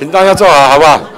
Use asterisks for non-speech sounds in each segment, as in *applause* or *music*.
请大家坐好，好不好？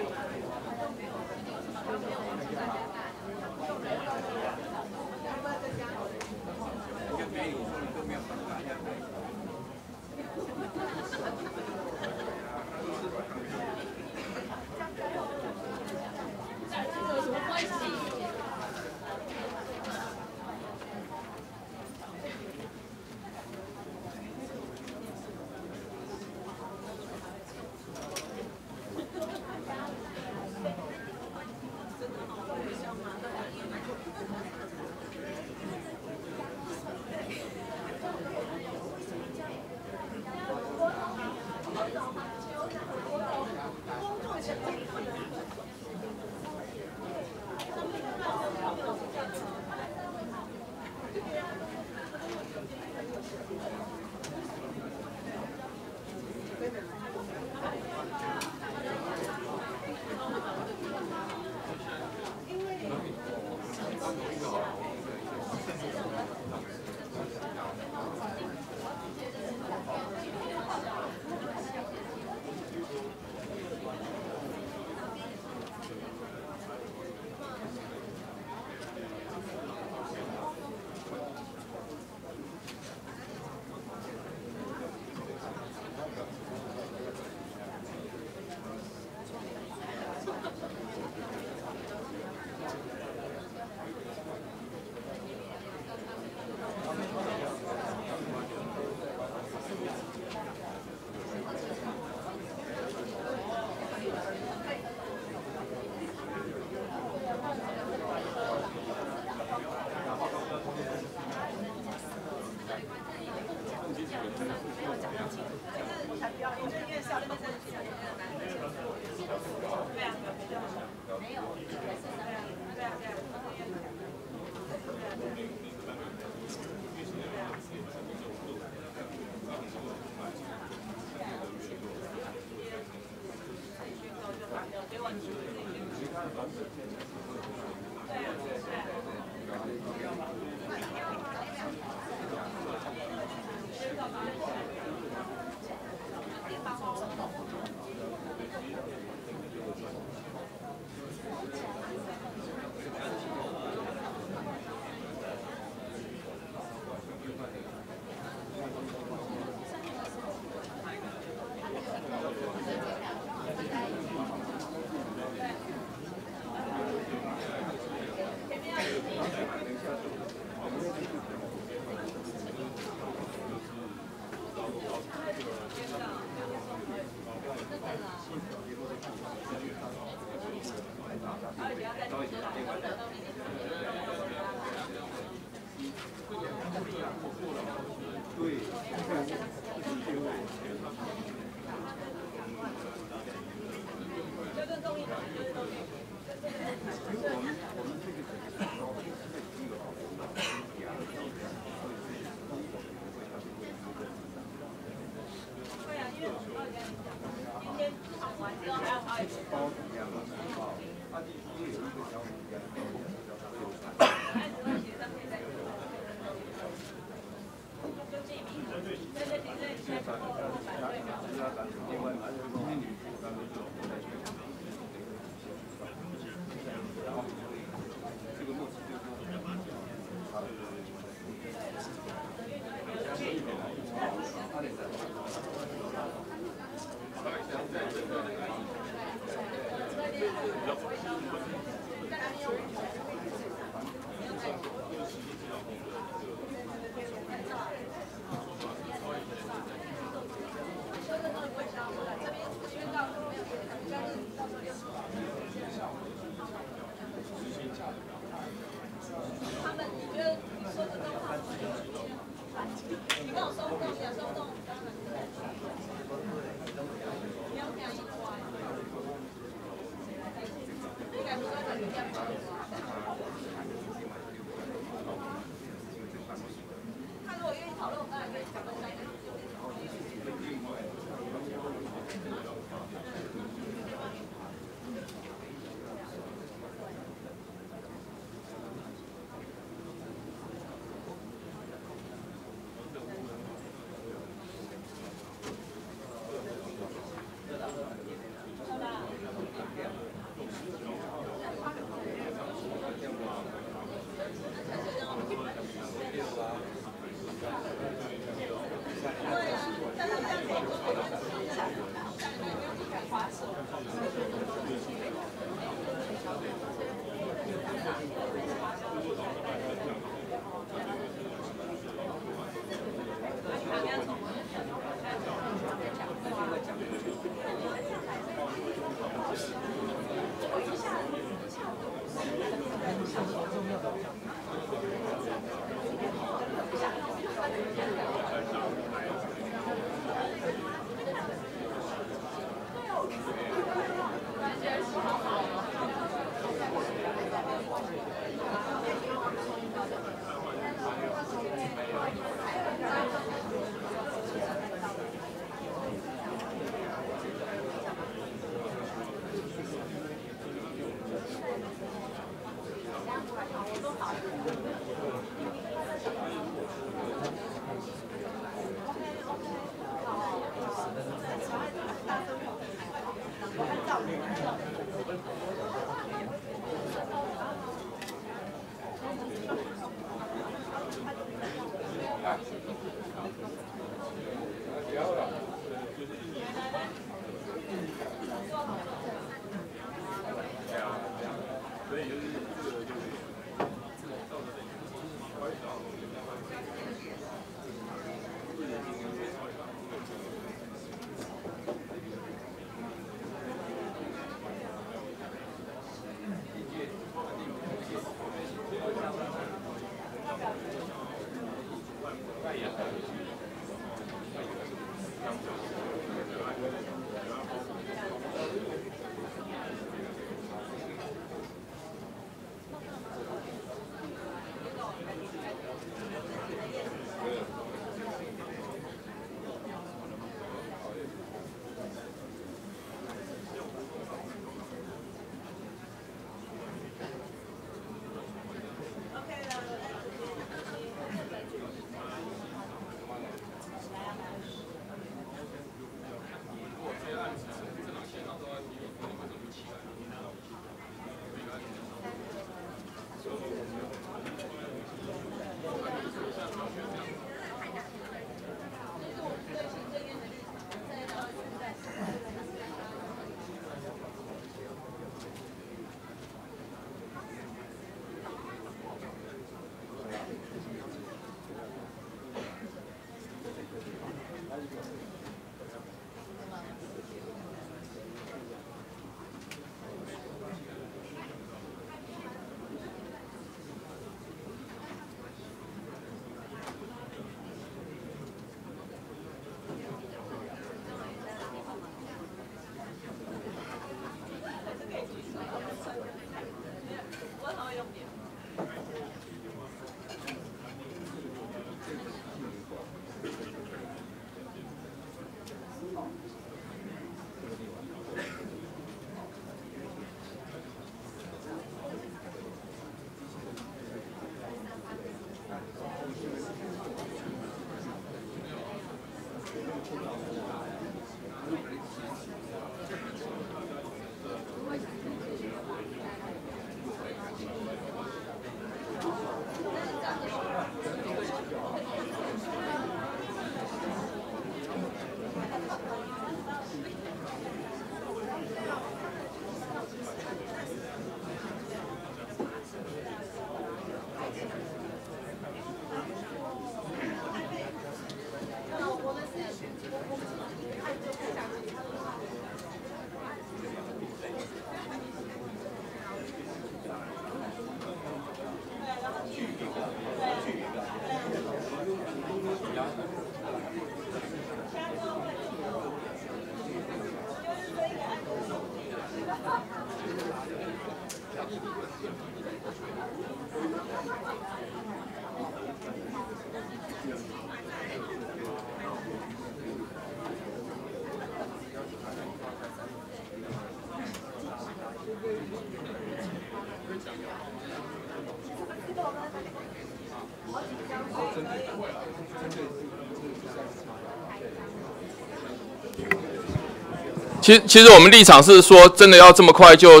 其实其实我们立场是说，真的要这么快就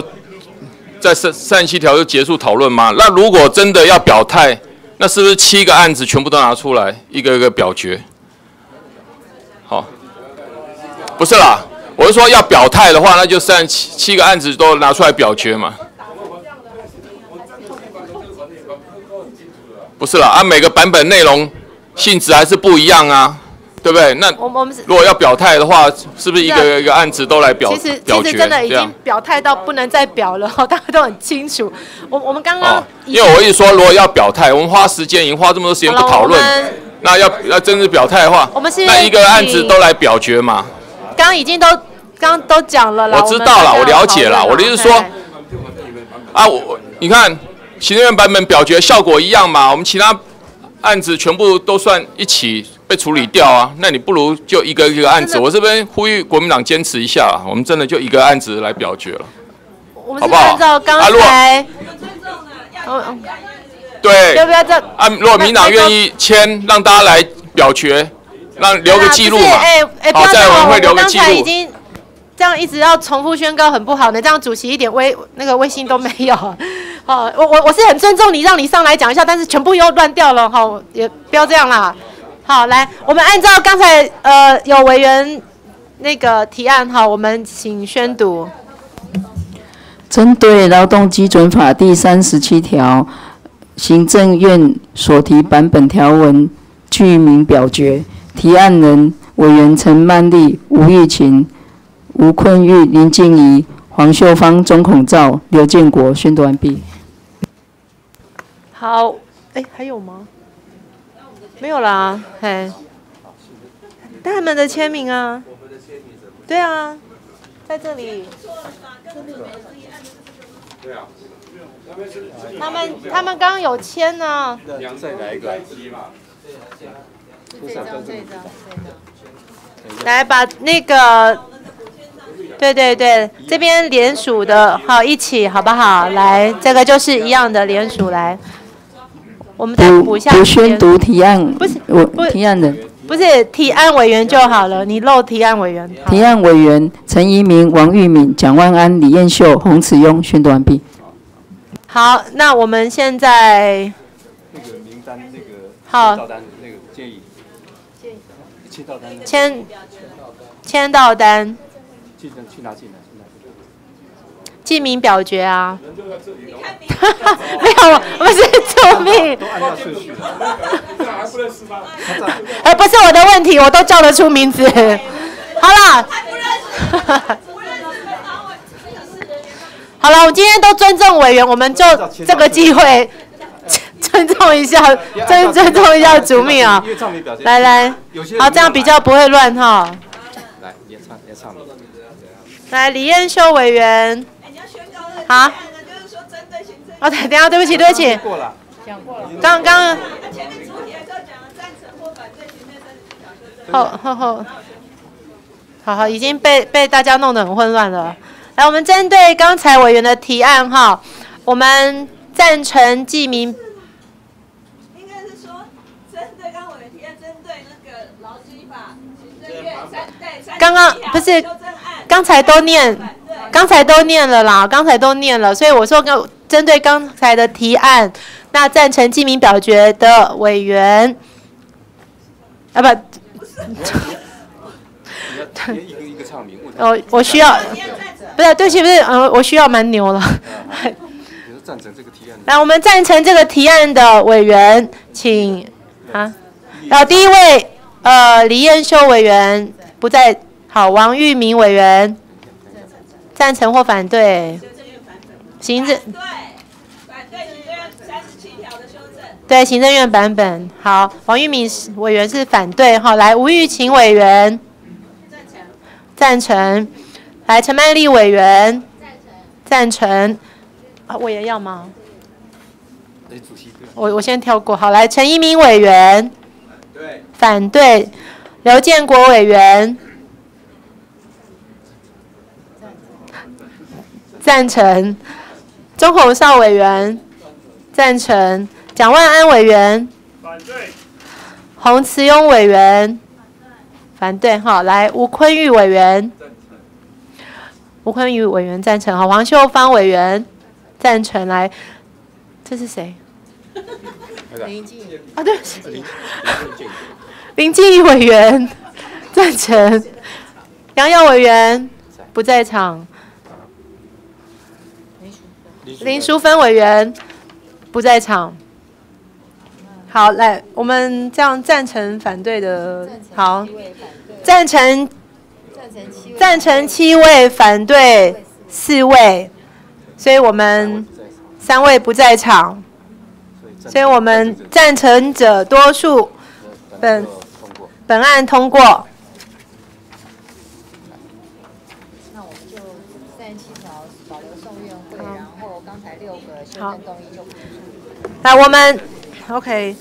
在三三七条就结束讨论吗？那如果真的要表态，那是不是七个案子全部都拿出来，一个一个表决？好，不是啦，我是说要表态的话，那就三七七个案子都拿出来表决嘛。不是啦，啊，每个版本内容性质还是不一样啊。对不对？那我我们如果要表态的话，是不是一个一个案子都来表其实表决？其实真的已经表态到不能再表了，*laughs* 大家都很清楚。我我们刚刚哦，因为我一直说，如果要表态，我们花时间已经花这么多时间不讨论，那要要真是表态的话，我们是那一个案子都来表决嘛？刚刚已经都刚刚都讲了啦。我知道了，我了解了。我的意思是说，啊，我我你看行政院版本表决效果一样嘛，我们其他案子全部都算一起被处理掉啊，那你不如就一个一个案子。我这边呼吁国民党坚持一下啊，我们真的就一个案子来表决了，我们是好不好按照刚才，对。要不要这？啊，如果民党愿意签，让大家来表决，让留个记录嘛。哎哎，不在我刚留个记录。才已经这样一直要重复宣告很不好呢，这样主席一点微那个微信都没有。*laughs* 哦，我我我是很尊重你，让你上来讲一下，但是全部又乱掉了哈，也不要这样啦。好，来，我们按照刚才呃有委员那个提案好，我们请宣读。针对劳动基准法第三十七条，行政院所提版本条文具名表决。提案人委员陈曼丽、吴玉琴、吴坤玉、林静怡、黄秀芳、钟孔照、刘建国宣读完毕。好，哎，还有吗？没有啦，嘿，他们的签名啊，对啊，在这里。他们他们刚刚有签呢。再来一个。这张这张这张。来把那个，对对对，这边联署的，好一起好不好？来，这个就是一样的联署来。我们再补补一下不宣读提案，不是我提案人。不是提案委员就好了，你漏提案委员。*laughs* 提案委员陈怡明、王玉敏、蒋万安、李彦秀、洪慈庸宣读完毕。好，那我们现在那个名单那个好到单那个建议，签到单签签到单去去拿进来，去拿进来。记名表决啊。*laughs* 没有，不是救命，都按照顺序。还不认识吗？呃，不是我的问题，我都叫得出名字。好了。好了，我们今天都尊重委员，我们就这个机会 *laughs* 尊重一下，尊尊重一下主命啊。来来，好，这样比较不会乱哈。来，连唱连唱名。来，李彦秀委员，好。哦，对，等一下，对不起，对不起，过了。刚刚后后后，好好，已经被被大家弄得很混乱了。来，我们针对刚才委员的提案哈，我们赞成记名应该是说，针对刚委员提案，针对那个劳基法、行政院三对三刚刚不是刚才都念，刚才都念了啦，刚才都念了，所以我说跟针对刚才的提案，那赞成记名表决的委员，啊不，你要一个一个唱名，我我需要，不是，对不起，不是，呃，我需要蛮牛了。赞成这个提案的？来，我们赞成这个提案的委员，请啊，然后第一位，呃，李彦秀委员不在，好，王玉明委员，赞成或反对？行政对，反对行政院三十七条的修正。对行政院版本，好，王玉明是委员是反对，哈，来，吴玉琴委员赞成，赞成来，陈曼丽委员赞成，赞成啊委员要吗？哎，主席。我我先跳过，好，来，陈一鸣委员，对。反对，刘建国委员，赞成，钟宏少委员，赞成，蒋万安委员，反对，洪慈庸委员，反对，好，来，吴坤玉委员，吴坤玉委员赞成，好，黄秀芳委员。赞成，来，这是谁？林静啊，对不起，林静怡委员。赞成，杨耀委员。不在场，林淑芬委员不在场。好，来，我们这样赞成、反对的，好，赞成赞成七位，反对四位，所以我们三位不在场。所以我们赞成者多数，本本案通过。那我们就三十七条保留送院会，然后刚才六个修正动议就。来，我们 OK。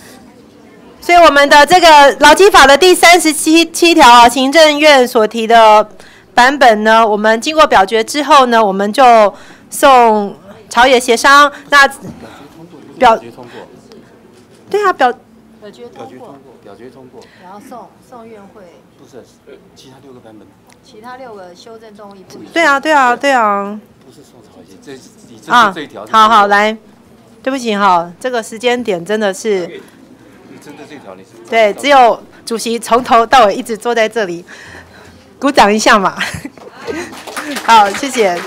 所以我们的这个劳基法的第三十七七条啊，行政院所提的版本呢，我们经过表决之后呢，我们就送朝野协商。那表决通过。对啊，表表决通过，表决通过，然后送送院会。不是，其他六个版本。其他六个修正动议不。对啊，对啊，对啊。不是宋朝野，这你这这一条。好好来，对不起哈，这个时间点真的是。你针对这条你是？对，只有主席从头到尾一直坐在这里，鼓掌一下嘛。*laughs* 好，谢谢。*laughs*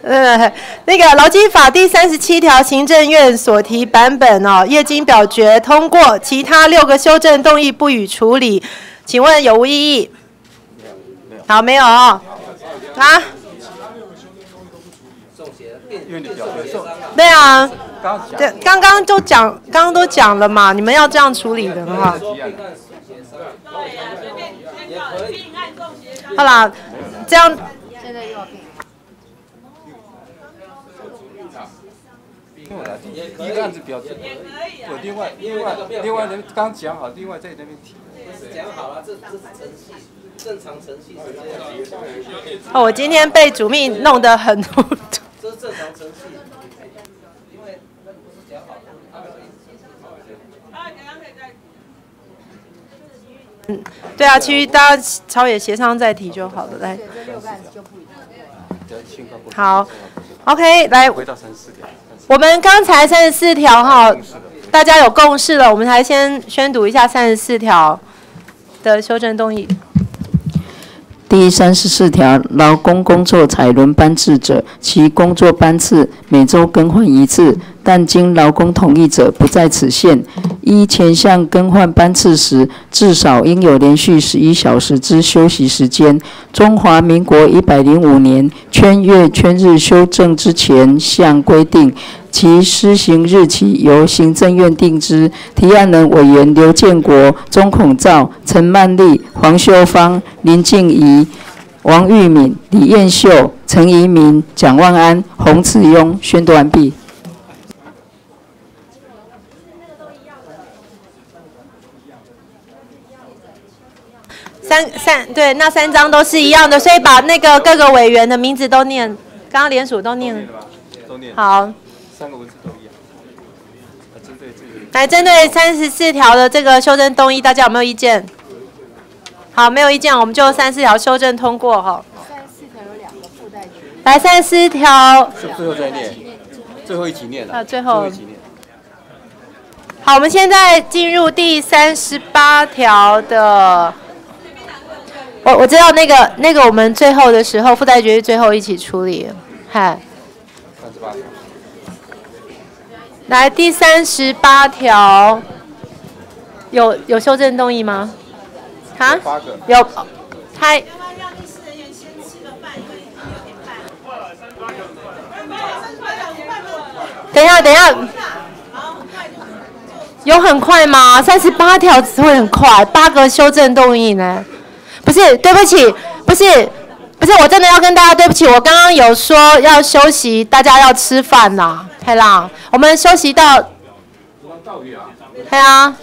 呃，那个劳基法第三十七条，行政院所提版本哦，业经表决通过，其他六个修正动议不予处理，请问有无异议？好，没有哦。啊？对啊。对，刚刚都讲，刚刚都讲了嘛，你们要这样处理的话。好啦，这样。一个案子表，有另外另外另外人刚讲好，另外在那边提。讲好了，这这是程序，正常程序是这样。哦，我今天被主秘弄得很糊涂。这是正常程序，因为不是讲好。嗯，对啊，其实大家朝野协商再提就好了，来。好，OK，来。回到三十四条。我们刚才三十四条哈，大家有共识了，我们还先宣读一下三十四条的修正动议。第三十四条，劳工工作采轮班制者，其工作班次每周更换一次，但经劳工同意者不在此限。依前项更换班次时，至少应有连续十一小时之休息时间。中华民国一百零五年圈月圈日修正之前项规定。其施行日期由行政院定之。提案人委员刘建国、钟孔照、陈曼丽、黄秀芳、林静怡、王玉敏、李燕秀、陈怡明、蒋万安、洪志庸宣读完毕。三三对，那三张都是一样的，所以把那个各个委员的名字都念，刚刚连署都念。都念。好。三个文字都一样。针对这个。来，针对三十四条的这个修正动议，大家有没有意见？好，没有意见，我们就三十四条修正通过哈。三十四条有两个附带决议。来，三十四条。是最后再念。最后一起念了。啊，最后。最后一起念。好，我们现在进入第三十八条的。我我知道那个那个，我们最后的时候附带决议最后一起处理，嗨。三十八条。来第三十八条，有有修正动议吗？啊？有，嗨。等一下，等一下。有很快吗？三十八条只会很快，八个修正动议呢？不是，对不起，不是，不是。是，我真的要跟大家对不起，我刚刚有说要休息，大家要吃饭呐，黑啦，我们休息到，对啊，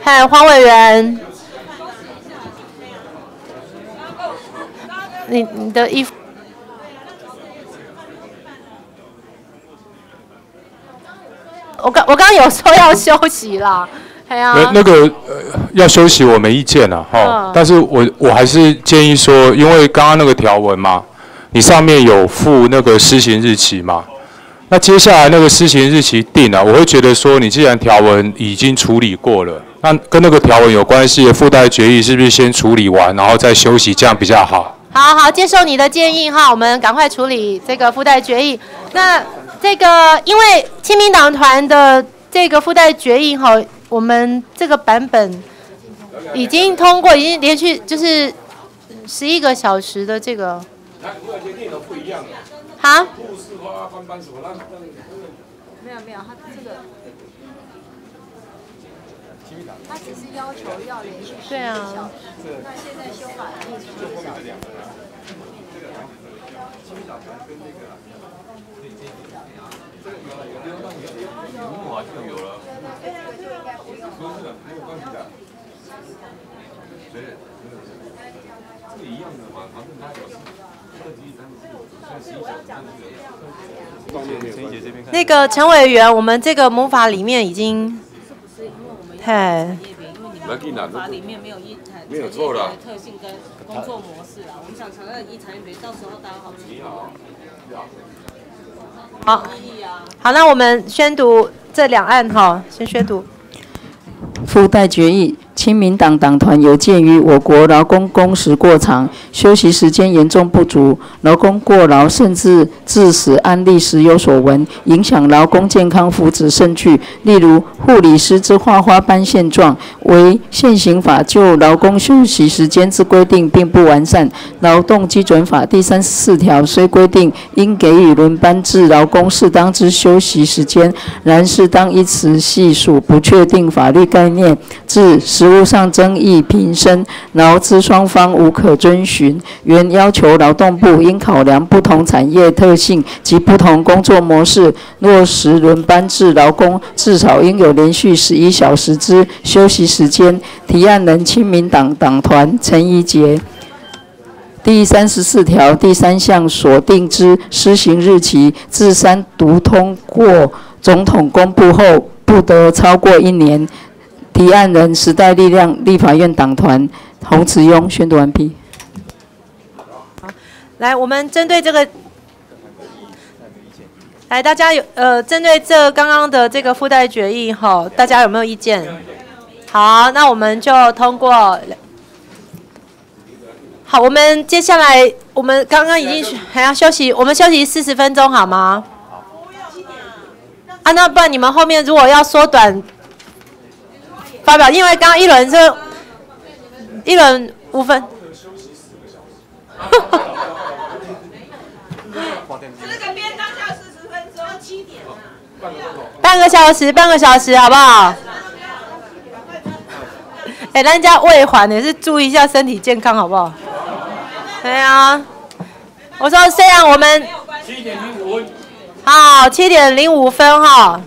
嗨，黄委员，你你的衣服。我刚我刚刚有说要休息啦，哎呀、呃，那个呃要休息我没意见了哈嗯，但是我我还是建议说，因为刚刚那个条文嘛，你上面有附那个施行日期嘛，那接下来那个施行日期定了，我会觉得说，你既然条文已经处理过了，那跟那个条文有关系的附带决议是不是先处理完，然后再休息，这样比较好？好好接受你的建议哈，我们赶快处理这个附带决议。那这个因为亲民党团的这个附带决议哈，我们这个版本已经通过，已经连续就是十一个小时的这个哈。没有没有，他这个，他只是要求要连续十对啊个小时，那现在修法可以十个小那个陈委员，我们这个魔法里面已经，嘿，法里面没有一产没有错啦的特性跟工作模式啊，我们想强调一产业别，到时候大家好知道。好，好，那我们宣读这两案哈，先宣读。附带决议，亲民党党团有鉴于我国劳工工时过长，休息时间严重不足，劳工过劳甚至致死案例时有所闻，影响劳工健康福祉甚巨。例如，护理师之花花班现状，为现行法就劳工休息时间之规定并不完善。劳动基准法第三十四条虽规定应给予轮班制劳工适当之休息时间，然适当一词系属不确定法律概念，致实务上争议频生，劳资双方无可遵循。原要求劳动部应考量不同产业特性及不同工作模式，落实轮班制劳工至少应有连续十一小时之休息时间。提案人亲民党党团陈怡杰。第三十四条第三项所定之施行日期，自三读通过总统公布后，不得超过一年。提案人时代力量立法院党团洪慈庸宣读完毕。来，我们针对这个，来，大家有呃，针对这刚刚的这个附带决议哈，大家有没有意见？好，那我们就通过。好，我们接下来我们刚刚已经还要休息，我们休息四十分钟好吗？啊，那不然你们后面如果要缩短发表，因为刚刚一轮是一轮五分。这个便当要四十分钟，七点啊。半个小时，半个小时，好不好？*laughs* 哎、人家胃环也是注意一下身体健康，好不好？对啊，我说虽然我们七点零五分。好七点零五分哈，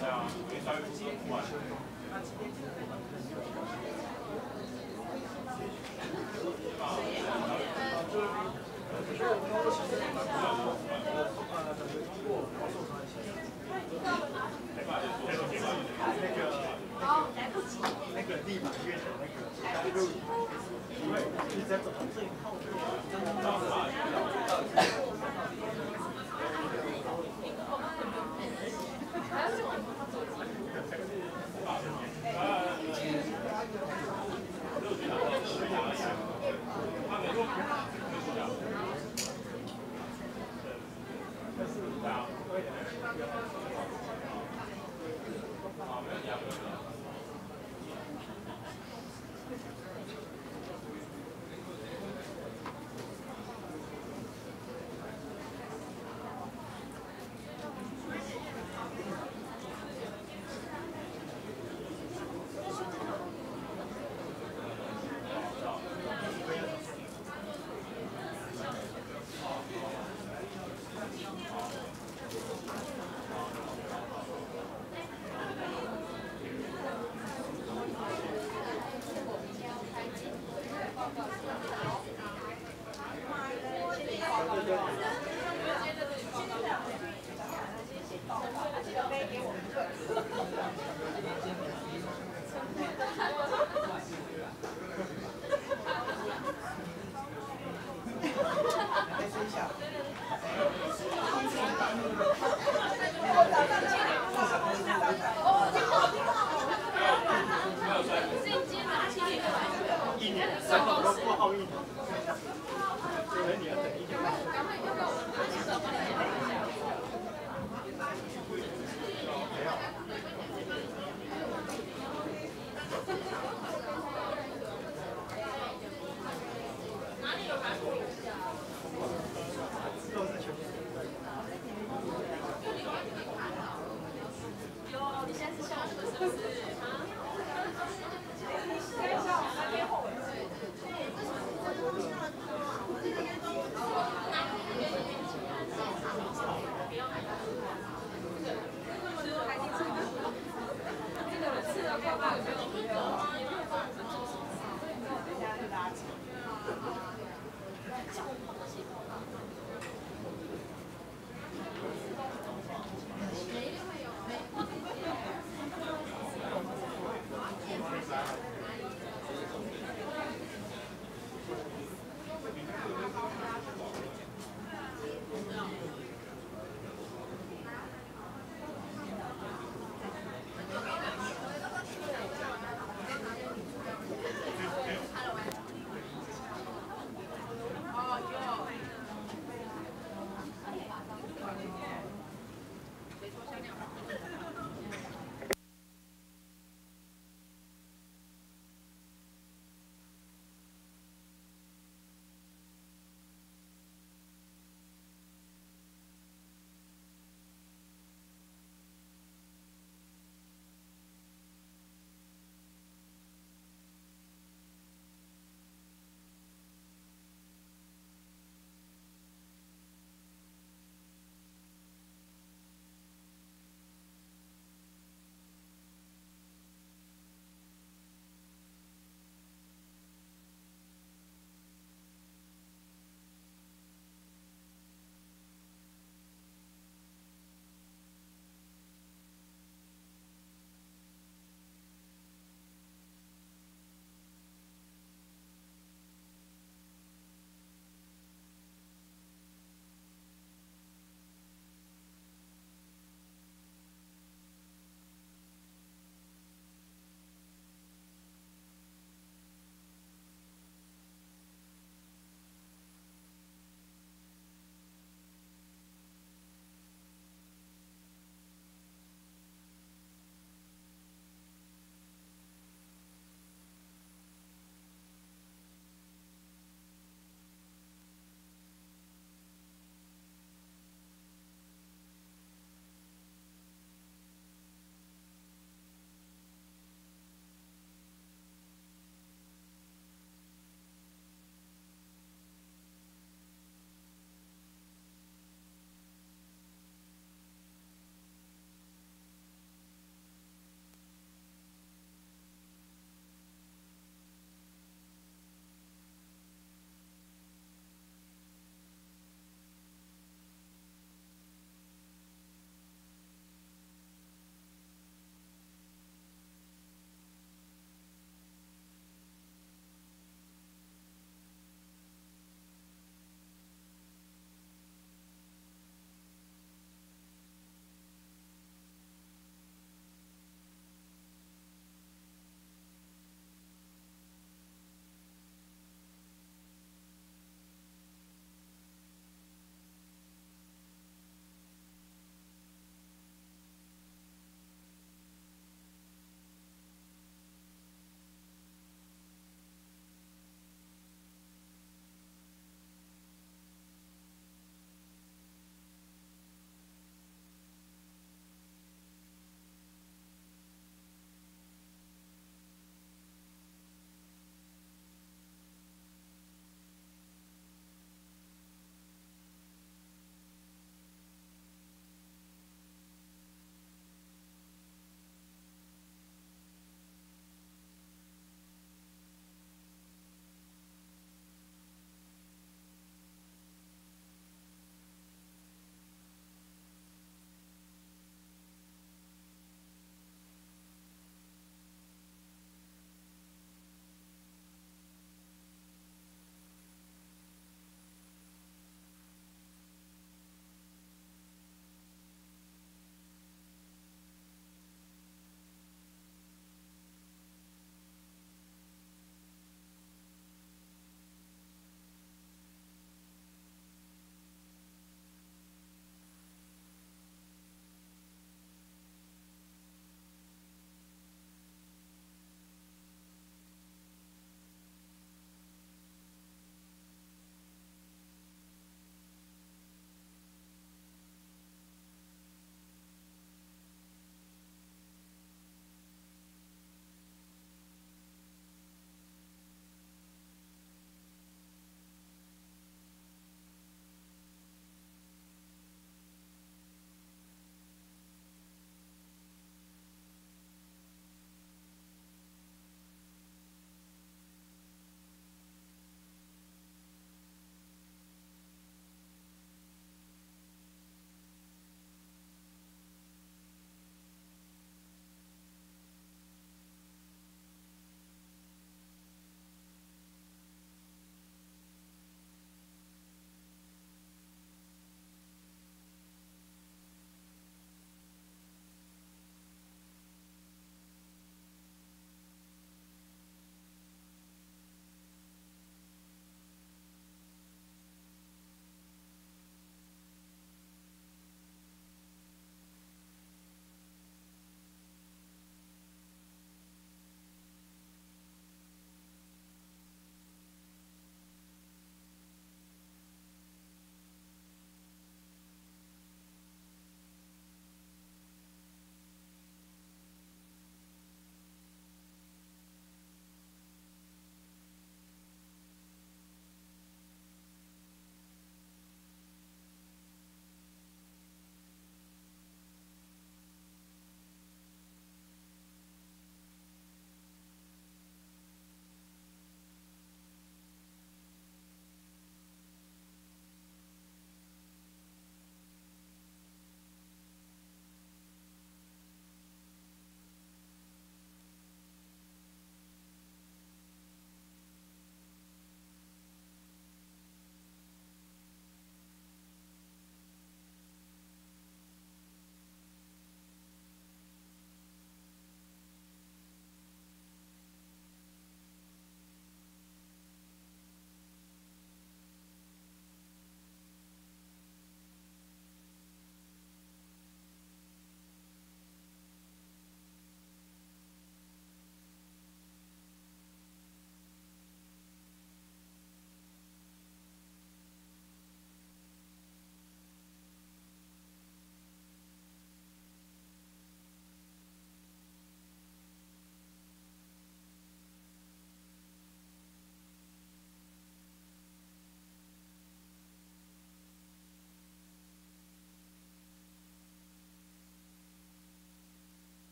哎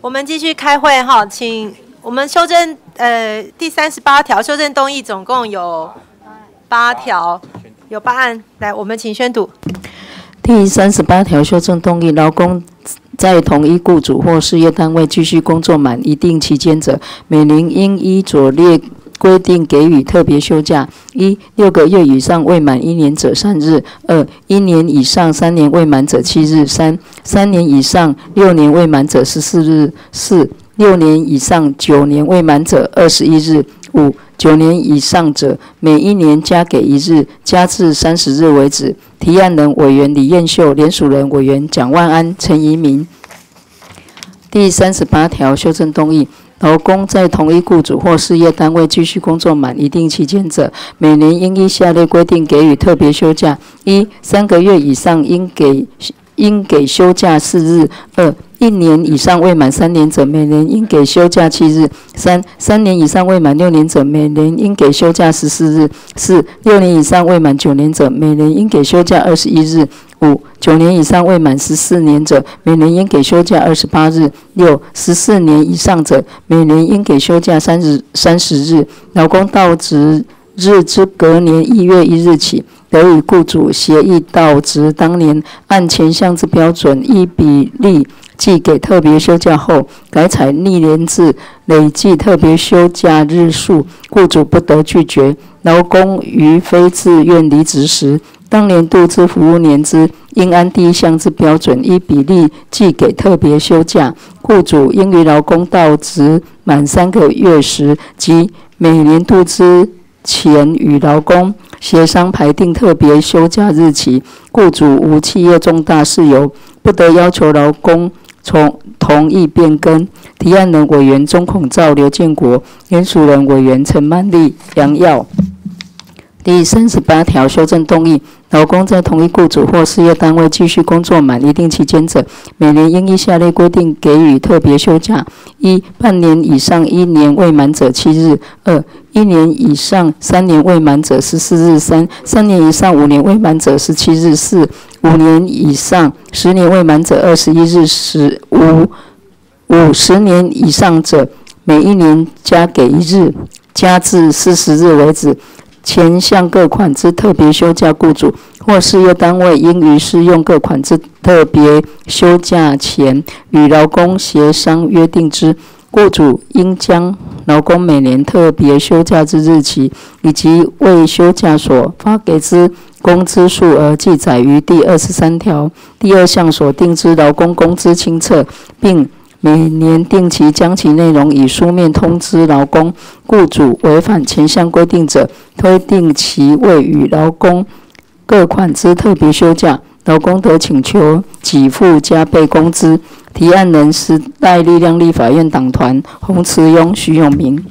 我们继续开会哈，请我们修正呃第三十八条修正动议总共有八条，有八案，来我们请宣读。第三十八条修正动议，劳工在同一雇主或事业单位继续工作满一定期间者，每年应依左列规定给予特别休假：一、六个月以上未满一年者三日；二、一年以上三年未满者七日；三、三年以上六年未满者十四日；四、六年以上九年未满者二十一日；五、九年以上者每一年加给一日，加至三十日为止。提案人委员李彦秀，联署人委员蒋万安、陈怡民。第三十八条修正动议。劳工在同一雇主或事业单位继续工作满一定期间者，每年应依下列规定给予特别休假：一、三个月以上应给应给休假四日；二、一年以上未满三年者，每年应给休假七日；三、三年以上未满六年者，每年应给休假十四日；四、六年以上未满九年者，每年应给休假二十一日。五、九年以上未满十四年者，每年应给休假二十八日；六、十四年以上者，每年应给休假三十三十日。劳工到职日之隔年一月一日起，得与雇主协议到职当年按前项之标准一比例计给特别休假后，改采历年制累计特别休假日数，雇主不得拒绝。劳工于非自愿离职时，当年度之服务年资，应按第一项之标准，依比例计给特别休假。雇主应于劳工到职满三个月时，即每年度之前，与劳工协商排定特别休假日期。雇主无企业重大事由，不得要求劳工从同意变更。提案人委员钟孔照、刘建国，联署人委员陈曼丽、杨耀。第三十八条修正动议：劳工在同一雇主或事业单位继续工作满一定期间者，每年应依下列规定给予特别休假：一、半年以上一年未满者七日；二、一年以上三年未满者十四日；三、三年以上五年未满者十七日；四、五年以上十年未满者二十一日；十五、五十年以上者每一年加给一日，加至四十日为止。前项各款之特别休假，雇主或事业单位应于适用各款之特别休假前，与劳工协商约定之。雇主应将劳工每年特别休假之日期，以及未休假所发给之工资数额记载于第二十三条第二项所定之劳工工资清册，并。每年定期将其内容以书面通知劳工，雇主违反前项规定者，推定其未与劳工各款之特别休假，劳工得请求给付加倍工资。提案人时代力量立法院党团洪慈庸、徐永明。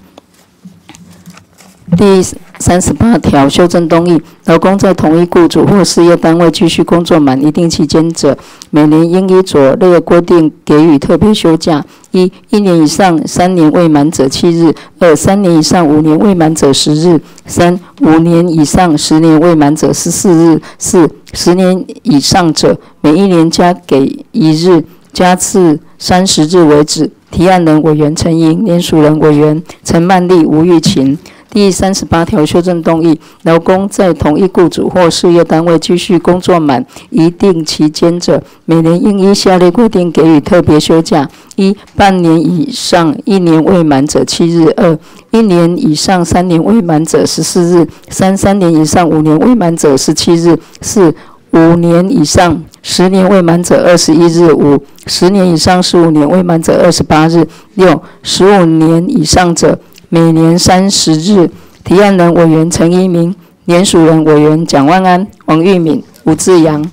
第三十八条修正动议：劳工在同一雇主或事业单位继续工作满一定期间者，每年应依左列规定给予特别休假：一、一年以上三年未满者七日；二、三年以上五年未满者十日；三、五年以上十年未满者十四日；四、十年以上者每一年加给一日，加至三十日为止。提案人委员陈莹，联署人委员陈曼丽、吴玉琴。第三十八条修正动议：劳工在同一雇主或事业单位继续工作满一定期间者，每年应依下列规定给予特别休假：一、半年以上一年未满者七日；二、一年以上三年未满者十四日；三、三年以上五年未满者十七日；四、五年以上十年未满者二十一日；五、十年以上十五年未满者二十八日；六、十五年以上者。每年三十日，提案人委员陈一鸣，联署人委员蒋万安、王玉敏、吴志阳。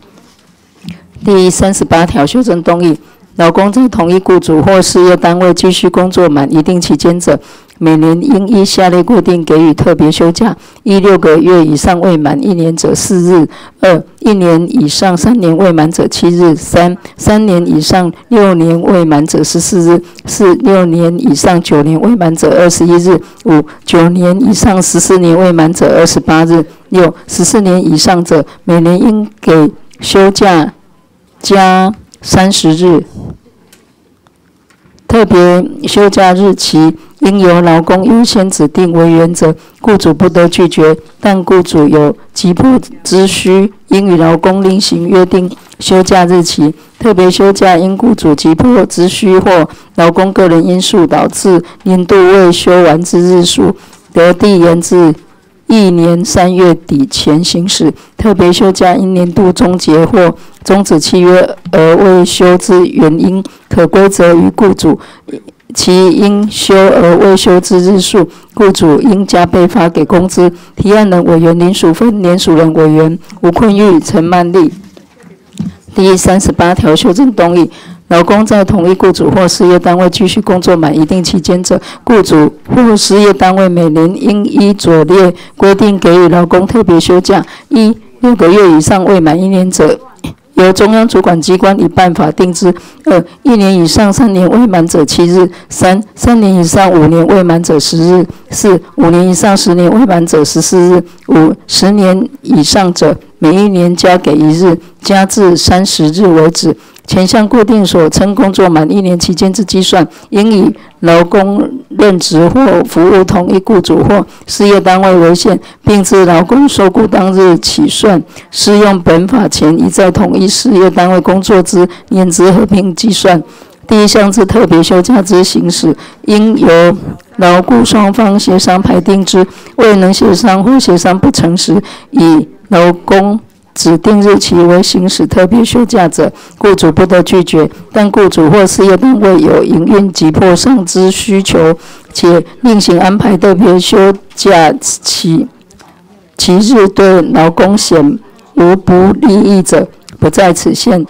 第三十八条修正动议。老公在同一雇主或事业单位继续工作满一定期间者，每年应依下列规定给予特别休假：一、六个月以上未满一年者四日；二、一年以上三年未满者七日；三、三年以上六年未满者十四日；四、六年以上九年未满者二十一日；五、九年以上十四年未满者二十八日；六、十四年以上者，每年应给休假加。三十日，特别休假日期应由劳工优先指定为原则，雇主不得拒绝。但雇主有急迫之需，应与劳工另行约定休假日期。特别休假因雇主急迫之需或劳工个人因素导致年度未休完之日数，得递延至一年三月底前行使。特别休假因年度终结或终止契约而未休之原因，可归责于雇主。其应休而未休之日数，雇主应加倍发给工资。提案人委员林淑芬，联署人委员吴坤玉、陈曼丽。第三十八条修正动议：劳工在同一雇主或事业单位继续工作满一定期间者，雇主或事业单位每年应依左列规定给予劳工特别休假：一、六个月以上未满一年者。由中央主管机关以办法定之。二、一年以上三年未满者七日；三、三年以上五年未满者十日；四、五年以上十年未满者十四日；五、十年以上者每一年加给一日，加至三十日为止。前项固定所称工作满一年期间之计算，应以劳工任职或服务同一雇主或事业单位为限，并自劳工受雇当日起算。适用本法前已在同一事业单位工作之年资合并计算。第一项之特别休假之行使，应由劳雇双方协商排定之。未能协商或协商不成时，以劳工。指定日期为行使特别休假者，雇主不得拒绝。但雇主或事业单位有营运急迫上之需求，且另行安排特别休假期其日对劳工险无不利益者，不在此限。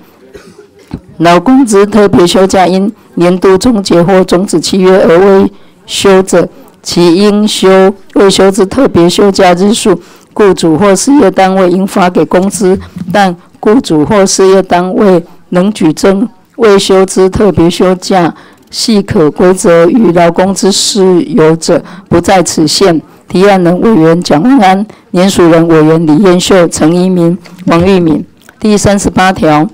劳工之特别休假因年度终结或终止契约而未休者，其应休未休之特别休假日数。雇主或事业单位应发给工资，但雇主或事业单位能举证未休之特别休假，系可归责于劳工之事由者，不在此限。提案人委员蒋万安，联署人委员李彦秀、陈一鸣、王玉敏。第三十八条，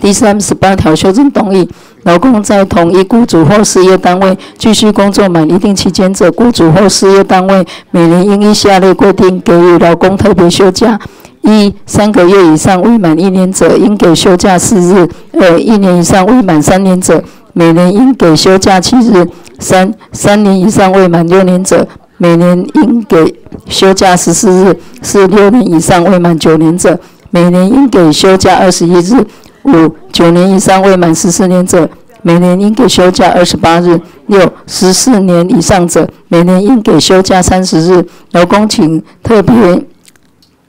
第三十八条修正动议。老公在同一雇主或事业单位继续工作满一定期间者，雇主或事业单位每年应依下列规定给予老公特别休假：一、三个月以上未满一年者，应给休假四日；二、一年以上未满三年者，每年应给休假七日；三、三年以上未满六年者，每年应给休假十四日；四、六年以上未满九年者，每年应给休假二十一日。五九年以上未满十四年者，每年应给休假二十八日；六十四年以上者，每年应给休假三十日。劳工请特别，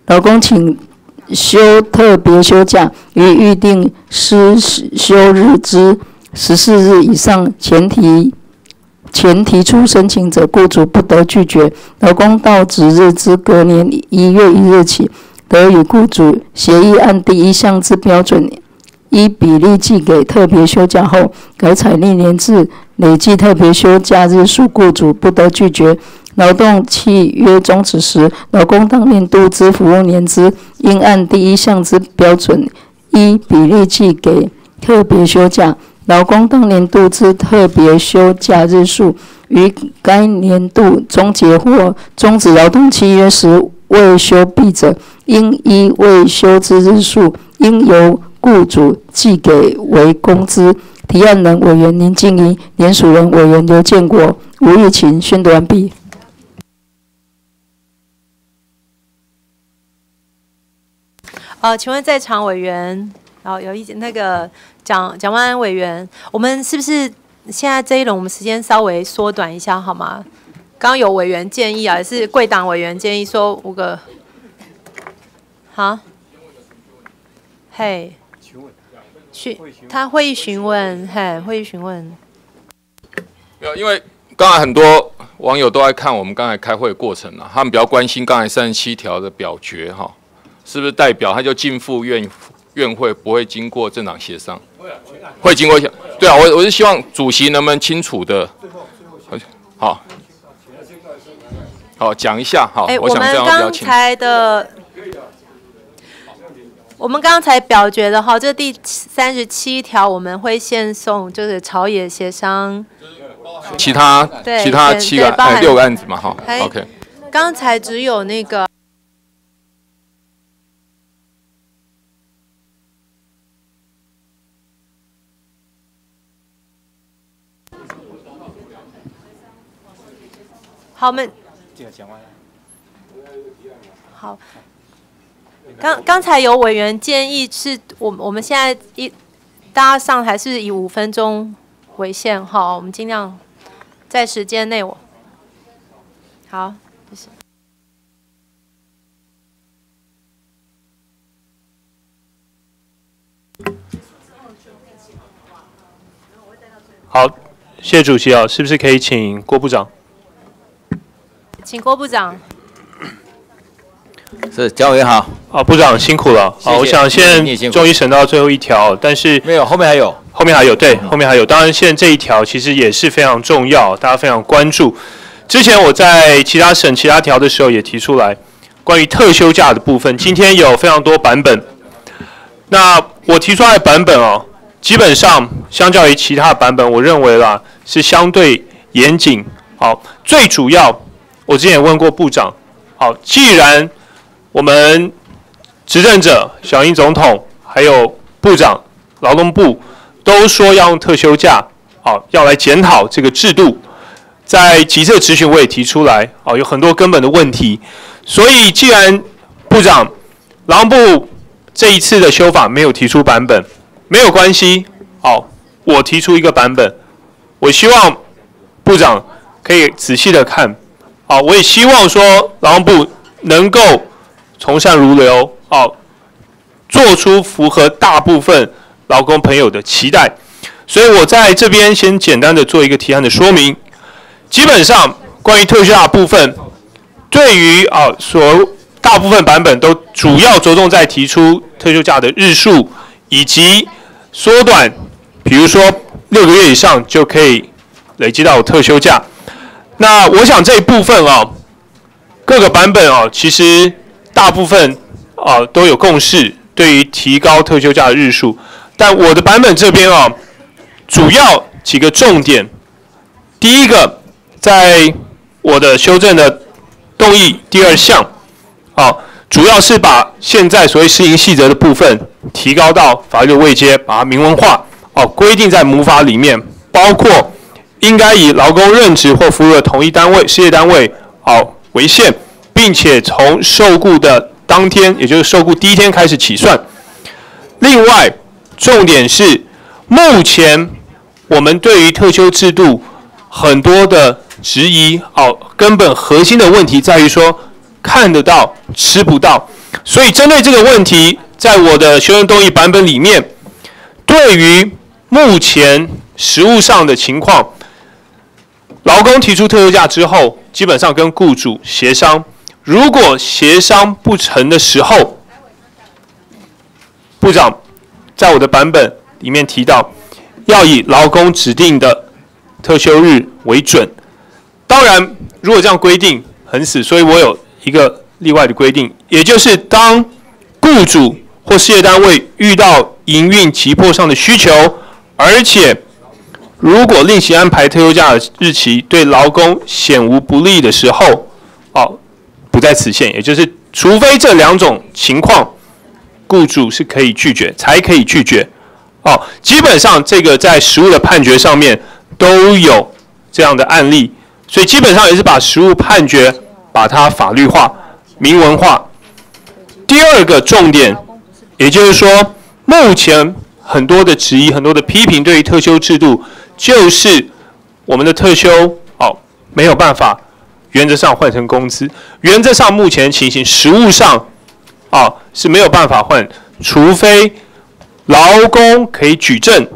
劳工请休特别休假，于预定施休日之十四日以上前提前提出申请者，雇主不得拒绝。劳工到职日之隔年一月一日起，得与雇主协议按第一项之标准。依比例计给特别休假后，改采历年制累计特别休假日数，雇主不得拒绝。劳动契约终止时，劳工当年度之服务年资，应按第一项之标准，依比例计给特别休假。劳工当年度之特别休假日数，于该年度终结或终止劳动契约时未休毕者，应依未休之日数，应由雇主寄给为工资。提案人委员林静怡，联署人委员刘建国、吴玉琴。宣读完毕。呃，请问在场委员，然哦，有意见？那个蒋蒋万安委员，我们是不是现在这一轮我们时间稍微缩短一下好吗？刚刚有委员建议啊，也是贵党委员建议说五个，好，嘿。询他会议询问，嘿，会议询问。没有，因为刚才很多网友都在看我们刚才开会的过程了，他们比较关心刚才三十七条的表决哈，是不是代表他就进赴院院会不会经过政党协商？会经过对啊，我我是希望主席能不能清楚的，好，好讲一下哈。哎，我们刚才的。我们刚才表决的哈，这第三十七条我们会献送，就是朝野协商。其他其他七个对包含哎六个案子嘛哈，OK。刚才只有那个。好，我们。好。刚刚才有委员建议是我们我们现在一大家上台是以五分钟为限哈，我们尽量在时间内我好，谢谢。好，谢谢主席啊，是不是可以请郭部长？请郭部长。是姜委员好。啊，部长辛苦了。好，我想现在终于审到最后一条，但是没有，后面还有。后面还有，对，后面还有。当然，现在这一条其实也是非常重要，大家非常关注。之前我在其他省其他条的时候也提出来，关于特休假的部分，今天有非常多版本。那我提出来的版本哦，基本上相较于其他版本，我认为啦是相对严谨。好，最主要，我之前也问过部长，好，既然我们执政者小英总统还有部长劳动部都说要用特休假，好，要来检讨这个制度。在急测咨询我也提出来，啊，有很多根本的问题。所以既然部长劳动部这一次的修法没有提出版本，没有关系，好，我提出一个版本。我希望部长可以仔细的看，好，我也希望说劳动部能够从善如流，哦，做出符合大部分劳工朋友的期待。所以我在这边先简单的做一个提案的说明。基本上关于特休假的部分，对于啊所大部分版本都主要着重在提出特休假的日数以及缩短，比如说六个月以上就可以累积到特休假。那我想这一部分啊，各个版本啊，其实大部分啊都有共识，对于提高特休假的日数。但我的版本这边啊，主要几个重点，第一个。在我的修正的动议第二项，啊，主要是把现在所谓适应细则的部分提高到法律的位阶，把它明文化，哦，规定在母法里面，包括应该以劳工任职或服务的同一单位、事业单位，哦为限，并且从受雇的当天，也就是受雇第一天开始起算。另外，重点是目前我们对于特休制度很多的。质疑哦，根本核心的问题在于说看得到吃不到，所以针对这个问题，在我的修正动议版本里面，对于目前实务上的情况，劳工提出特休假之后，基本上跟雇主协商，如果协商不成的时候，部长在我的版本里面提到，要以劳工指定的特休日为准。当然，如果这样规定很死，所以我有一个例外的规定，也就是当雇主或事业单位遇到营运急迫上的需求，而且如果另行安排特休假的日期对劳工显无不利的时候，哦，不在此限，也就是除非这两种情况，雇主是可以拒绝，才可以拒绝。哦，基本上这个在实务的判决上面都有这样的案例。所以基本上也是把实务判决把它法律化、明文化。第二个重点，也就是说，目前很多的质疑、很多的批评对于特休制度，就是我们的特休哦没有办法原则上换成工资。原则上目前情形，实务上啊是没有办法换，除非劳工可以举证。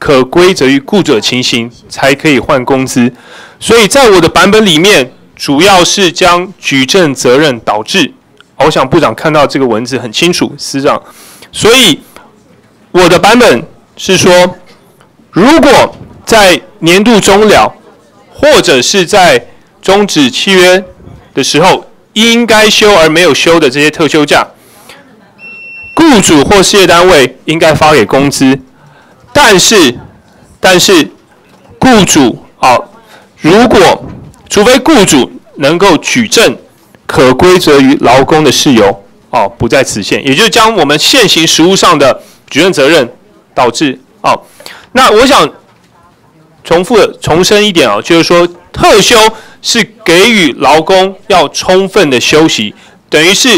可归责于雇主情形，才可以换工资。所以在我的版本里面，主要是将举证责任导致。我想部长看到这个文字很清楚，司长。所以我的版本是说，如果在年度终了，或者是在终止契约的时候，应该休而没有休的这些特休假，雇主或事业单位应该发给工资，但是，但是，雇主啊，如果除非雇主能够举证可归责于劳工的事由，哦，不在此限，也就是将我们现行实务上的举证责任导致哦，那我想重复重申一点哦，就是说特休是给予劳工要充分的休息，等于是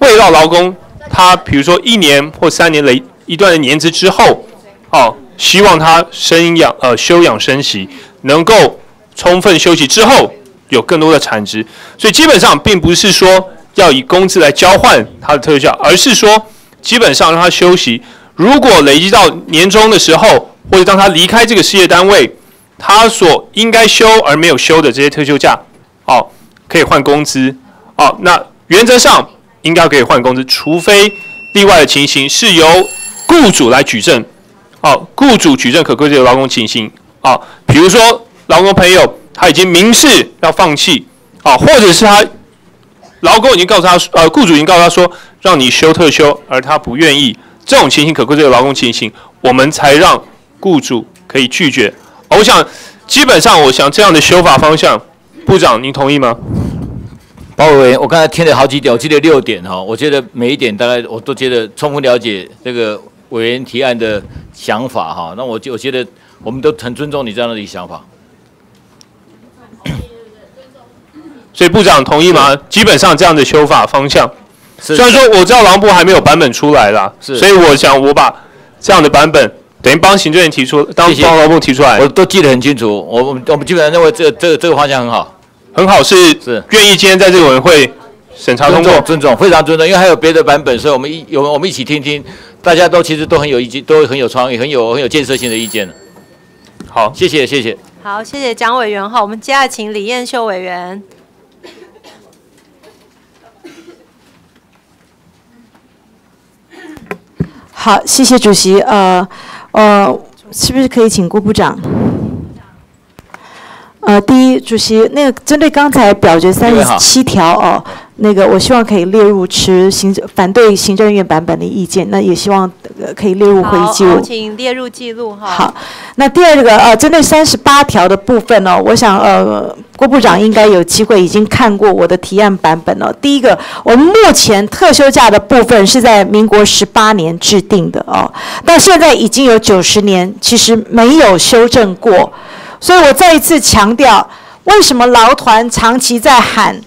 为了劳工。他比如说一年或三年累一段的年资之后，哦，希望他生养呃休养生息，能够充分休息之后有更多的产值，所以基本上并不是说要以工资来交换他的特效，而是说基本上让他休息。如果累积到年终的时候，或者当他离开这个事业单位，他所应该休而没有休的这些特休假，哦，可以换工资，哦，那原则上。应该可以换工资，除非例外的情形是由雇主来举证。哦，雇主举证可归责劳工情形。啊，比如说劳工朋友他已经明示要放弃，哦，或者是他劳工已经告诉他，呃，雇主已经告诉他说让你休特休，而他不愿意，这种情形可归责劳工情形，我们才让雇主可以拒绝。我想基本上，我想这样的修法方向，部长您同意吗？包委员，我刚才听了好几点，我记得六点哈，我觉得每一点大概我都觉得充分了解这个委员提案的想法哈。那我就我觉得我们都很尊重你这样的一个想法。所以部长同意吗？基本上这样的修法方向，虽然说我知道狼部还没有版本出来啦，所以我想我把这样的版本等于帮行政院提出，当帮劳部提出来，我都记得很清楚。我我们我们基本上认为这这这个方向很好。很好，是是愿意今天在这个委员会审查通过，尊重非常尊重，因为还有别的版本，所以我们一有我们一起听听，大家都其实都很有意见，都很有创意，很有很有建设性的意见好，谢谢谢谢。好，谢谢蒋委员哈，我们接下来请李燕秀委员。好，谢谢主席。呃呃，是不是可以请郭部长？呃，第一，主席，那个针对刚才表决三十七条哦，那个我希望可以列入持行政反对行政院版本的意见，那也希望呃可以列入会议记录。请列入记录哈。好，那第二个呃，针对三十八条的部分呢，我想呃，郭部长应该有机会已经看过我的提案版本了。第一个，我们目前特休假的部分是在民国十八年制定的哦，到现在已经有九十年，其实没有修正过。所以我再一次强调，为什么劳团长期在喊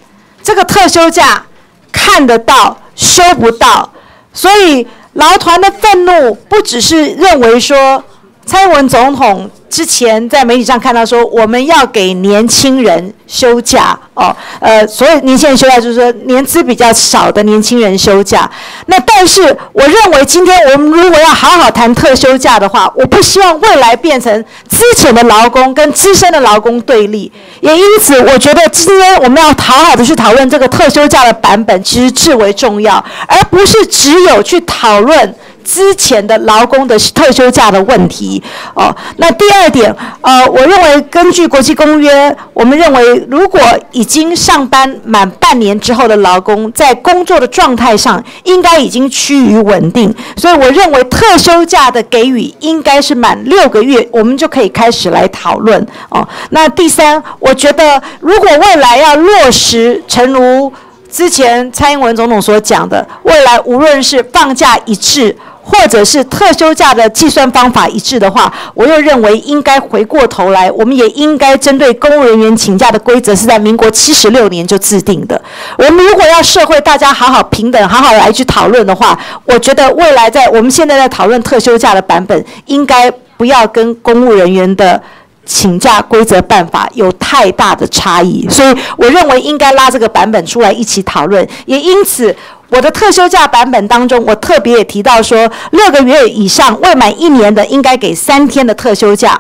这个特休假看得到休不到？所以劳团的愤怒不只是认为说蔡英文总统。之前在媒体上看到说，我们要给年轻人休假哦，呃，所以年轻人休假就是说年资比较少的年轻人休假。那但是我认为今天我们如果要好好谈特休假的话，我不希望未来变成之前的劳工跟资深的劳工对立。也因此，我觉得今天我们要好好的去讨论这个特休假的版本，其实至为重要，而不是只有去讨论。之前的劳工的特休假的问题，哦，那第二点，呃，我认为根据国际公约，我们认为如果已经上班满半年之后的劳工，在工作的状态上应该已经趋于稳定，所以我认为特休假的给予应该是满六个月，我们就可以开始来讨论，哦，那第三，我觉得如果未来要落实，诚如之前蔡英文总统所讲的，未来无论是放假一致。或者是特休假的计算方法一致的话，我又认为应该回过头来，我们也应该针对公务人员请假的规则是在民国七十六年就制定的。我们如果要社会大家好好平等，好好来去讨论的话，我觉得未来在我们现在在讨论特休假的版本，应该不要跟公务人员的请假规则办法有太大的差异。所以我认为应该拉这个版本出来一起讨论。也因此。我的特休假版本当中，我特别也提到说，六个月以上未满一年的，应该给三天的特休假；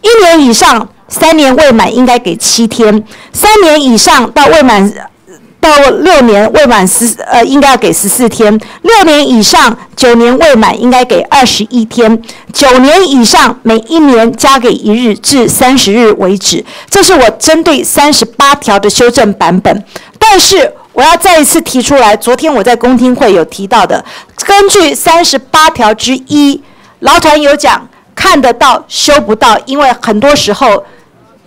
一年以上、三年未满应该给七天；三年以上到未满到六年未满十呃应该要给十四天，六年以上九年未满应该给二十一天，九年以上每一年加给一日至三十日为止。这是我针对三十八条的修正版本，但是。我要再一次提出来，昨天我在公听会有提到的，根据三十八条之一，劳团有讲看得到修不到，因为很多时候。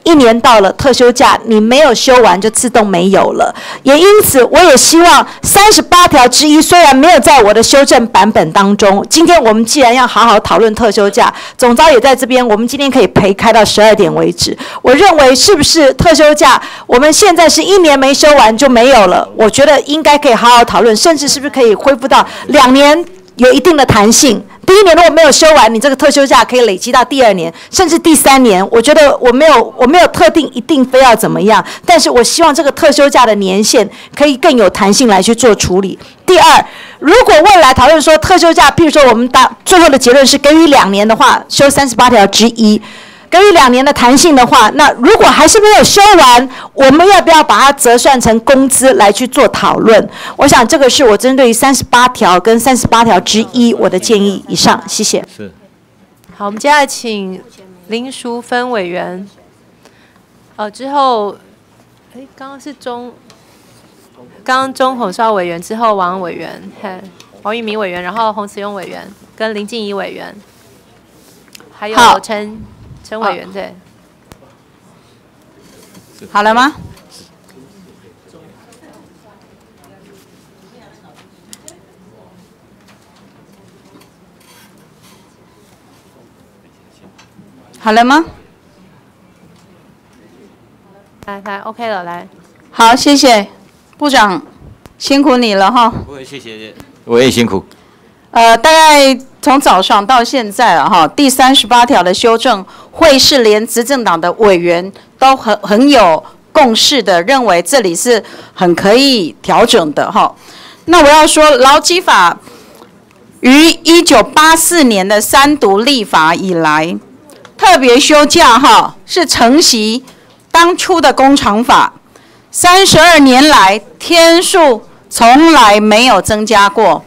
一年到了特休假，你没有休完就自动没有了。也因此，我也希望三十八条之一虽然没有在我的修正版本当中，今天我们既然要好好讨论特休假，总招也在这边，我们今天可以陪开到十二点为止。我认为是不是特休假，我们现在是一年没休完就没有了？我觉得应该可以好好讨论，甚至是不是可以恢复到两年，有一定的弹性。第一年如果没有休完，你这个特休假可以累积到第二年，甚至第三年。我觉得我没有我没有特定一定非要怎么样，但是我希望这个特休假的年限可以更有弹性来去做处理。第二，如果未来讨论说特休假，譬如说我们打最后的结论是给予两年的话，休三十八条之一。给予两年的弹性的话，那如果还是没有修完，我们要不要把它折算成工资来去做讨论？我想这个是我针对于三十八条跟三十八条之一我的建议。以上，谢谢。是。好，我们接下来请林淑芬委员。呃，之后，哎，刚刚是钟，刚刚钟孔少委员之后，王委员，王玉明委员，然后洪慈庸委员跟林静怡委员，还有陈。陈委员对，好了吗？好了吗？来来，OK 了，来。好，谢谢部长，辛苦你了哈。不会，谢谢，我也辛苦。呃，大概从早上到现在了哈，第三十八条的修正。会是连执政党的委员都很很有共识的，认为这里是很可以调整的哈。那我要说，劳基法于一九八四年的三读立法以来，特别休假哈是承袭当初的工厂法，三十二年来天数从来没有增加过，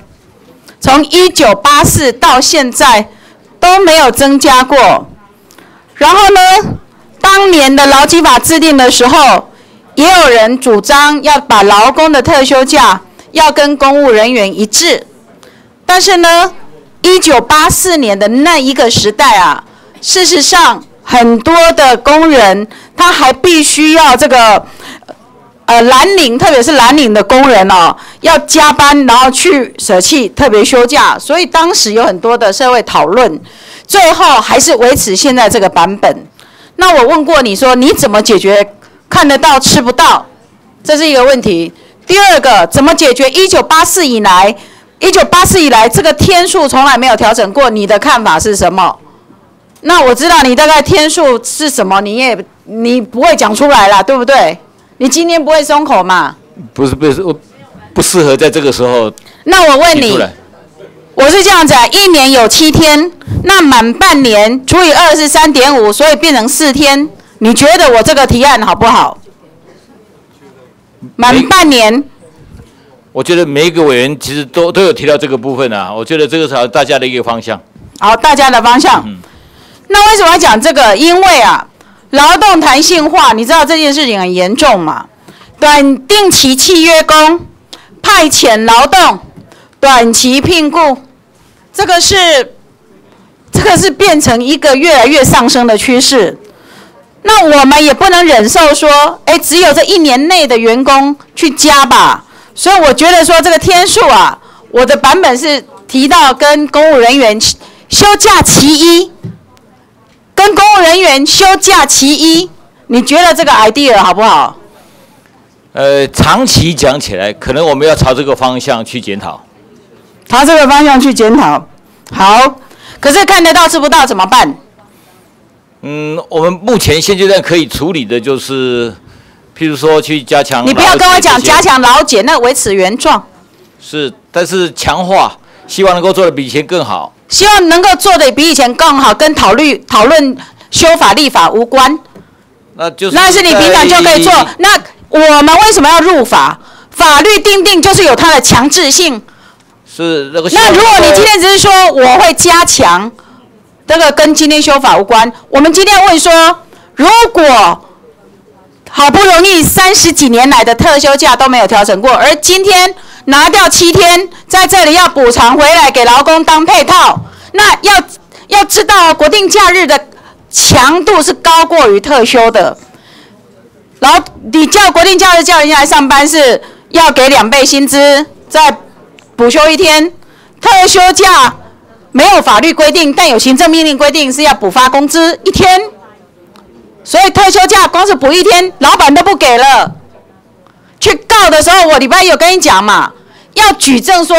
从一九八四到现在都没有增加过。然后呢？当年的劳基法制定的时候，也有人主张要把劳工的特休假要跟公务人员一致。但是呢，一九八四年的那一个时代啊，事实上很多的工人他还必须要这个呃蓝领，特别是蓝领的工人哦，要加班，然后去舍弃特别休假。所以当时有很多的社会讨论。最后还是维持现在这个版本。那我问过你说你怎么解决看得到吃不到，这是一个问题。第二个怎么解决？一九八四以来，一九八四以来这个天数从来没有调整过，你的看法是什么？那我知道你大概天数是什么，你也你不会讲出来了，对不对？你今天不会松口嘛？不是不是，我不适合在这个时候。那我问你。我是这样子啊，一年有七天，那满半年除以二是三点五，所以变成四天。你觉得我这个提案好不好？满半年。我觉得每一个委员其实都都有提到这个部分啊，我觉得这个是大家的一个方向。好，大家的方向。那为什么要讲这个？因为啊，劳动弹性化，你知道这件事情很严重嘛？短定期契约工、派遣劳动、短期聘雇。这个是，这个是变成一个越来越上升的趋势。那我们也不能忍受说，哎，只有这一年内的员工去加吧。所以我觉得说这个天数啊，我的版本是提到跟公务人员休假其一，跟公务人员休假其一。你觉得这个 idea 好不好？呃，长期讲起来，可能我们要朝这个方向去检讨。朝这个方向去检讨，好。可是看得到吃不到怎么办？嗯，我们目前现阶段可以处理的就是，譬如说去加强。你不要跟我讲加强老检，那维持原状。是，但是强化，希望能够做的比以前更好。希望能够做的比以前更好，跟讨论讨论修法立法无关。那就是。那是你平常就可以做。那我们为什么要入法？法律定定就是有它的强制性。是那个。那如果你今天只是说我会加强，这个跟今天修法无关。我们今天问说，如果好不容易三十几年来的特休假都没有调整过，而今天拿掉七天，在这里要补偿回来给劳工当配套，那要要知道国定假日的强度是高过于特休的。然后你叫国定假日叫人家来上班是要给两倍薪资，再补休一天，特休假没有法律规定，但有行政命令规定是要补发工资一天。所以特休假光是补一天，老板都不给了。去告的时候，我礼拜一有跟你讲嘛，要举证说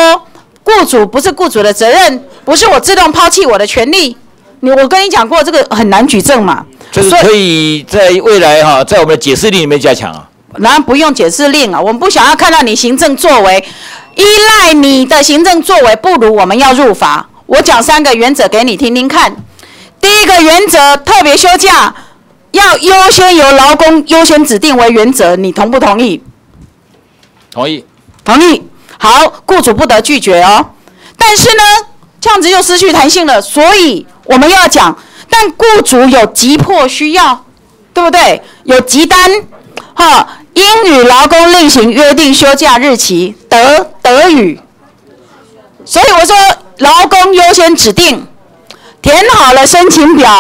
雇主不是雇主的责任，不是我自动抛弃我的权利。你我跟你讲过，这个很难举证嘛。这个可以在未来哈，在我们的解释令里面加强啊。然不用解释令啊，我们不想要看到你行政作为，依赖你的行政作为，不如我们要入法。我讲三个原则给你听听看。第一个原则，特别休假。要优先由劳工优先指定为原则，你同不同意？同意。同意。好，雇主不得拒绝哦。但是呢，这样子又失去弹性了，所以我们又要讲，但雇主有急迫需要，对不对？有急单，哈，应与劳工另行约定休假日期，得得与。所以我说，劳工优先指定，填好了申请表，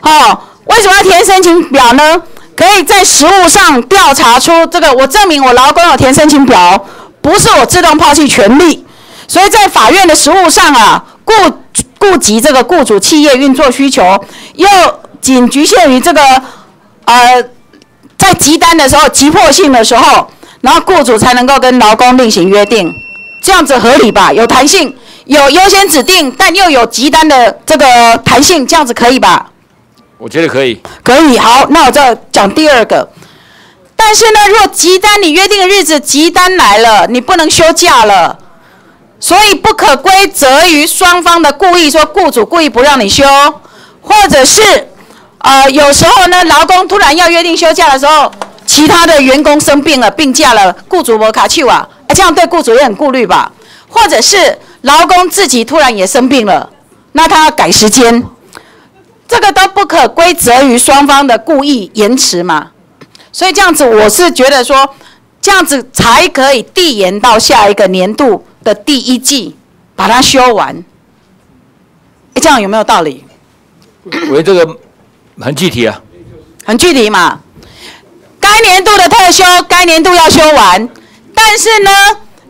哈。为什么要填申请表呢？可以在实务上调查出这个，我证明我劳工有填申请表，不是我自动抛弃权利。所以在法院的实务上啊，顾顾及这个雇主企业运作需求，又仅局限于这个呃，在急单的时候、急迫性的时候，然后雇主才能够跟劳工另行约定，这样子合理吧？有弹性，有优先指定，但又有急单的这个弹性，这样子可以吧？我觉得可以，可以。好，那我再讲第二个。但是呢，如果急单你约定的日子急单来了，你不能休假了，所以不可归责于双方的故意，说雇主故意不让你休，或者是呃有时候呢，劳工突然要约定休假的时候，其他的员工生病了病假了，雇主无卡去啊，这样对雇主也很顾虑吧？或者是劳工自己突然也生病了，那他要改时间。这个都不可归责于双方的故意延迟嘛，所以这样子我是觉得说，这样子才可以递延到下一个年度的第一季把它修完。这样有没有道理？我觉得这个很具体啊，很具体嘛。该年度的特休，该年度要修完，但是呢，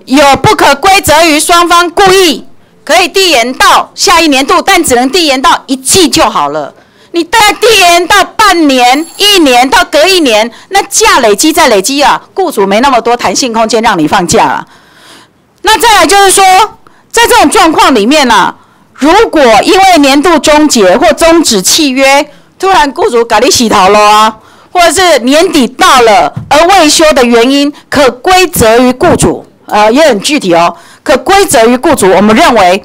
有不可归责于双方故意。可以递延到下一年度，但只能递延到一季就好了。你再递延到半年、一年到隔一年，那假累积再累积啊，雇主没那么多弹性空间让你放假啊。那再来就是说，在这种状况里面呢，如果因为年度终结或终止契约，突然雇主搞你洗头了啊，或者是年底到了而未休的原因，可归责于雇主，呃，也很具体哦。可归责于雇主，我们认为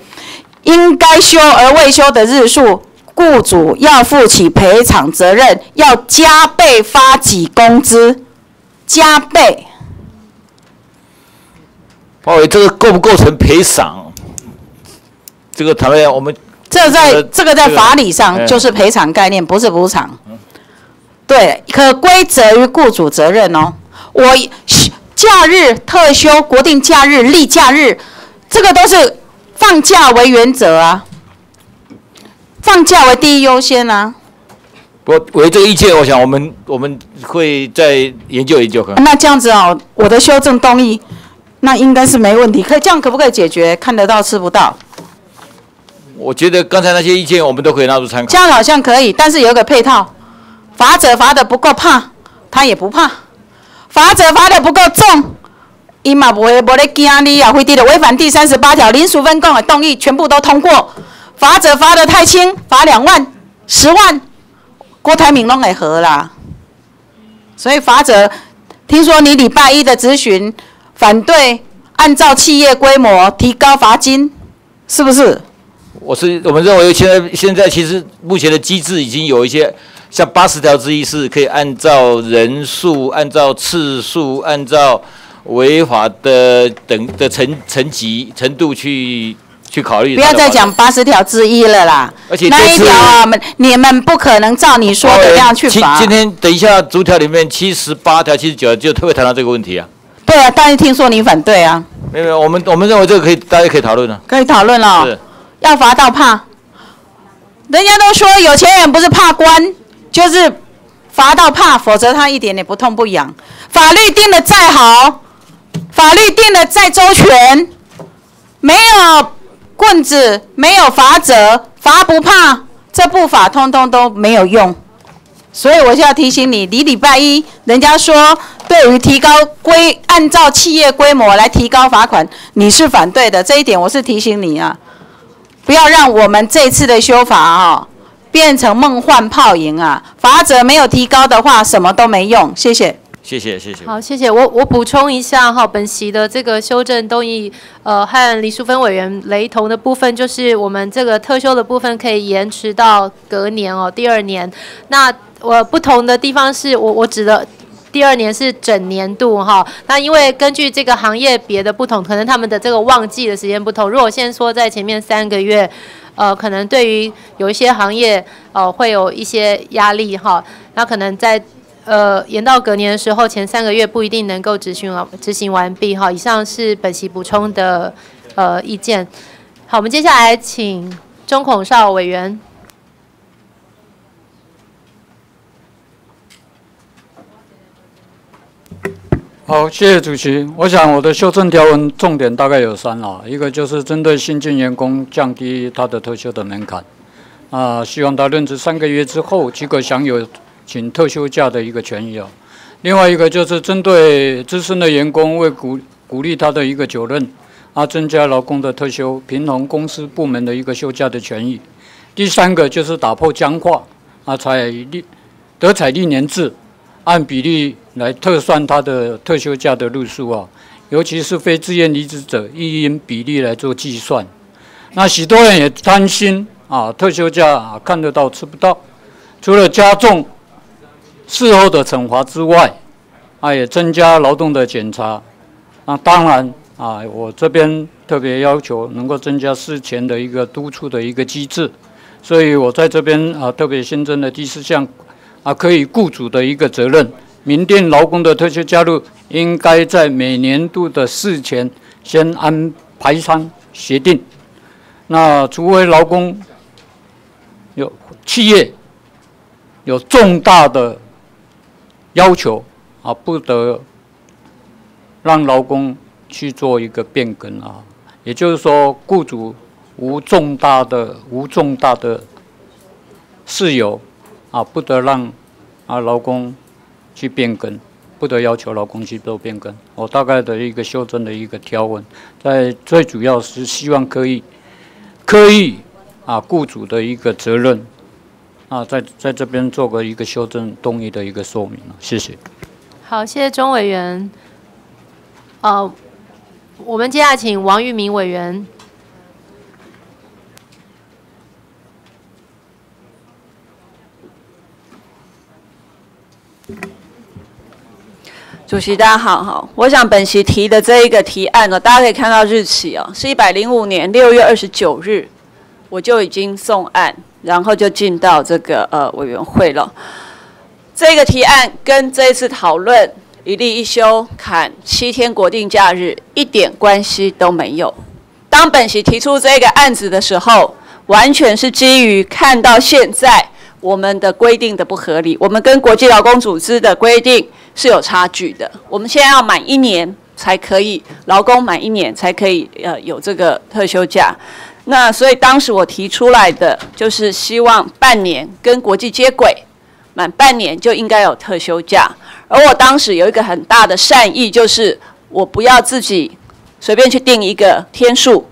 应该休而未休的日数，雇主要负起赔偿责任，要加倍发给工资，加倍。包伟，这个构不构成赔偿？这个谈论我们这在这个在法理上就是赔偿概念，不是补偿。对，可归责于雇主责任哦。我。假日特休、国定假日、例假日，这个都是放假为原则啊，放假为第一优先啊。我为这个意见，我想我们我们会再研究研究。那这样子哦，我的修正动议，那应该是没问题。可以这样可不可以解决？看得到吃不到。我觉得刚才那些意见我们都可以纳入参考。这样好像可以，但是有一个配套，罚者罚的不够怕，他也不怕。罚则罚的不够重，伊嘛不会无咧惊你啊，会滴的违反第三十八条林淑芬讲的动议全部都通过。罚则罚的太轻，罚两万、十万，郭台铭拢会合啦。所以罚则，听说你礼拜一的咨询反对按照企业规模提高罚金，是不是？我是我们认为现在现在其实目前的机制已经有一些。像八十条之一是可以按照人数、按照次数、按照违法的等的层层级程度去去考虑。不要再讲八十条之一了啦，而且那一条啊，你们不可能照你说的那样去今罚。今天等一下，逐条里面七十八条、七十九就特别谈到这个问题啊。对啊，但是听说你反对啊，没有，我们我们认为这个可以，大家可以讨论啊。可以讨论了。是，要罚到怕。人家都说有钱人不是怕官，就是罚到怕，否则他一点也不痛不痒。法律定的再好，法律定的再周全，没有棍子，没有罚则，罚不怕，这部法通通都没有用。所以我就要提醒你，你礼拜一，人家说对于提高规，按照企业规模来提高罚款，你是反对的，这一点我是提醒你啊。不要让我们这次的修法啊、变成梦幻泡影啊！罚则没有提高的话，什么都没用。谢谢。谢谢谢谢。好，谢谢。我我补充一下哈，本席的这个修正动议，呃，和李淑芬委员雷同的部分，就是我们这个特休的部分可以延迟到隔年哦，第二年。那我不同的地方是我我指的。第二年是整年度哈，那因为根据这个行业别的不同，可能他们的这个旺季的时间不同。如果先说在前面三个月，呃，可能对于有一些行业呃会有一些压力哈，那可能在呃延到隔年的时候，前三个月不一定能够执行完执行完毕哈。以上是本席补充的呃意见。好，我们接下来请钟孔少委员。好，谢谢主席。我想我的修正条文重点大概有三啊，一个就是针对新进员工降低他的退休的门槛，啊，希望他任职三个月之后即可享有请特休假的一个权益啊。另外一个就是针对资深的员工，为鼓鼓励他的一个久任，啊，增加劳工的特休，平衡公司部门的一个休假的权益。第三个就是打破僵化，啊，采历德采历年制，按比例来特算他的特休假的日数啊，尤其是非自愿离职者，亦因比例来做计算。那许多人也担心啊，特休假、啊、看得到吃不到，除了加重事后的惩罚之外，啊，也增加劳动的检查。那当然啊，我这边特别要求能够增加事前的一个督促的一个机制，所以我在这边啊特别新增的第四项啊，可以雇主的一个责任，民定劳工的特休加入，应该在每年度的事前先安排商协定。那除非劳工有企业有重大的要求啊，不得让劳工去做一个变更啊。也就是说，雇主无重大的无重大的事由啊，不得让啊劳工去变更，不得要求劳工去做变更。我大概的一个修正的一个条文，在最主要是希望可以刻意啊雇主的一个责任啊，在在这边做个一个修正动议的一个说明了谢谢。好，谢谢钟委员。呃，我们接下来请王玉明委员。主席，大家好，好，我想本席提的这一个提案呢，大家可以看到日期哦，是一百零五年六月二十九日，我就已经送案，然后就进到这个呃委员会了。这个提案跟这一次讨论一例一休砍七天国定假日一点关系都没有。当本席提出这个案子的时候，完全是基于看到现在我们的规定的不合理，我们跟国际劳工组织的规定是有差距的。我们现在要满一年才可以，劳工满一年才可以呃有这个特休假。那所以当时我提出来的就是希望半年跟国际接轨，满半年就应该有特休假。而我当时有一个很大的善意，就是我不要自己随便去定一个天数，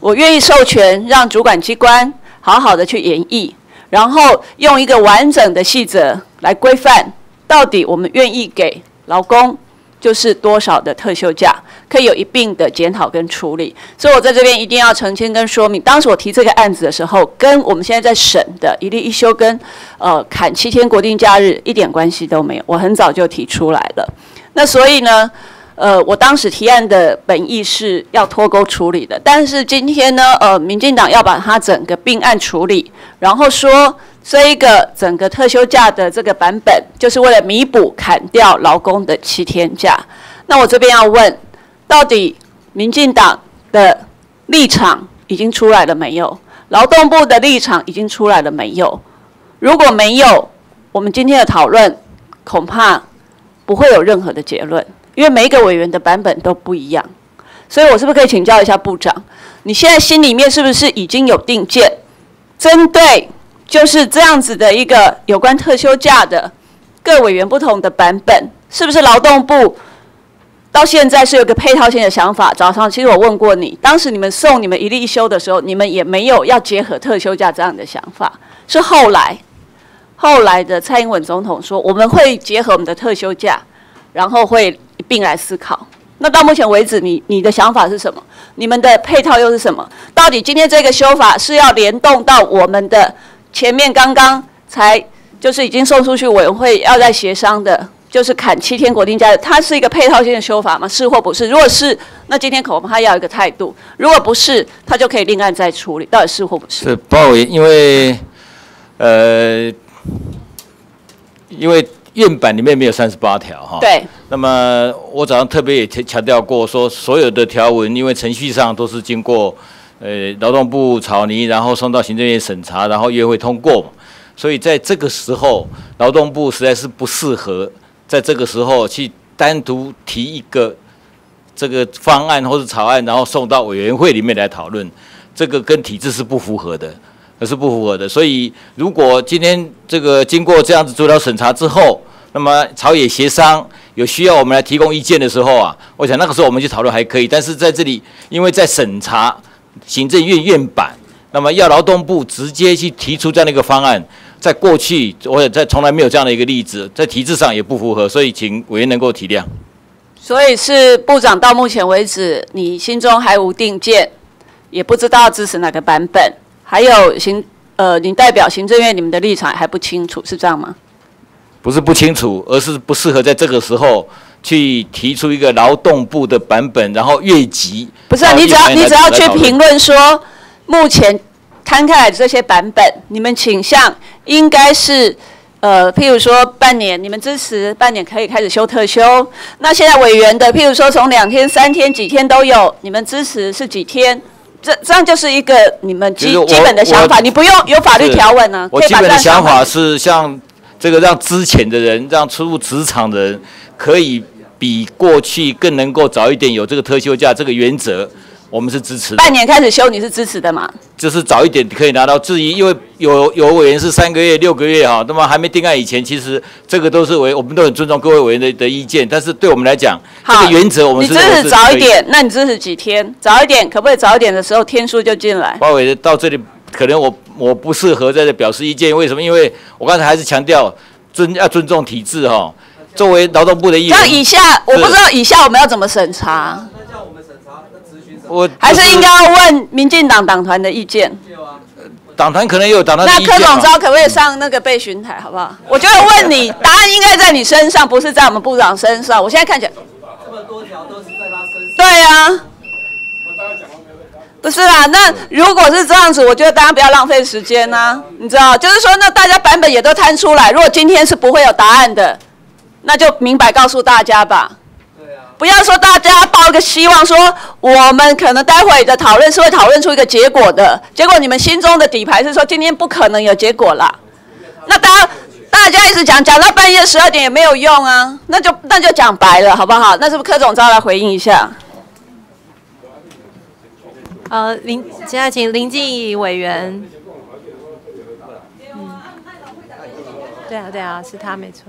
我愿意授权让主管机关好好的去演绎，然后用一个完整的细则来规范，到底我们愿意给劳工就是多少的特休假，可以有一并的检讨跟处理。所以我在这边一定要澄清跟说明，当时我提这个案子的时候，跟我们现在在审的一例一休跟呃砍七天国定假日一点关系都没有，我很早就提出来了。那所以呢，呃，我当时提案的本意是要脱钩处理的，但是今天呢，呃，民进党要把它整个并案处理，然后说这一个整个特休假的这个版本，就是为了弥补砍掉劳工的七天假。那我这边要问，到底民进党的立场已经出来了没有？劳动部的立场已经出来了没有？如果没有，我们今天的讨论恐怕不会有任何的结论，因为每一个委员的版本都不一样。所以我是不是可以请教一下部长，你现在心里面是不是已经有定见，针对就是这样子的一个有关特休假的各委员不同的版本，是不是劳动部？到现在是有个配套性的想法。早上其实我问过你，当时你们送你们一例一休的时候，你们也没有要结合特休假这样的想法。是后来，后来的蔡英文总统说我们会结合我们的特休假，然后会一并来思考。那到目前为止，你你的想法是什么？你们的配套又是什么？到底今天这个修法是要联动到我们的前面刚刚才就是已经送出去委员会要在协商的？就是砍七天国定假日，它是一个配套性的修法吗？是或不是？如果是，那今天恐怕要一个态度；如果不是，他就可以另案再处理。到底是或不是？因为呃，因为院版里面没有三十八条哈。对。那么我早上特别也强调过，说所有的条文，因为程序上都是经过呃劳动部草拟，然后送到行政院审查，然后院会通过，所以在这个时候，劳动部实在是不适合。在这个时候去单独提一个这个方案或者草案，然后送到委员会里面来讨论，这个跟体制是不符合的，是不符合的。所以，如果今天这个经过这样子做了审查之后，那么朝野协商有需要我们来提供意见的时候啊，我想那个时候我们去讨论还可以。但是在这里，因为在审查行政院院版，那么要劳动部直接去提出这样的一个方案。在过去，我也在从来没有这样的一个例子，在体制上也不符合，所以请委员能够体谅。所以是部长到目前为止，你心中还无定见，也不知道支持哪个版本，还有行呃，你代表行政院，你们的立场还不清楚，是这样吗？不是不清楚，而是不适合在这个时候去提出一个劳动部的版本，然后越级。不是，啊你只要你只要去评论说目前。摊开来的这些版本，你们倾向应该是，呃，譬如说半年，你们支持半年可以开始休特休。那现在委员的，譬如说从两天、三天、几天都有，你们支持是几天？这这样就是一个你们基基本的想法，你不用有法律条文呢。我基本的想法是，像这个让之前的人，让初入职场的人，可以比过去更能够早一点有这个特休假这个原则。我们是支持的。半年开始休，你是支持的嘛？就是早一点可以拿到。质疑，因为有有委员是三个月、六个月哈，那么还没定案以前，其实这个都是委，我们都很尊重各位委员的的意见。但是对我们来讲，这个原则我们是支持早一点。那你支持几天？早一点可不可以早一点的时候天数就进来？包伟到这里，可能我我不适合在这表示意见。为什么？因为我刚才还是强调尊要尊重体制哈。作为劳动部的议员，那以下我不知道以下我们要怎么审查。我还是应该要问民进党党团的意见。党团可能也有党团的意见。那柯总召可不可以上那个备询台，好不好？我就会问你，答案应该在你身上，不是在我们部长身上。我现在看起来这么多条都是在他身上。对啊。不是啦，那如果是这样子，我觉得大家不要浪费时间呐。你知道，就是说，那大家版本也都摊出来。如果今天是不会有答案的，那就明白告诉大家吧。不要说大家抱一个希望，说我们可能待会的讨论是会讨论出一个结果的，结果你们心中的底牌是说今天不可能有结果啦。那大家大家一直讲讲到半夜十二点也没有用啊，那就那就讲白了好不好？那是不是柯总招来回应一下？呃，林现在请林静怡委员。对啊对啊，是他没错。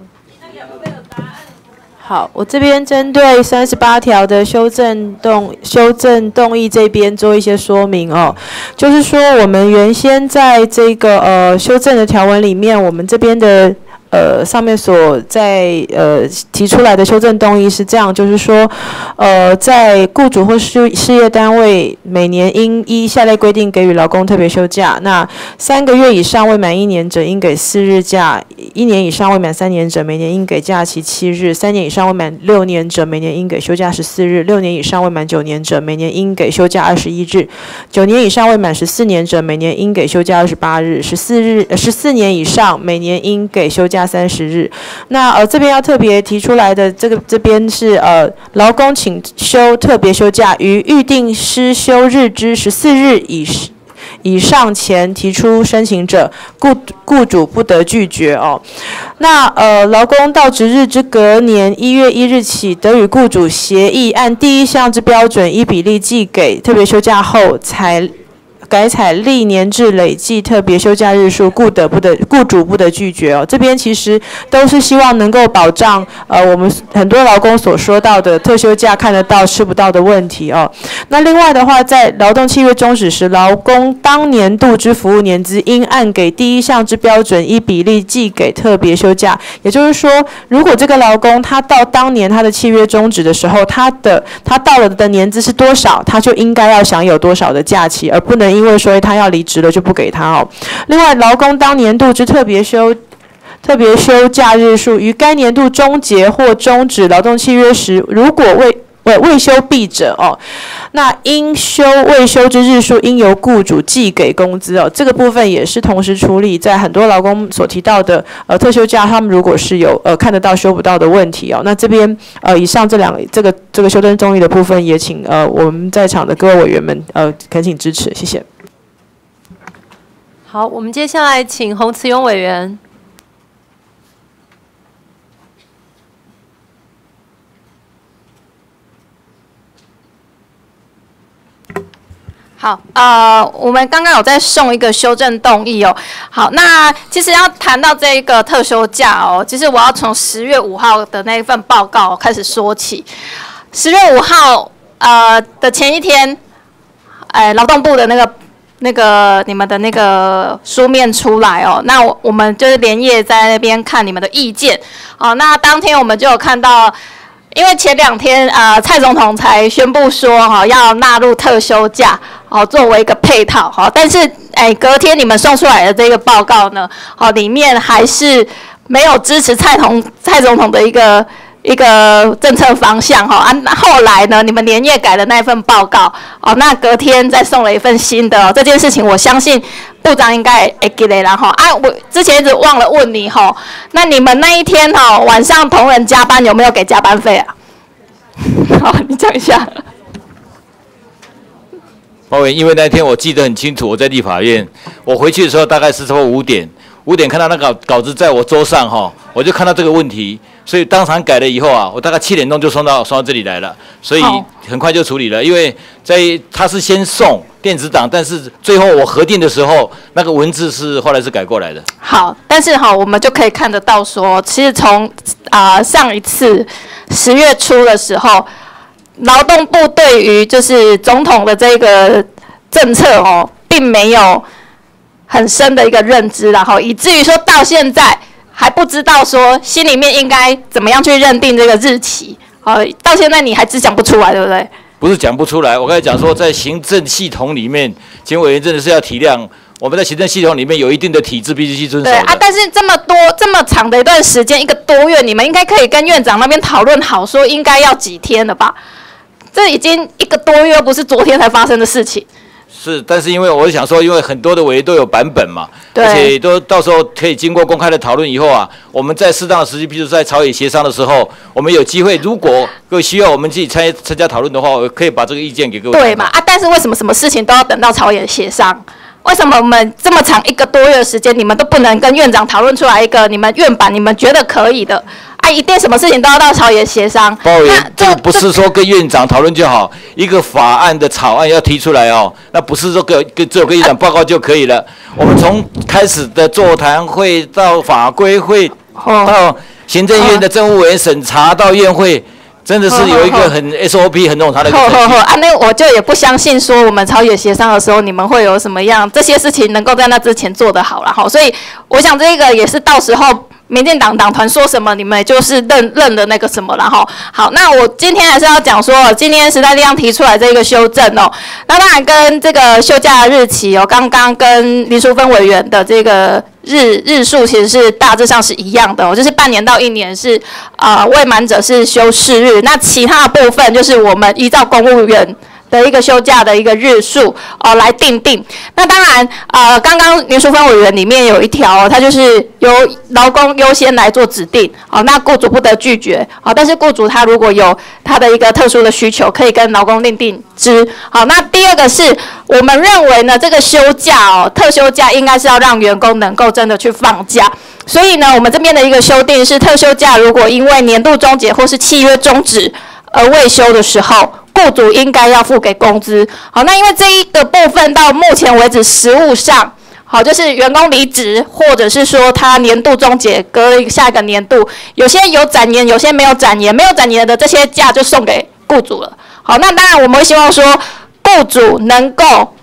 好，我这边针对三十八条的修正动修正动议这边做一些说明哦，就是说我们原先在这个呃修正的条文里面，我们这边的。呃，上面所在呃提出来的修正动议是这样，就是说，呃，在雇主或事事业单位每年应依下列规定给予劳工特别休假，那三个月以上未满一年者应给四日假，一年以上未满三年者，每年应给假期七日；三年以上未满六年者，每年应给休假十四日；六年以上未满九年者，每年应给休假二十一日；九年以上未满十四年者，每年应给休假二十八日；十四日十四年以上，每年应给休假三十日。那呃，这边要特别提出来的，这个这边是呃，劳工请休特别休假于预定失休日之十四日以以上前提出申请者，雇雇主不得拒绝哦。那呃，劳工到职日之隔年一月一日起，得与雇主协议，按第一项之标准依比例寄给特别休假后才。改采历年至累计特别休假日数，雇得不得雇主不得拒绝哦。这边其实都是希望能够保障呃我们很多劳工所说到的特休假看得到吃不到的问题哦。那另外的话，在劳动契约终止时，劳工当年度之服务年资应按给第一项之标准依比例计给特别休假。也就是说，如果这个劳工他到当年他的契约终止的时候，他的他到了的年资是多少，他就应该要享有多少的假期，而不能。因为所以他要离职了就不给他哦。另外，劳工当年度之特别休特别休假日数于该年度终结或终止劳动契约时，如果未未未休必者哦，那应休未休之日数应由雇主寄给工资哦。这个部分也是同时处理在很多劳工所提到的呃特休假，他们如果是有呃看得到休不到的问题哦，那这边呃以上这两个这个这个修正中医的部分，也请呃我们在场的各位委员们呃恳请支持，谢谢。好，我们接下来请洪慈勇委员。好，呃，我们刚刚有在送一个修正动议哦。好，那其实要谈到这一个特休假哦，其实我要从十月五号的那一份报告开始说起。十月五号，呃的前一天，哎，劳动部的那个那个你们的那个书面出来哦，那我们就是连夜在那边看你们的意见。哦，那当天我们就有看到。因为前两天啊，蔡总统才宣布说哈要纳入特休假，哦作为一个配套哈，但是哎隔天你们送出来的这个报告呢，哦里面还是没有支持蔡同蔡总统的一个一个政策方向哈啊，后来呢你们连夜改的那份报告哦，那隔天再送了一份新的这件事情，我相信。部长应该会记得啦吼啊！我之前一直忘了问你哈，那你们那一天哈晚上同仁加班有没有给加班费啊？*laughs* 好，你讲一下。包伟，因为那天我记得很清楚，我在立法院，我回去的时候大概是差不多五点，五点看到那个稿子在我桌上哈，我就看到这个问题。所以当场改了以后啊，我大概七点钟就送到送到这里来了，所以很快就处理了。因为在他是先送电子档，但是最后我核定的时候，那个文字是后来是改过来的。好，但是哈，我们就可以看得到说，其实从啊上一次十月初的时候，劳动部对于就是总统的这个政策哦，并没有很深的一个认知，然后以至于说到现在。还不知道说心里面应该怎么样去认定这个日期，呃，到现在你还只讲不出来，对不对？不是讲不出来，我刚才讲说，在行政系统里面，检委员真的是要体谅，我们在行政系统里面有一定的体制，必须去遵守。对啊，但是这么多这么长的一段时间，一个多月，你们应该可以跟院长那边讨论好，说应该要几天了吧？这已经一个多月，不是昨天才发生的事情。是，但是因为我想说，因为很多的委员都有版本嘛，而且都到时候可以经过公开的讨论以后啊，我们在适当的时机，比如在朝野协商的时候，我们有机会，如果各位需要我们自己参参加讨论的话，我可以把这个意见给各位。对嘛啊？但是为什么什么事情都要等到朝野协商？为什么我们这么长一个多月的时间，你们都不能跟院长讨论出来一个你们院版你们觉得可以的？啊，一定什么事情都要到朝野协商。包委员，这个不是说跟院长讨论就好，一个法案的草案要提出来哦，那不是说跟跟只有跟院长报告就可以了。我们从开始的座谈会到法规会，到行政院的政务委员审查到院会。真的是有一个很 SOP 很懂他的。啊，那我就也不相信说我们超越协商的时候，你们会有什么样这些事情能够在那之前做得好了哈。所以我想这个也是到时候民进党党团说什么，你们就是认认的那个什么然后好，那我今天还是要讲说，今天时代力量提出来这一个修正哦，那当然跟这个休假日期哦，刚刚跟林淑芬委员的这个日日数其实是大致上是一样的哦，就是半年到一年是呃未满者是休四日，那其他部分就是我们依照公务员。的一个休假的一个日数哦来定定。那当然，呃，刚刚林淑芬委员里面有一条哦，它就是由劳工优先来做指定哦，那雇主不得拒绝哦。但是雇主他如果有他的一个特殊的需求，可以跟劳工另定之。好，那第二个是我们认为呢，这个休假哦，特休假应该是要让员工能够真的去放假。所以呢，我们这边的一个修订是，特休假如果因为年度终结或是契约终止而未休的时候。雇主应该要付给工资，好，那因为这一个部分到目前为止实务上，好，就是员工离职，或者是说他年度终结，隔下一个年度，有些有展延，有些没有展延，没有展延的这些假就送给雇主了，好，那当然我们会希望说，雇主能够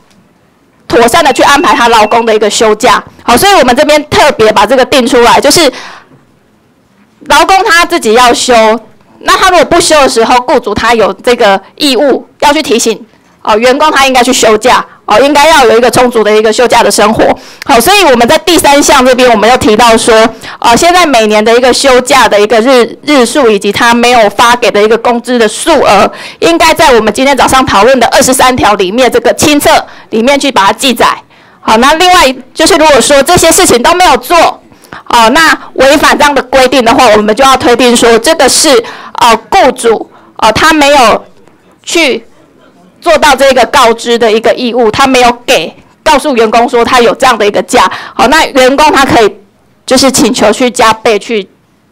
妥善的去安排他劳工的一个休假，好，所以我们这边特别把这个定出来，就是劳工他自己要休。那他如果不休的时候，雇主他有这个义务要去提醒哦，员工他应该去休假哦，应该要有一个充足的一个休假的生活。好，所以我们在第三项这边，我们又提到说，呃，现在每年的一个休假的一个日日数，以及他没有发给的一个工资的数额，应该在我们今天早上讨论的二十三条里面这个清册里面去把它记载。好，那另外就是如果说这些事情都没有做。哦，那违反这样的规定的话，我们就要推定说这个是呃雇主呃他没有去做到这个告知的一个义务，他没有给告诉员工说他有这样的一个假。好，那员工他可以就是请求去加倍去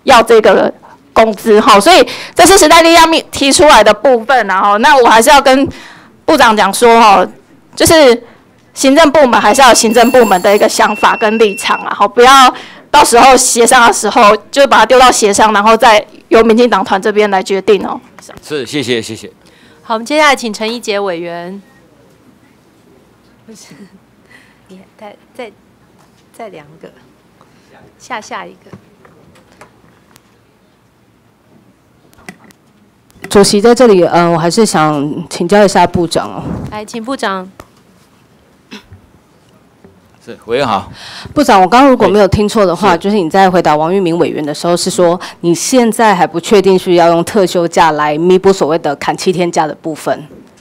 要这个工资。好，所以这是时代力量提出来的部分。然后，那我还是要跟部长讲说哈，就是行政部门还是要行政部门的一个想法跟立场啊，好，不要。到时候协商的时候，就把它丢到协商，然后再由民进党团这边来决定哦。是，谢谢，谢谢。好，我们接下来请陈一杰委员。不是，你再再再两个，下下一个。主席在这里，嗯，我还是想请教一下部长哦。来，请部长。是，委员好，部长，我刚刚如果没有听错的话，就是你在回答王玉明委员的时候是说，你现在还不确定是要用特休假来弥补所谓的砍七天假的部分，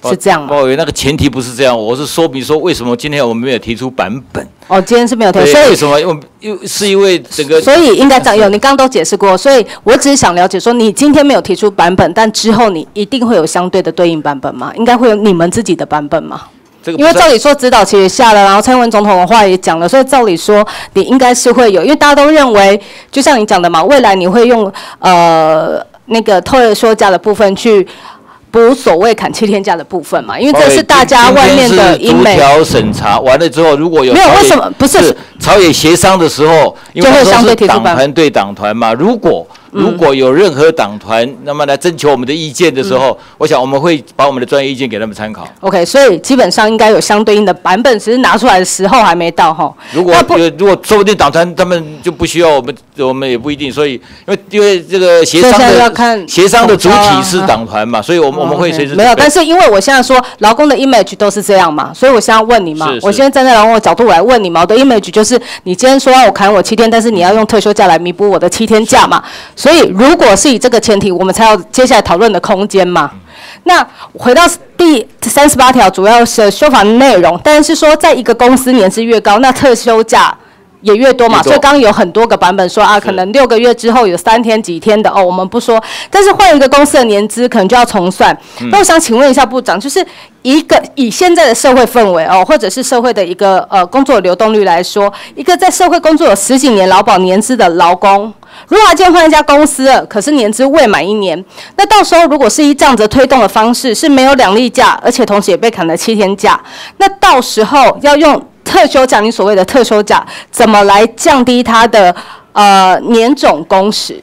是这样吗？委员，那个前提不是这样，我是说明说为什么今天我们没有提出版本。哦，今天是没有提，所以为什么？因为是因为整个，所以应该这样，有你刚刚都解释过，所以我只是想了解说，你今天没有提出版本，但之后你一定会有相对的对应版本吗？应该会有你们自己的版本吗？因为照理说指导期也下了，然后蔡英文总统的话也讲了，所以照理说你应该是会有，因为大家都认为，就像你讲的嘛，未来你会用呃那个特休假的部分去补所谓砍七天假的部分嘛，因为这是大家外面的英美。条审查完了之后，如果有没有为什么不是朝野协商的时候，就会相对党团对党团嘛，如果。如果有任何党团那么来征求我们的意见的时候，我想我们会把我们的专业意见给他们参考。OK，所以基本上应该有相对应的版本，只是拿出来的时候还没到哈。如果如果说不定党团他们就不需要我们，我们也不一定。所以因为因为这个协商的协商的主体是党团嘛，所以我们我们会随时没有。但是因为我现在说劳工的 image 都是这样嘛，所以我现在问你嘛，我现在站在劳工的角度来问你嘛，我的 image 就是你今天说我砍我七天，但是你要用特休假来弥补我的七天假嘛，所以如果。是以这个前提，我们才有接下来讨论的空间嘛？那回到第三十八条，主要是修法内容，但是说在一个公司年资越高，那特休假也越多嘛？所以刚刚有很多个版本说啊，可能六个月之后有三天几天的哦，我们不说。但是换一个公司的年资，可能就要重算。那我想请问一下部长，就是一个以现在的社会氛围哦，或者是社会的一个呃工作流动率来说，一个在社会工作有十几年劳保年资的劳工。如果他今天换一家公司了，可是年资未满一年，那到时候如果是以这样子推动的方式，是没有两例假，而且同时也被砍了七天假，那到时候要用特休假，你所谓的特休假，怎么来降低他的呃年总工时？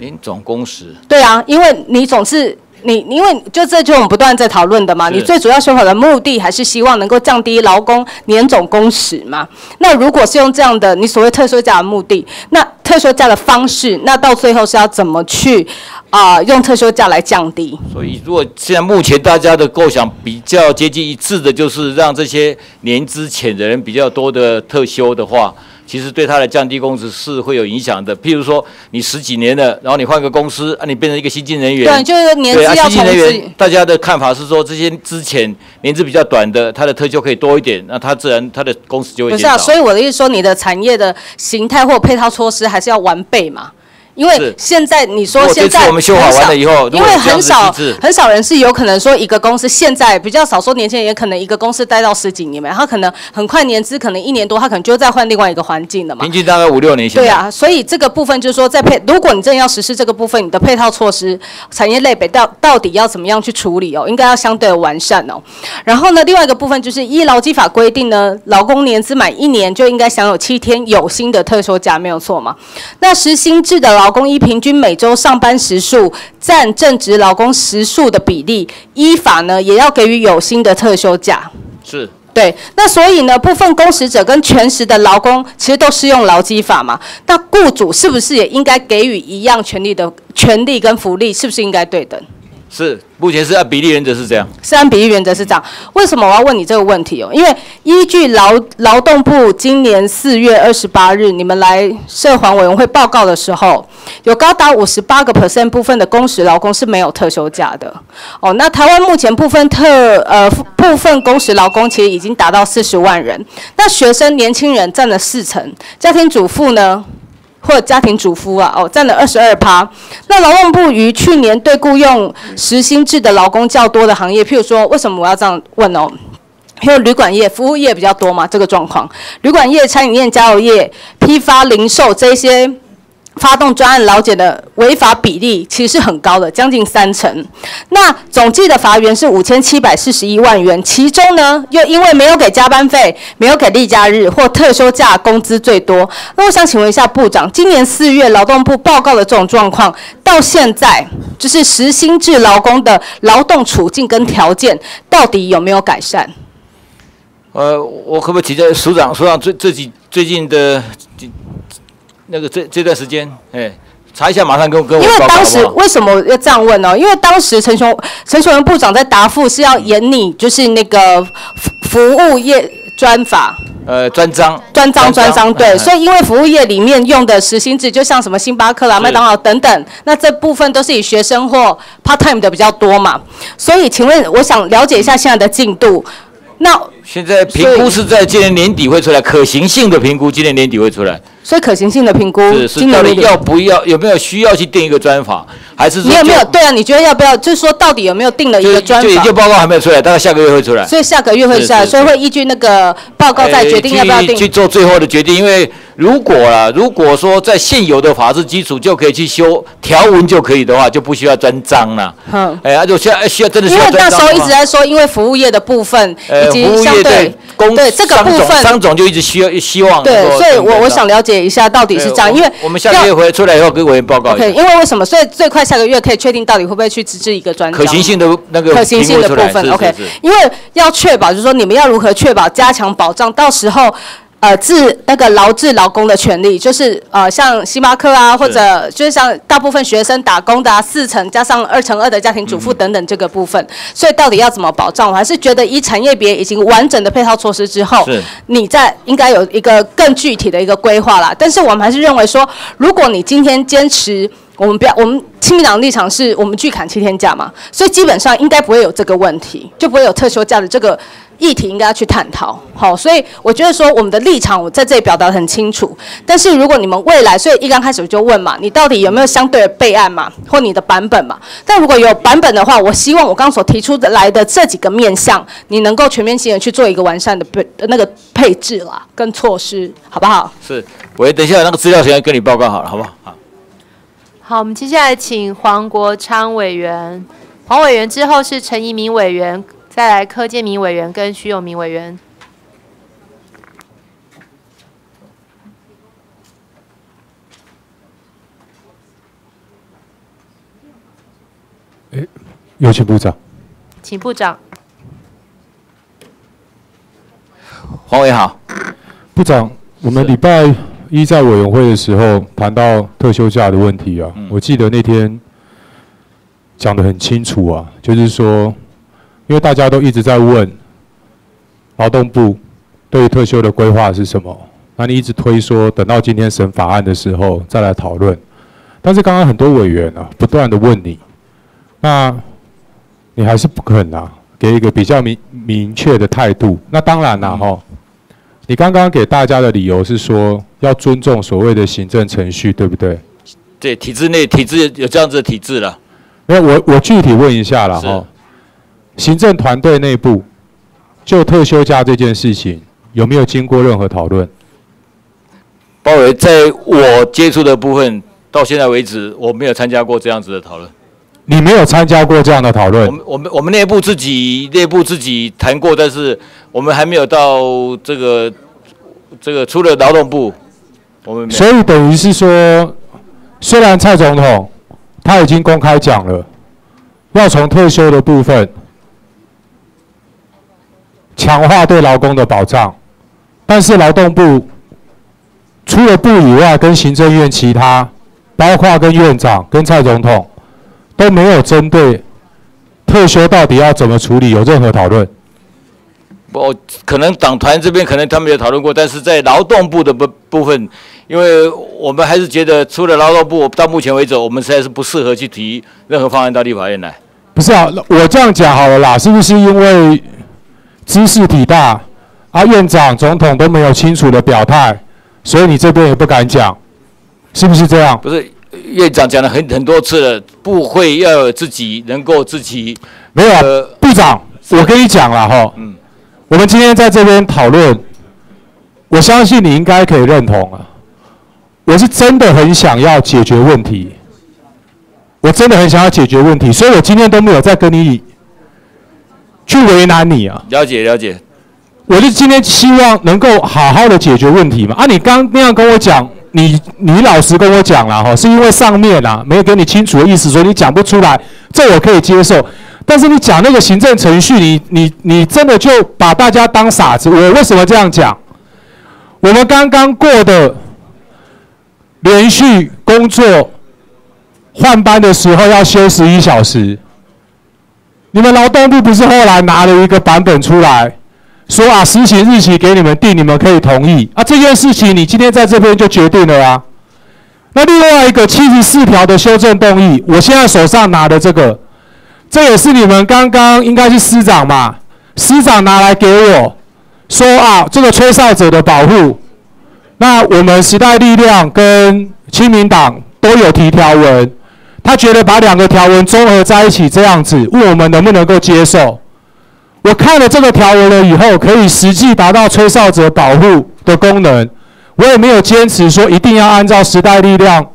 年总工时？对啊，因为你总是。你因为就这就我们不断在讨论的嘛，你最主要修法的目的还是希望能够降低劳工年总工时嘛。那如果是用这样的你所谓特休假的目的，那特休假的方式，那到最后是要怎么去啊、用特休假来降低？所以，如果现在目前大家的构想比较接近一致的，就是让这些年资浅的人比较多的特休的话，其实对他的降低工资是会有影响的。譬如说，你十几年了，然后你换个公司，啊，你变成一个新进人员，对就是年资对啊要新进人员，大家的看法是说，这些之前年资比较短的，他的特休可以多一点，那他自然他的工时就会不是啊，所以我的意思说，你的产业的形态或配套措施还是要完备嘛。因为现在你说现在我们修好完了以后因为很少很少人是有可能说一个公司现在比较少说年轻人也可能一个公司待到十几年嘛，他可能很快年资可能一年多，他可能就再换另外一个环境了嘛平。均大概五六年。对啊，所以这个部分就是说，在配，如果你真的要实施这个部分，你的配套措施、产业类别到到底要怎么样去处理哦，应该要相对完善哦。然后呢，另外一个部分就是依劳基法规定呢，劳工年资满一年就应该享有七天有薪的特休假，没有错嘛？那实薪制的劳工依平均每周上班时数占正职劳工时数的比例，依法呢也要给予有薪的特休假。是。对，那所以呢，部分工时者跟全时的劳工其实都适用劳基法嘛。那雇主是不是也应该给予一样权利的权利跟福利？是不是应该对等？是，目前是按比例原则是这样。是按比例原则是这样。为什么我要问你这个问题哦？因为依据劳劳动部今年四月二十八日你们来社环委员会报告的时候，有高达五十八个 percent 部分的工时劳工是没有特休假的。哦，那台湾目前部分特呃部分工时劳工其实已经达到四十万人，那学生年轻人占了四成，家庭主妇呢？或者家庭主妇啊，哦，占了二十二趴。那劳动部于去年对雇佣实薪制的劳工较多的行业，譬如说，为什么我要这样问哦？因为旅馆业、服务业比较多嘛，这个状况，旅馆业、餐饮业、加油业、批发、零售这些发动专案劳检的违法比例其实是很高的，将近三成。那总计的罚元是五千七百四十一万元，其中呢，又因为没有给加班费、没有给例假日或特休假，工资最多。那我想请问一下部长，今年四月劳动部报告的这种状况，到现在就是实薪制劳工的劳动处境跟条件，到底有没有改善？呃，我可不可以提这署长？署长最最近最近的那个这这段时间，哎，查一下，马上跟跟我因为当时好不好为什么要这样问呢？因为当时陈雄陈雄文部长在答复是要严拟，就是那个服服务业专法。呃专章专章专章对，嗯所以因为服务业里面用的实薪制，就像什么星巴克啦、麦当劳等等，那这部分都是以学生或 part time 的比较多嘛。所以，请问我想了解一下现在的进度。那现在评估是在今年年底会出来，可行性的评估今年年底会出来。所以可行性的评估，是是，到底要不要有没有需要去定一个专法，还是说你有没有对啊？你觉得要不要？就是说到底有没有定了一个专法就研究？报告还没有出来，大概下个月会出来。所以下个月会出来，所以会依据那个报告再决定要不要定去去。做最后的决定。因为如果啦，如果说在现有的法制基础就可以去修条文就可以的话，就不需要专章了。嗯，哎，而且需要需要真的需因为。那时候一直在说，因为服务业的部分呃，以及服务业对对工对这个部分，张总就一直希望希望对所以我我想了解一下到底是这样，因为我们下个月回来出来以后跟委员报告一 OK，下因为为什么？所以最快下个月可以确定到底会不会去资质一个专章可行性的那个可行性的部分，OK，因为要确保，就是说你们要如何确保加强保障，到时候。呃，自那个劳制劳工的权利，就是呃，像星巴克啊，或者就是像大部分学生打工的啊，四成加上二乘二的家庭主妇等等这个部分，所以到底要怎么保障？我还是觉得一产业别已经完整的配套措施之后，你在应该有一个更具体的一个规划啦。但是我们还是认为说，如果你今天坚持。我们不要，我们亲民党的立场是我们拒砍七天假嘛，所以基本上应该不会有这个问题，就不会有特休假的这个议题应该要去探讨。好，所以我觉得说我们的立场我在这里表达得很清楚。但是如果你们未来，所以一刚开始我就问嘛，你到底有没有相对的备案嘛，或你的版本嘛？但如果有版本的话，我希望我刚刚所提出的来的这几个面向，你能够全面性的去做一个完善的配那个配置啦，跟措施，好不好？是，喂等一下那个资料先跟你报告好了，好不好？好。好，我们接下来请黄国昌委员，黄委员之后是陈怡民委员，再来柯建明委员跟徐永明委员。有请部长。请部长。黄伟好，部长，我们礼拜一在委员会的时候谈到特休假的问题啊，我记得那天讲得很清楚啊，就是说，因为大家都一直在问劳动部对于退休的规划是什么，那你一直推说等到今天审法案的时候再来讨论，但是刚刚很多委员啊不断的问你，那你还是不肯啊，给一个比较明明确的态度，那当然啦哈。你刚刚给大家的理由是说要尊重所谓的行政程序，对不对？对，体制内体制有这样子的体制了。那我我具体问一下了哈，行政团队内部就特休假这件事情有没有经过任何讨论？包伟在我接触的部分，到现在为止我没有参加过这样子的讨论。你没有参加过这样的讨论？我们我们我们内部自己内部自己谈过，但是我们还没有到这个这个除了劳动部，我们所以等于是说，虽然蔡总统他已经公开讲了，要从退休的部分强化对劳工的保障，但是劳动部除了部以外，跟行政院其他，包括跟院长跟蔡总统。都没有针对退休到底要怎么处理有任何讨论。我可能党团这边可能他们有讨论过，但是在劳动部的部部分，因为我们还是觉得除了劳动部，到目前为止我们实在是不适合去提任何方案到立法院来。不是啊，我这样讲好了啦，是不是因为知识体大啊？院长、总统都没有清楚的表态，所以你这边也不敢讲，是不是这样？不是。院长讲了很很多次了，部会要有自己能够自己。没有，部长，我跟你讲了哈，嗯，我们今天在这边讨论，我相信你应该可以认同啊。我是真的很想要解决问题，我真的很想要解决问题，所以我今天都没有在跟你去为难你啊。了解了解，我就今天希望能够好好的解决问题嘛。啊，你刚那样跟我讲。你你老实跟我讲了哈，是因为上面啊没有给你清楚的意思，所以你讲不出来，这我可以接受。但是你讲那个行政程序，你你你真的就把大家当傻子？我为什么这样讲？我们刚刚过的连续工作换班的时候要休十一小时，你们劳动部不是后来拿了一个版本出来？说啊，实行日期给你们定，你们可以同意啊。这件事情你今天在这边就决定了啊。那另外一个七十四条的修正动议，我现在手上拿的这个，这也是你们刚刚应该是司长嘛，司长拿来给我，说啊，这个吹哨者的保护，那我们时代力量跟亲民党都有提条文，他觉得把两个条文综合在一起这样子，问我们能不能够接受。我看了这个条文了以后，可以实际达到吹哨者保护的功能。我也没有坚持说一定要按照时代力量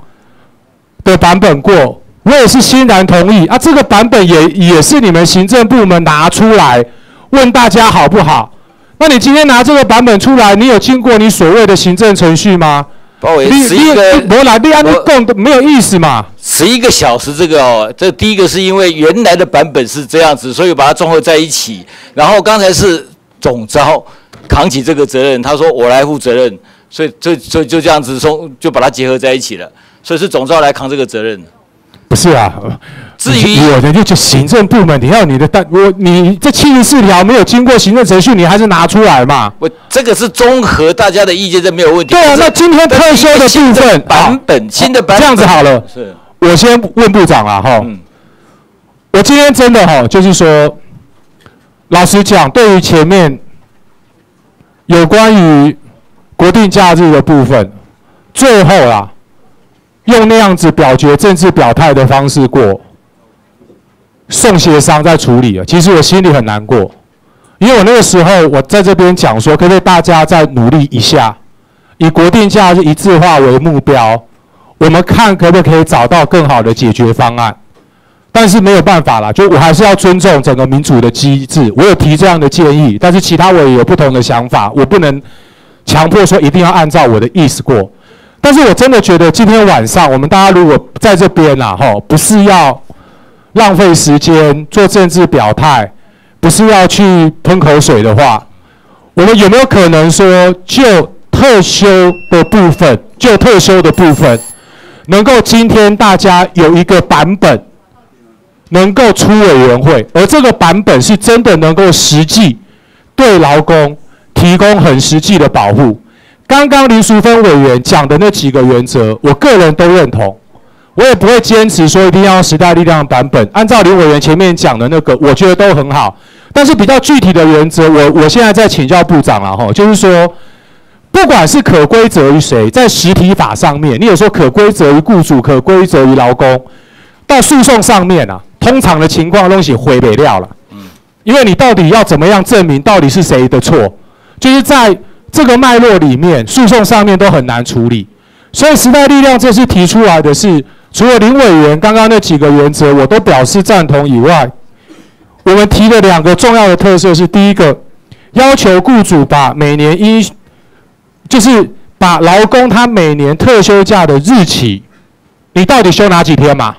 的版本过，我也是欣然同意啊。这个版本也也是你们行政部门拿出来问大家好不好？那你今天拿这个版本出来，你有经过你所谓的行政程序吗？包围十一个，我来都没有意思嘛。十一个小时这个哦，这第一个是因为原来的版本是这样子，所以把它综合在一起。然后刚才是总招扛起这个责任，他说我来负责任，所以就就就这样子说，就把它结合在一起了。所以是总招来扛这个责任。不是啊。至于我的就就行政部门，你要你的单，我你这七十四条没有经过行政程序，你还是拿出来嘛？我这个是综合大家的意见，这没有问题。对啊，那今天特休的部分版本新的版本这样子好了。是，我先问部长啊，哈。我今天真的哈，就是说，老实讲，对于前面有关于国定假日的部分，最后啊，用那样子表决、政治表态的方式过。送协商在处理了，其实我心里很难过，因为我那个时候我在这边讲说，可不可以大家再努力一下，以国定假日一致化为目标，我们看可不可以找到更好的解决方案。但是没有办法了，就我还是要尊重整个民主的机制。我有提这样的建议，但是其他我也有不同的想法，我不能强迫说一定要按照我的意思过。但是我真的觉得今天晚上我们大家如果在这边呐，吼，不是要。浪费时间做政治表态，不是要去喷口水的话，我们有没有可能说，就特休的部分，就特休的部分，能够今天大家有一个版本，能够出委员会，而这个版本是真的能够实际对劳工提供很实际的保护。刚刚林淑芬委员讲的那几个原则，我个人都认同。我也不会坚持说一定要时代力量版本。按照林委员前面讲的那个，我觉得都很好。但是比较具体的原则，我我现在在请教部长了哈，就是说，不管是可归责于谁，在实体法上面，你有说可归责于雇主，可归责于劳工，到诉讼上面啊，通常的情况东西回北料了。嗯。因为你到底要怎么样证明到底是谁的错，就是在这个脉络里面，诉讼上面都很难处理。所以时代力量这次提出来的是。除了林委员刚刚那几个原则我都表示赞同以外，我们提的两个重要的特色是：第一个，要求雇主把每年一，就是把劳工他每年特休假的日期，你到底休哪几天嘛？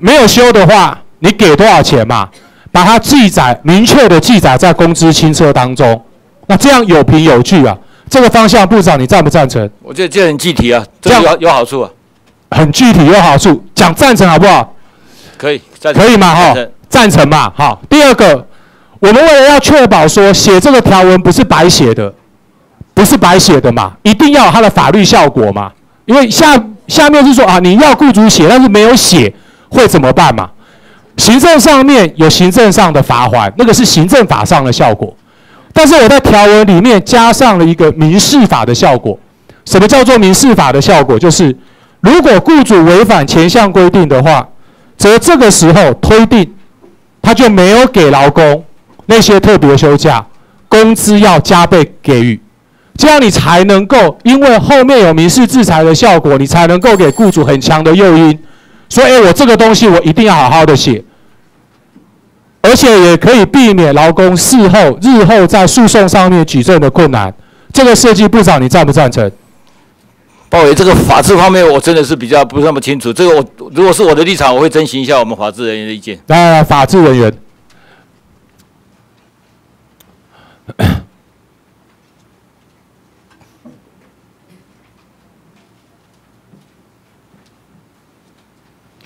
没有休的话，你给多少钱嘛？把它记载明确的记载在工资清册当中，那这样有凭有据啊。这个方向，部长你赞不赞成？我觉得这很具体啊，这样有有好处啊。很具体有好处，讲赞成好不好？可以，可以嘛？哈，赞成嘛？好。第二个，我们为了要确保说写这个条文不是白写的，不是白写的嘛，一定要有它的法律效果嘛。因为下下面是说啊，你要雇主写，但是没有写，会怎么办嘛？行政上面有行政上的罚款，那个是行政法上的效果。但是我在条文里面加上了一个民事法的效果。什么叫做民事法的效果？就是。如果雇主违反前项规定的话，则这个时候推定，他就没有给劳工那些特别休假，工资要加倍给予，这样你才能够，因为后面有民事制裁的效果，你才能够给雇主很强的诱因。所以，我这个东西我一定要好好的写，而且也可以避免劳工事后、日后在诉讼上面举证的困难。这个设计部长，你赞不赞成？鲍伟，这个法治方面我真的是比较不是那么清楚。这个我如果是我的立场，我会征询一下我们法制人员的意见。来来，法制人员，*coughs*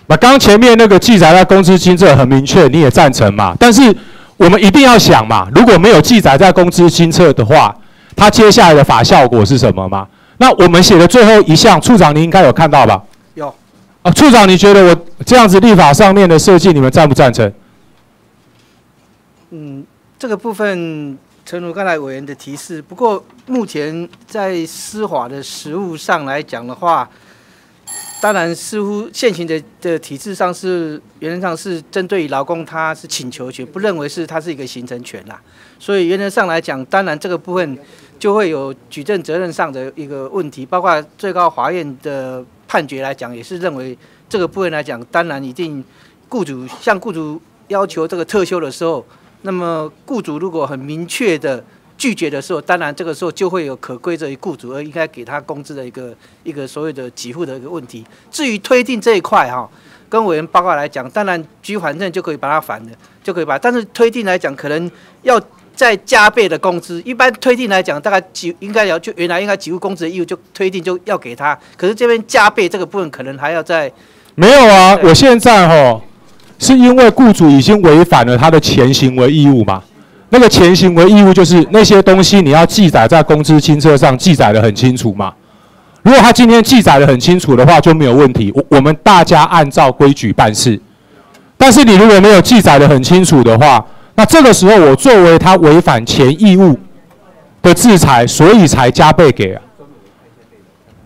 那刚前面那个记载在工资金册很明确，你也赞成嘛？但是我们一定要想嘛，如果没有记载在工资金册的话，它接下来的法效果是什么嘛？那我们写的最后一项，处长您应该有看到吧？有。啊，处长，你觉得我这样子立法上面的设计，你们赞不赞成？嗯，这个部分，诚如刚才委员的提示，不过目前在司法的实务上来讲的话，当然似乎现行的的体制上是原则上是针对劳工他是请求权，不认为是他是一个形成权啦。所以原则上来讲，当然这个部分。就会有举证责任上的一个问题，包括最高法院的判决来讲，也是认为这个部分来讲，当然一定雇主向雇主要求这个特休的时候，那么雇主如果很明确的拒绝的时候，当然这个时候就会有可归责于雇主而应该给他工资的一个一个所谓的给付的一个问题。至于推定这一块哈，跟委员报告来讲，当然居反证就可以把它反的，就可以把，但是推定来讲，可能要。再加倍的工资，一般推定来讲，大概几应该要就原来应该给付工资的义务就推定就要给他，可是这边加倍这个部分可能还要再没有啊，我现在哈是因为雇主已经违反了他的前行为义务嘛，那个前行为义务就是那些东西你要记载在工资清册上记载的很清楚嘛，如果他今天记载的很清楚的话就没有问题，我我们大家按照规矩办事，但是你如果没有记载的很清楚的话。那这个时候，我作为他违反前义务的制裁，所以才加倍给啊。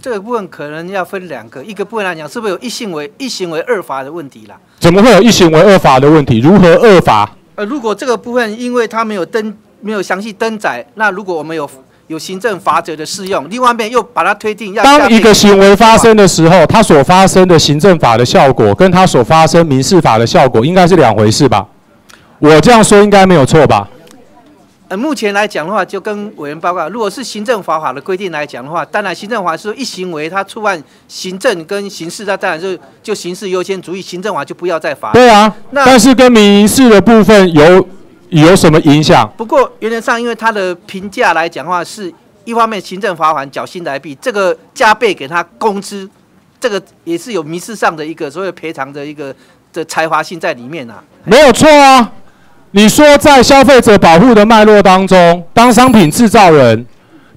这个部分可能要分两个，一个部分来讲，是不是有一行为一行为二法的问题啦？怎么会有一行为二法的问题？如何二法？呃，如果这个部分因为他没有登没有详细登载，那如果我们有有行政法则的适用，另外一边又把它推定要当一个行为发生的时候，它所发生的行政法的效果，跟它所发生民事法的效果，应该是两回事吧？我这样说应该没有错吧？呃，目前来讲的话，就跟委员报告，如果是行政法法的规定来讲的话，当然行政法是说一行为他触犯行政跟刑事，那当然就就刑事优先主义，行政法就不要再罚。对啊，那但是跟民事的部分有有什么影响？不过原则上，因为他的评价来讲的话，是一方面行政罚款缴新台币，这个加倍给他工资，这个也是有民事上的一个所谓赔偿的一个的才华性在里面啊。没有错啊。你说在消费者保护的脉络当中，当商品制造人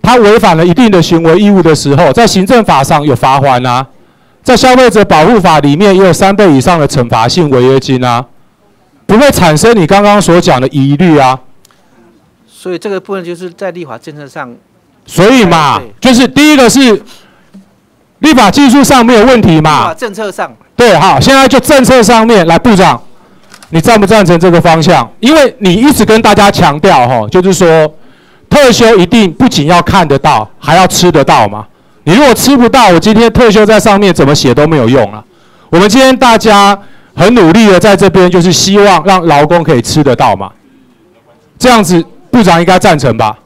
他违反了一定的行为义务的时候，在行政法上有罚款啊，在消费者保护法里面也有三倍以上的惩罚性违约金啊，不会产生你刚刚所讲的疑虑啊。所以这个部分就是在立法政策上，所以嘛，就是第一个是立法技术上没有问题嘛，政策上，对，好，现在就政策上面来，部长，你赞不赞成这个方向？因为你一直跟大家强调，哈，就是说特休一定不仅要看得到，还要吃得到嘛。你如果吃不到，我今天特休在上面怎么写都没有用了。我们今天大家很努力的在这边，就是希望让劳工可以吃得到嘛。这样子，部长应该赞成吧？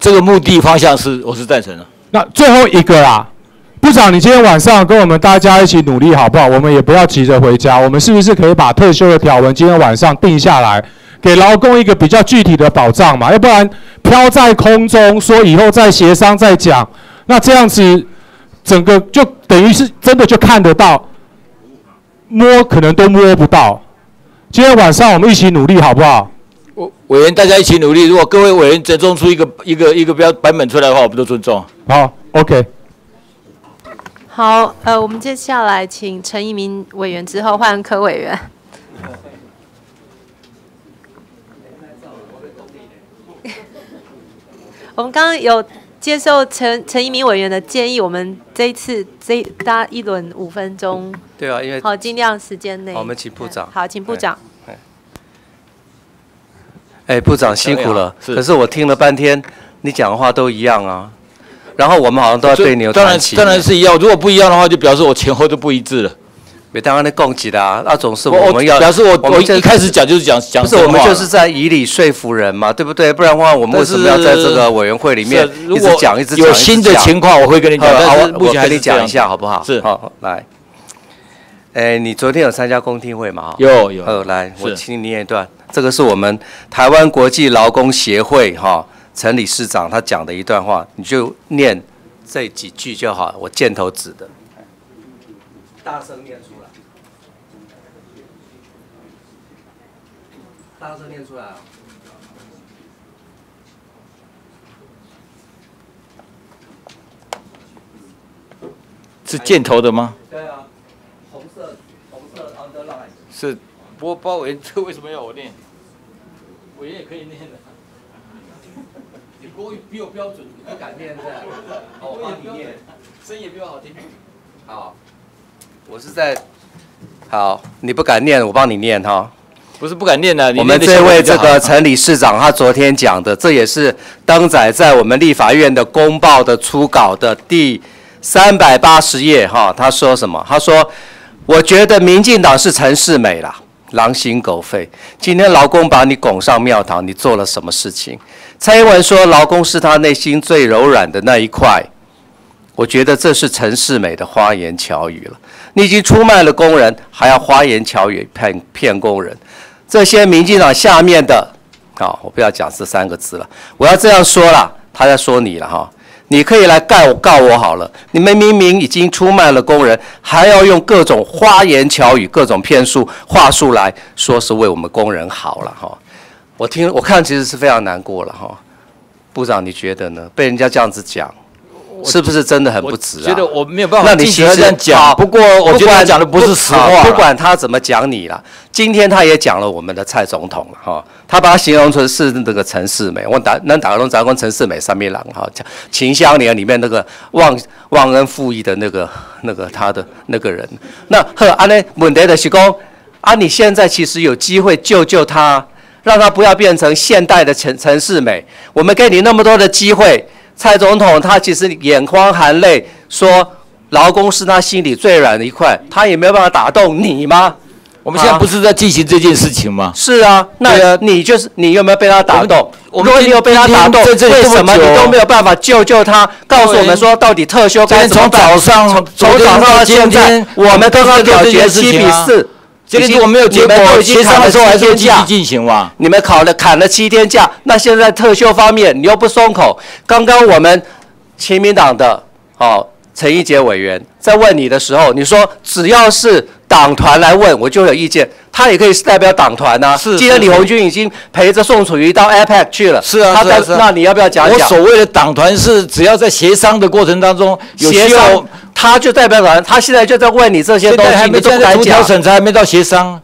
这个目的方向是我是赞成的。那最后一个啦，部长，你今天晚上跟我们大家一起努力好不好？我们也不要急着回家，我们是不是可以把退休的条文今天晚上定下来，给劳工一个比较具体的保障嘛？要不然飘在空中说以后再协商再讲，那这样子整个就等于是真的就看得到，摸可能都摸不到。今天晚上我们一起努力好不好？委员大家一起努力，如果各位委员折中出一个一个一个标版本出来的话，我们都尊重。好，OK。好，呃，我们接下来请陈一鸣委员，之后换柯委员。*laughs* 我们刚刚有接受陈陈一鸣委员的建议，我们这一次这大家一轮五分钟，对啊，因为好，尽量时间内。好我们请部长。好，请部长。哎，部长辛苦了。可是我听了半天，你讲的话都一样啊。然后我们好像都要对牛当然弹琴。当然是一样，如果不一样的话，就表示我前后都不一致了。别当然的供给的啊，那总是我我们要表示我我们一开始讲就是讲讲不是我们就是在以理说服人嘛，对不对？不然的话，我们为什么要在这个委员会里面一直讲一直讲？有新的情况我会跟你讲好好但是目我跟你讲一下好不好？是好，来。哎，你昨天有参加公听会吗？有有呃，来，我是请你念一段。这个是我们台湾国际劳工协会哈陈理事长他讲的一段话，你就念这几句就好，我箭头指的。大声念出来。大声念出来啊！是箭头的吗？对啊，红色红色 underline。是，不过包围这为什么要我念？委员也可以念的。你国语比我标准，你不敢念是吧好我帮你念，声音也比我好听。好，我是在好，你不敢念，我帮你念哈。不是不敢念的，你我们这位这个陈理事长他昨天讲的，这也是登载在我们立法院的公报的初稿的第三百八十页哈。他说什么？他说：“我觉得民进党是陈世美啦，狼心狗肺。今天劳工把你拱上庙堂，你做了什么事情？”蔡英文说：“劳工是他内心最柔软的那一块。”我觉得这是陈世美的花言巧语了。你已经出卖了工人，还要花言巧语骗骗工人。这些民进党下面的，好，我不要讲这三个字了，我要这样说了，他在说你了哈。你可以来告我告我好了，你们明明已经出卖了工人，还要用各种花言巧语、各种骗术话术来说是为我们工人好了哈。我听我看其实是非常难过了哈。部长你觉得呢？被人家这样子讲，是不是真的很不值啊？觉得我没有办法那你其实讲不过我觉得他讲的不是实话不管他怎么讲你了，今天他也讲了我们的蔡总统了哈，他把他形容成是那个陈世美，我打能打个龙长官陈世美上面郎哈，秦香莲里面那个忘忘恩负义的那个那个他的那个人，那呵，安呢问题的是讲啊，你现在其实有机会救救他，让他不要变成现代的陈陈世美，我们给你那么多的机会。蔡总统他其实眼眶含泪说，劳工是他心里最软的一块，他也没有办法打动你吗？我们现在不是在进行这件事情吗？是啊，那你就是你有没有被他打动？我们如果你有被他打动，为什么你都没有办法救救他？告诉我们说到底特休该怎么办？从早上从从早上到现在，我们刚刚表决七比四。今天如果没有经协商的时候还是继续进行哇？你们考了砍了七天假，那现在特休方面你又不松口。刚刚我们亲民党的哦陈义杰委员在问你的时候，你说只要是党团来问，我就有意见。他也可以是代表党团呐、是既然李红军已经陪着宋楚瑜到 APEC 去了。是啊，他在是啊啊那你要不要讲讲？我所谓的党团是只要在协商的过程当中有协需要商，他就代表党，他现在就在问你这些东西，你都不敢讲。审查还没到协商，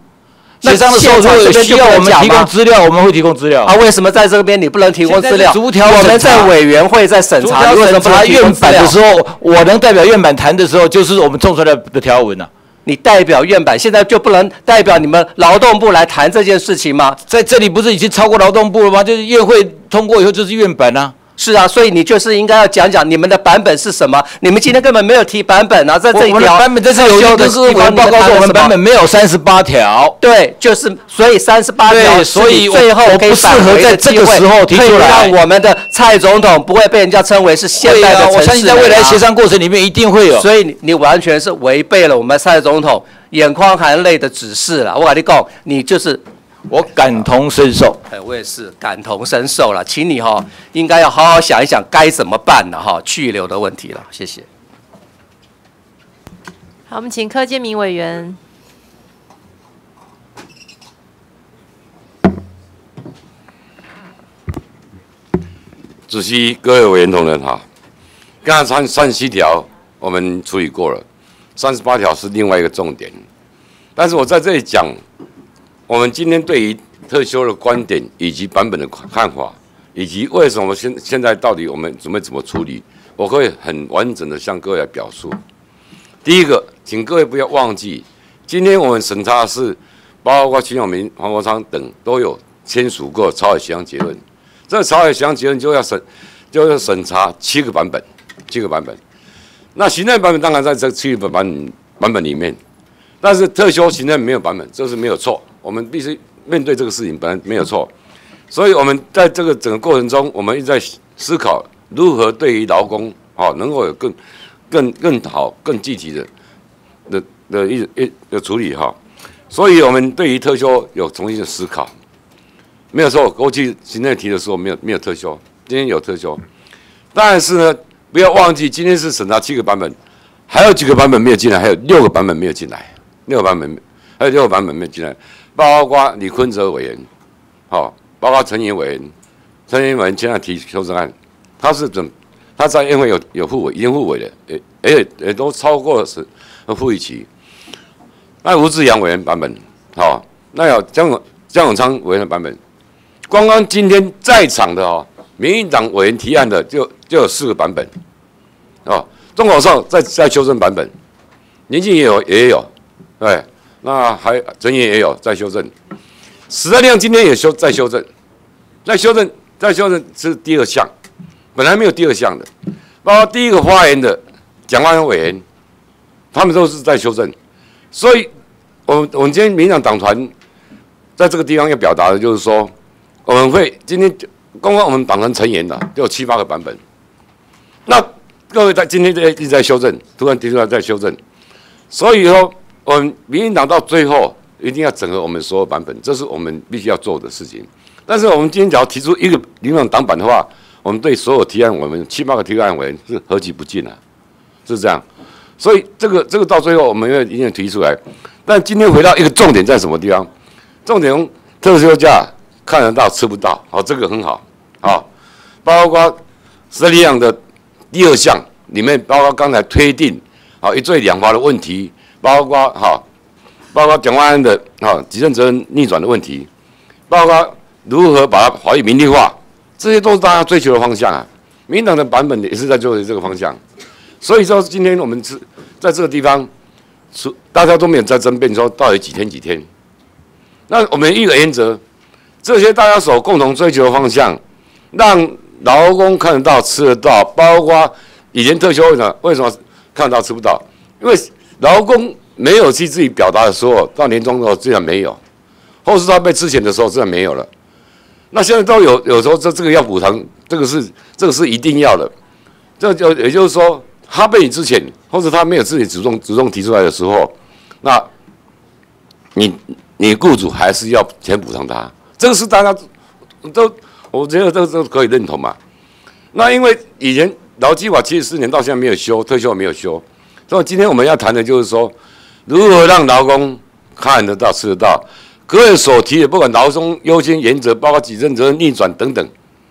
那协商的时候需要我们提供资料，我们会提供资料。啊，为什么在这边你不能提供资料？我们在委员会在审查，为什么不院版的时候，我能代表院版谈的时候，就是我们送出来的条文呐、你代表院版，现在就不能代表你们劳动部来谈这件事情吗？在这里不是已经超过劳动部了吗？就是院会通过以后就是院版啊。是啊，所以你就是应该要讲讲你们的版本是什么。你们今天根本没有提版本啊，在这一条版本这次有特休的跟各位地方报告说，我们版本没有三十八条。对，就是所以三十八条，对所以最后可以我不适合返回的在这个机会时候提出来可以让我们的蔡总统不会被人家称为是现代的城市我相信在未来协商过程里面一定会有所以你你完全是违背了我们蔡总统眼眶含泪的指示了。我跟你讲，你就是。我感同身受。哎，我也是感同身受了，请你哈、应该要好好想一想该怎么办了哈、去留的问题了，谢谢。好，我们请柯建明委员。主席、各位委员同仁好，刚才三三十七条我们处理过了，三十八条是另外一个重点。但是我在这里讲，我们今天对于特修的观点以及版本的看法，以及为什么现现在到底我们准备怎么处理，我会很完整的向各位来表述。第一个，请各位不要忘记，今天我们审查的是包括秦永明、黄国昌等都有签署过朝野协商结论。这个朝野协商结论就要审，就要审查七个版本，七个版本。那行政版本当然在这七个版本版本里面，但是特修行政没有版本，这是没有错。我们必须面对这个事情，本来没有错。所以我们在这个整个过程中，我们一直在思考如何对于劳工啊能够有更更更好、更具体的的的一一的处理哈。所以我们对于特休有重新的思考。没有错，过去行政提的时候没有没有特休，今天有特休，但是呢，不要忘记今天是审查七个版本，还有几个版本没有进来，还有六个版本没有进来，六个版本还有六个版本没有进来，包括李坤泽委员，好、包括陈岩委员，陈岩委员现在提修正案，他是准他在院会有有复委，已经复委了，也也也都超过是复议期。那吴志阳委员版本，好、那有江永江永昌委员的版本。刚刚今天在场的哦，民进党委员提案的就就有四个版本，哦，中国上在在修正版本，年纪也有也有，对，那还陈言也有在修正，时代量今天也修再修正，再修正再修正是第二项，本来没有第二项的，包括第一个发言的蒋万委员，他们都是在修正，所以我们我们今天民进党党团在这个地方要表达的就是说。我们会今天刚刚我们党团成员的就有七八个版本，那各位在今天在一直在修正，突然提出来在修正，所以说我们民进党到最后一定要整合我们所有版本，这是我们必须要做的事情。但是我们今天只要提出一个民进党版的话，我们对所有提案我们七八个提案委员是何其不进啊，是这样。所以这个这个到最后我们要一定要提出来。但今天回到一个重点在什么地方？重点特休假。看得到吃不到，好，这个很好，好，包括斯里昂的第二项里面，包括刚才推定，好一罪两罚的问题，包括哈，包括蒋万安的哈举证责任逆转的问题，包括如何把它法律明利化，这些都是大家追求的方向啊。民党的版本也是在做这个方向，所以说今天我们是在这个地方，是大家都没有在争辩说到底几天几天，那我们一个原则。这些大家所共同追求的方向，让劳工看得到、吃得到，包括以前特休为什么为什么看得到吃不到？因为劳工没有去自己表达的时候，到年终的时候自然没有，或是他被之前的时候自然没有了。那现在都有，有时候这这个要补偿，这个是这个是一定要的。这就也就是说，他被你之前，或者他没有自己主动主动提出来的时候，那你你雇主还是要钱补偿他。这个是大家都，我觉得这都可以认同嘛。那因为以前劳基法七十四年到现在没有修，退休没有修，所以今天我们要谈的就是说，如何让劳工看得到、吃得到。各位所提的，不管劳工优先原则，包括举证责任逆转等等，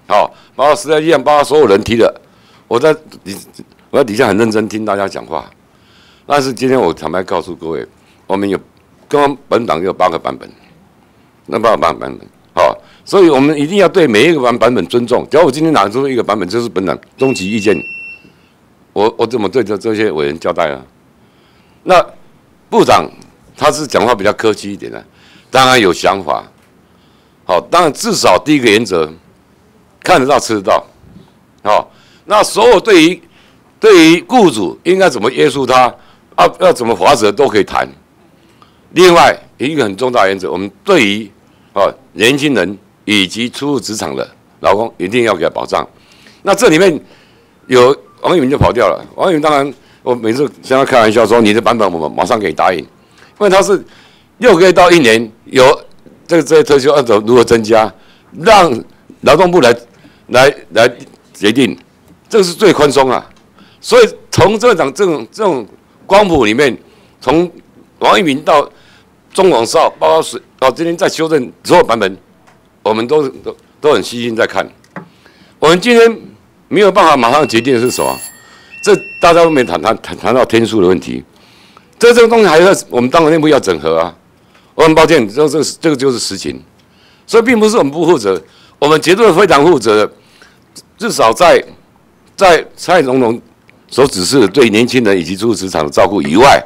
好，包括时代力量，包括所有人提的，我在底我在底下很认真听大家讲话。但是今天我坦白告诉各位，我们有刚刚本党有八个版本，那八个版本，好，所以我们一定要对每一个版版本尊重。假如我今天拿出一个版本，就是本党终极意见，我我怎么对这这些委员交代啊？那部长他是讲话比较客气一点的。当然有想法，好，当然至少第一个原则，看得到吃得到，好，那所有对于对于雇主应该怎么约束他，要要怎么罚则都可以谈。另外一个很重大原则，我们对于啊年轻人以及初入职场的老公一定要给他保障。那这里面有王宇明就跑掉了，王宇明当然我每次向他开玩笑说，你的版本我们马上给你答应，因为他是。六个月到一年，有这个这些退休按照如何增加，让劳动部来来来决定，这个是最宽松啊。所以从这种这种这种光谱里面，从王一鸣到中广少，包括是到今天在修正所有版本，我们都都都很细心在看。我们今天没有办法马上决定是什么？这大家都没谈谈谈谈到天数的问题，这这个东西还要我们当然内部要整合啊。我很抱歉，这这这个就是实情，所以并不是我们不负责，我们绝对非常负责。至少在在蔡总统所指示对年轻人以及初入职场的照顾以外，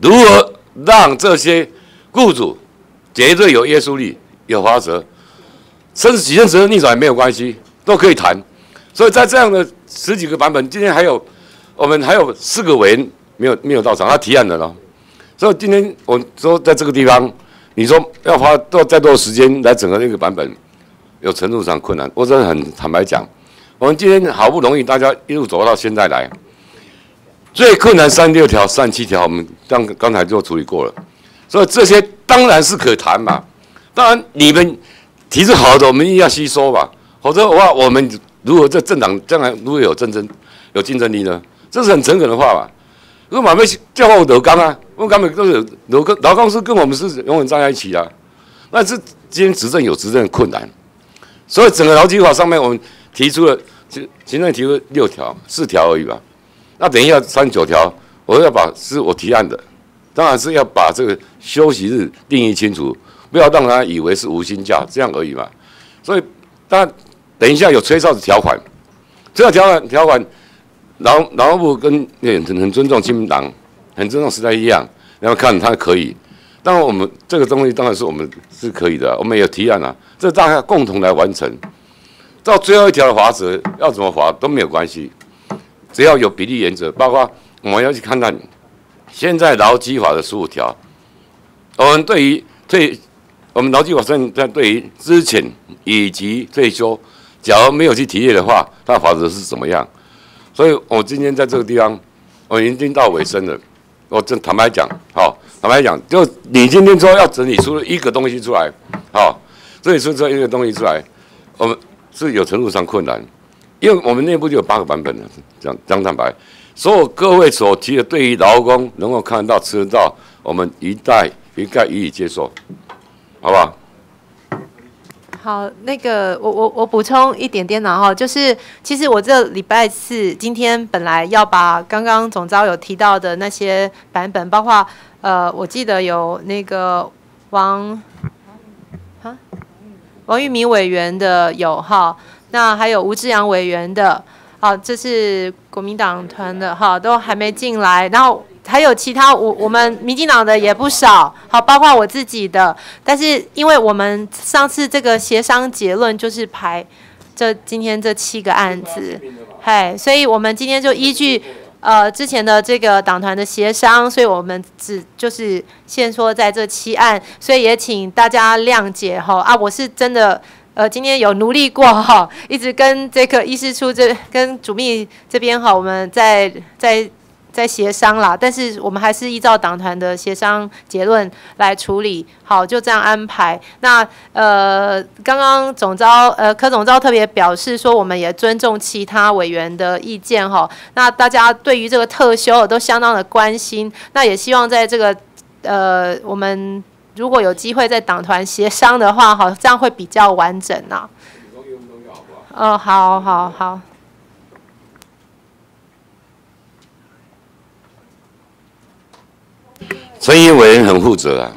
如何让这些雇主绝对有约束力、有法则，甚至几任责任逆转也没有关系，都可以谈。所以在这样的十几个版本，今天还有我们还有四个委员没有没有到场，他提案的了。所以今天我说在这个地方。你说要花多再多时间来整合那个版本，有程度上困难。我真的很坦白讲，我们今天好不容易大家一路走到现在来，最困难三六条、三七条，我们刚刚才就处理过了。所以这些当然是可谈嘛。当然你们提出好的，我们一定要吸收吧。否则的话，我们如果这政党将来如果有竞争、有竞争力呢？这是很诚恳的话吧。如果马上叫我德刚啊。我们根本都是劳工，劳工是跟我们是永远站在一起啊。那这今天执政有执政的困难，所以整个劳基法上面我们提出了，行行政提出六条，四条而已吧。那等一下三九条，我要把是我提案的，当然是要把这个休息日定义清楚，不要让他以为是无薪假这样而已嘛。所以当然等一下有吹哨的条款，这个条款条款，劳劳部跟很很尊重亲民党。很尊重时代一样，然后看他可以。当然，我们这个东西当然是我们是可以的，我们有提案啊，这大家共同来完成。到最后一条的法则要怎么罚都没有关系，只要有比例原则，包括我们要去看看现在劳基法的十五条，我们对于退，我们劳基法现在对于之前以及退休，假如没有去提列的话，它的法则是怎么样？所以我今天在这个地方，我已经到尾声了。我真坦白讲，好，坦白讲，就你今天说要整理出一个东西出来，好，整理出这一个东西出来，我们是有程度上困难，因为我们内部就有八个版本的，讲讲坦白，所有各位所提的对于劳工能够看得到、吃得到，我们一概一概予以接受，好不好？好，那个我我我补充一点点然后就是其实我这礼拜四今天本来要把刚刚总招有提到的那些版本，包括呃，我记得有那个王啊王玉明委员的有哈，那还有吴志阳委员的，好，这是国民党团的哈，都还没进来，然后。还有其他，我我们民进党的也不少，好，包括我自己的。但是因为我们上次这个协商结论就是排这今天这七个案子，嗨，所以我们今天就依据呃之前的这个党团的协商，所以我们只就是先说在这七案，所以也请大家谅解哈啊，我是真的呃今天有努力过哈，一直跟这个医师处这跟主秘这边哈，我们在在。在协商啦，但是我们还是依照党团的协商结论来处理，好，就这样安排。那呃，刚刚总招呃柯总招特别表示说，我们也尊重其他委员的意见哈。那大家对于这个特休都相当的关心，那也希望在这个呃我们如果有机会在党团协商的话，哈，这样会比较完整呐。哦，好好好。陈英委员很负责啊，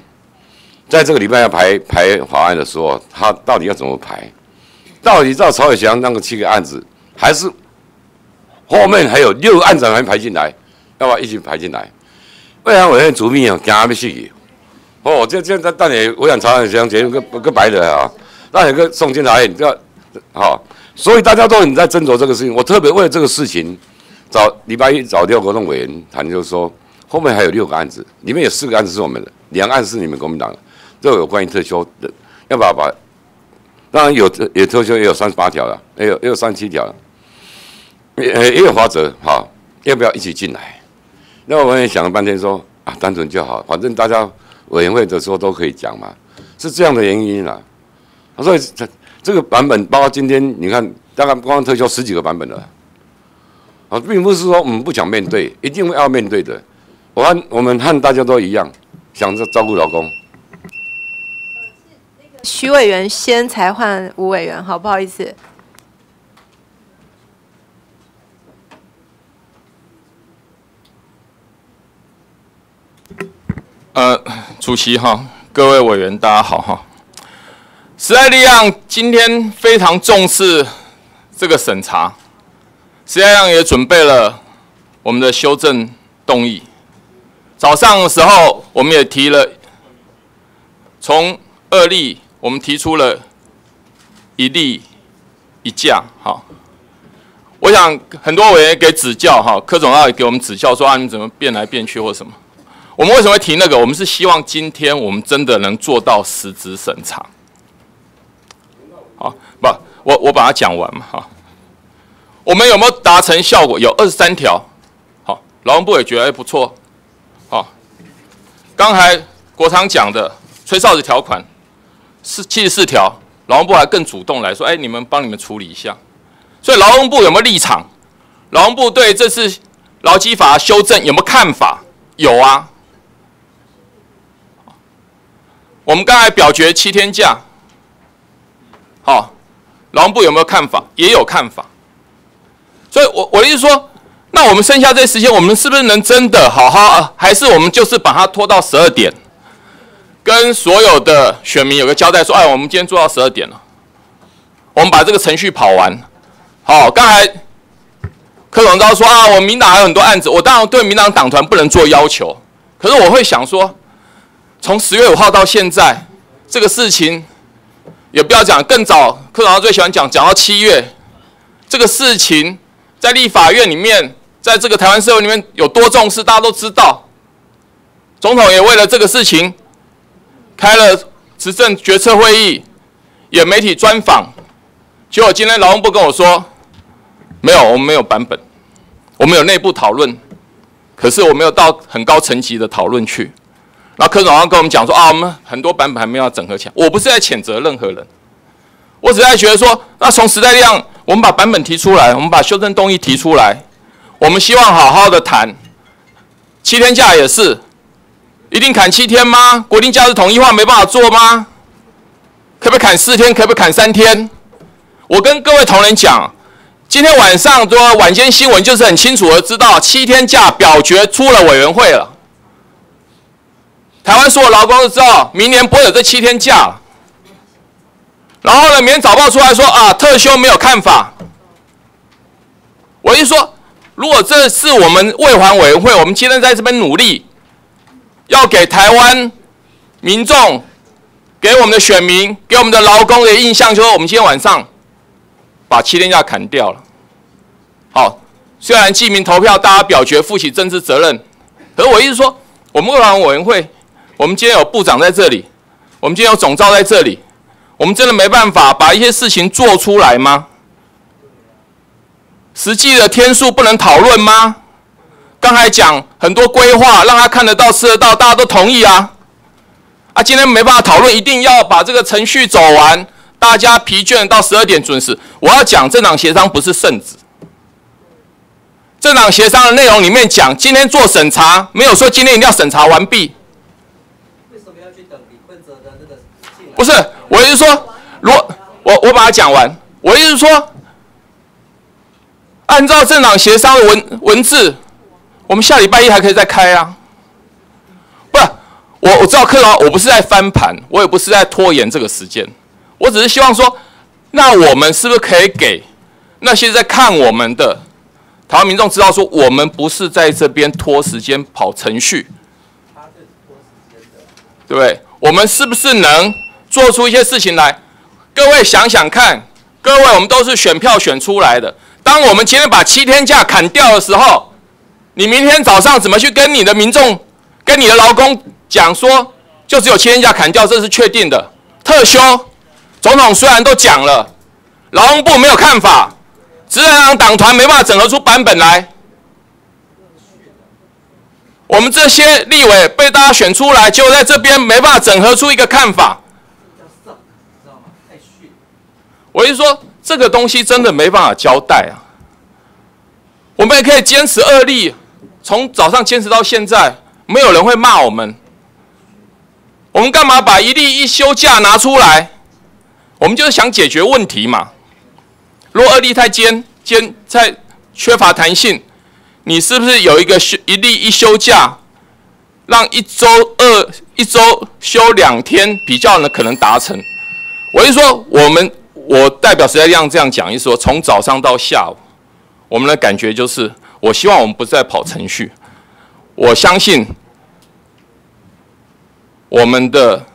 在这个礼拜要排排法案的时候，他到底要怎么排？到底照曹伟祥那个七个案子，还是后面还有六个案子还没排进来，要不要一起排进来？未安委员主秘啊，惊要死去！哦，这这这等下我想曹伟祥结个个白的啊，那有个宋金台，你要好，所以大家都很在斟酌这个事情。我特别为了这个事情，找礼拜一找六个动委员谈，就是说。后面还有六个案子，里面有四个案子是我们的，两个案子是你们国民党的，都有关于特休的，要不要把？当然有，有特休也有三十八条了，也有也有三七条了，也也有法则，好，要不要一起进来？那我们也想了半天，说啊，单纯就好，反正大家委员会的时候都可以讲嘛，是这样的原因啦。所以这这个版本，包括今天你看，大概光特休十几个版本了，啊，并不是说我们不想面对，一定会要面对的。我和我们和大家都一样，想着照顾老公。徐委员先，才换吴委员，好不好意思？呃，主席哈，各位委员大家好哈。时代力量今天非常重视这个审查，时代力量也准备了我们的修正动议。早上的时候，我们也提了，从二例，我们提出了一例一价，哈。我想很多委员给指教，哈，柯总要给我们指教，说啊，你怎么变来变去或什么？我们为什么会提那个？我们是希望今天我们真的能做到实质审查。好，不，我我把它讲完嘛，哈。我们有没有达成效果？有二十三条，好，劳动部也觉得不错。刚才国昌讲的吹哨子条款是七十四条，劳动部还更主动来说，哎，你们帮你们处理一下。所以劳动部有没有立场？劳动部对这次劳基法修正有没有看法？有啊。我们刚才表决七天假，好，劳动部有没有看法？也有看法。所以我我的意思说。那我们剩下这时间，我们是不是能真的好好？还是我们就是把它拖到十二点，跟所有的选民有个交代，说：哎，我们今天做到十二点了，我们把这个程序跑完。好，刚才柯总昭说啊，我民党还有很多案子，我当然对民党党团不能做要求，可是我会想说，从十月五号到现在，这个事情也不要讲更早，柯总昭最喜欢讲，讲到七月，这个事情在立法院里面。在这个台湾社会里面有多重视，大家都知道。总统也为了这个事情开了执政决策会议，也媒体专访。结果今天劳动部跟我说，没有，我们没有版本，我们有内部讨论，可是我没有到很高层级的讨论去。那柯总要跟我们讲说啊，我们很多版本还没有整合起来。我不是在谴责任何人，我只在觉得说，那从时代量，我们把版本提出来，我们把修正动议提出来。我们希望好好的谈，七天假也是，一定砍七天吗？国定假日统一化没办法做吗？可不可以砍四天？可不可以砍三天？我跟各位同仁讲，今天晚上说晚间新闻就是很清楚的知道，七天假表决出了委员会了。台湾所有劳工都知道，明年不会有这七天假。然后呢，明天早报出来说啊，特休没有看法。我一说。如果这是我们卫环委员会，我们今天在这边努力，要给台湾民众、给我们的选民、给我们的劳工的印象，就是我们今天晚上把七天假砍掉了。好，虽然记名投票，大家表决负起政治责任，可是我意思说，我们二行委员会，我们今天有部长在这里，我们今天有总召在这里，我们真的没办法把一些事情做出来吗？实际的天数不能讨论吗？刚才讲很多规划，让他看得到、吃得到，大家都同意啊。啊，今天没办法讨论，一定要把这个程序走完，大家疲倦到十二点准时。我要讲政党协商不是圣旨。政党协商的内容里面讲，今天做审查，没有说今天一定要审查完毕。为什么要去等李的那个？不是，我意思说，如我我把它讲完，我意思说，按照政党协商的文文字，我们下礼拜一还可以再开啊。不，我我知道柯老，我不是在翻盘，我也不是在拖延这个时间，我只是希望说，那我们是不是可以给那些在看我们的？台湾民众知道说，我们不是在这边拖时间跑程序，对不对？我们是不是能做出一些事情来？各位想想看，各位我们都是选票选出来的。当我们今天把七天假砍掉的时候，你明天早上怎么去跟你的民众、跟你的劳工讲说，就只有七天假砍掉，这是确定的。特休，总统虽然都讲了，劳工部没有看法。只能让党团没办法整合出版本来。我们这些立委被大家选出来，就在这边没办法整合出一个看法。我是说，这个东西真的没办法交代啊。我们也可以坚持二例，从早上坚持到现在，没有人会骂我们。我们干嘛把一例一休假拿出来？我们就是想解决问题嘛。如果二例太尖尖，太缺乏弹性，你是不是有一个休一例一休假，让一周二一周休两天比较呢可能达成？我是说，我们我代表时代力量这样讲，意思说从早上到下午，我们的感觉就是，我希望我们不再跑程序。我相信我们的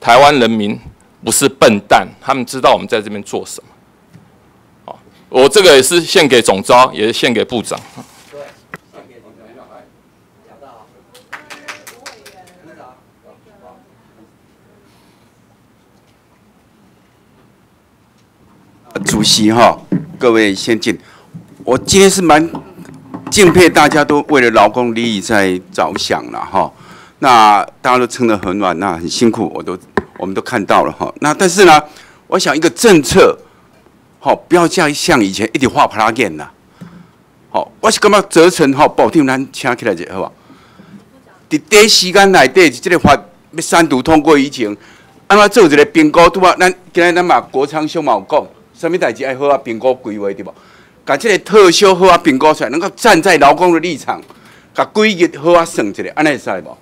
台湾人民不是笨蛋，他们知道我们在这边做什么。我这个也是献给总招，也是献给部长。主席哈，各位先进，我今天是蛮敬佩大家都为了劳工利益在着想了哈。那大家都撑得很暖，那很辛苦，我都我们都看到了哈。那但是呢，我想一个政策。好，不要像像以前一直画 plug in 啦。好，我是感觉责成吼，保定咱请起来者好吧？伫短时间内底，即个法要三读通过以前，安怎做一个评估？拄啊，咱今日咱嘛国昌兄嘛有讲，什么代志爱好啊评估规划对无？把即个特休好啊评估出来，能够站在劳工的立场，把规日好啊算一下，安尼会使无？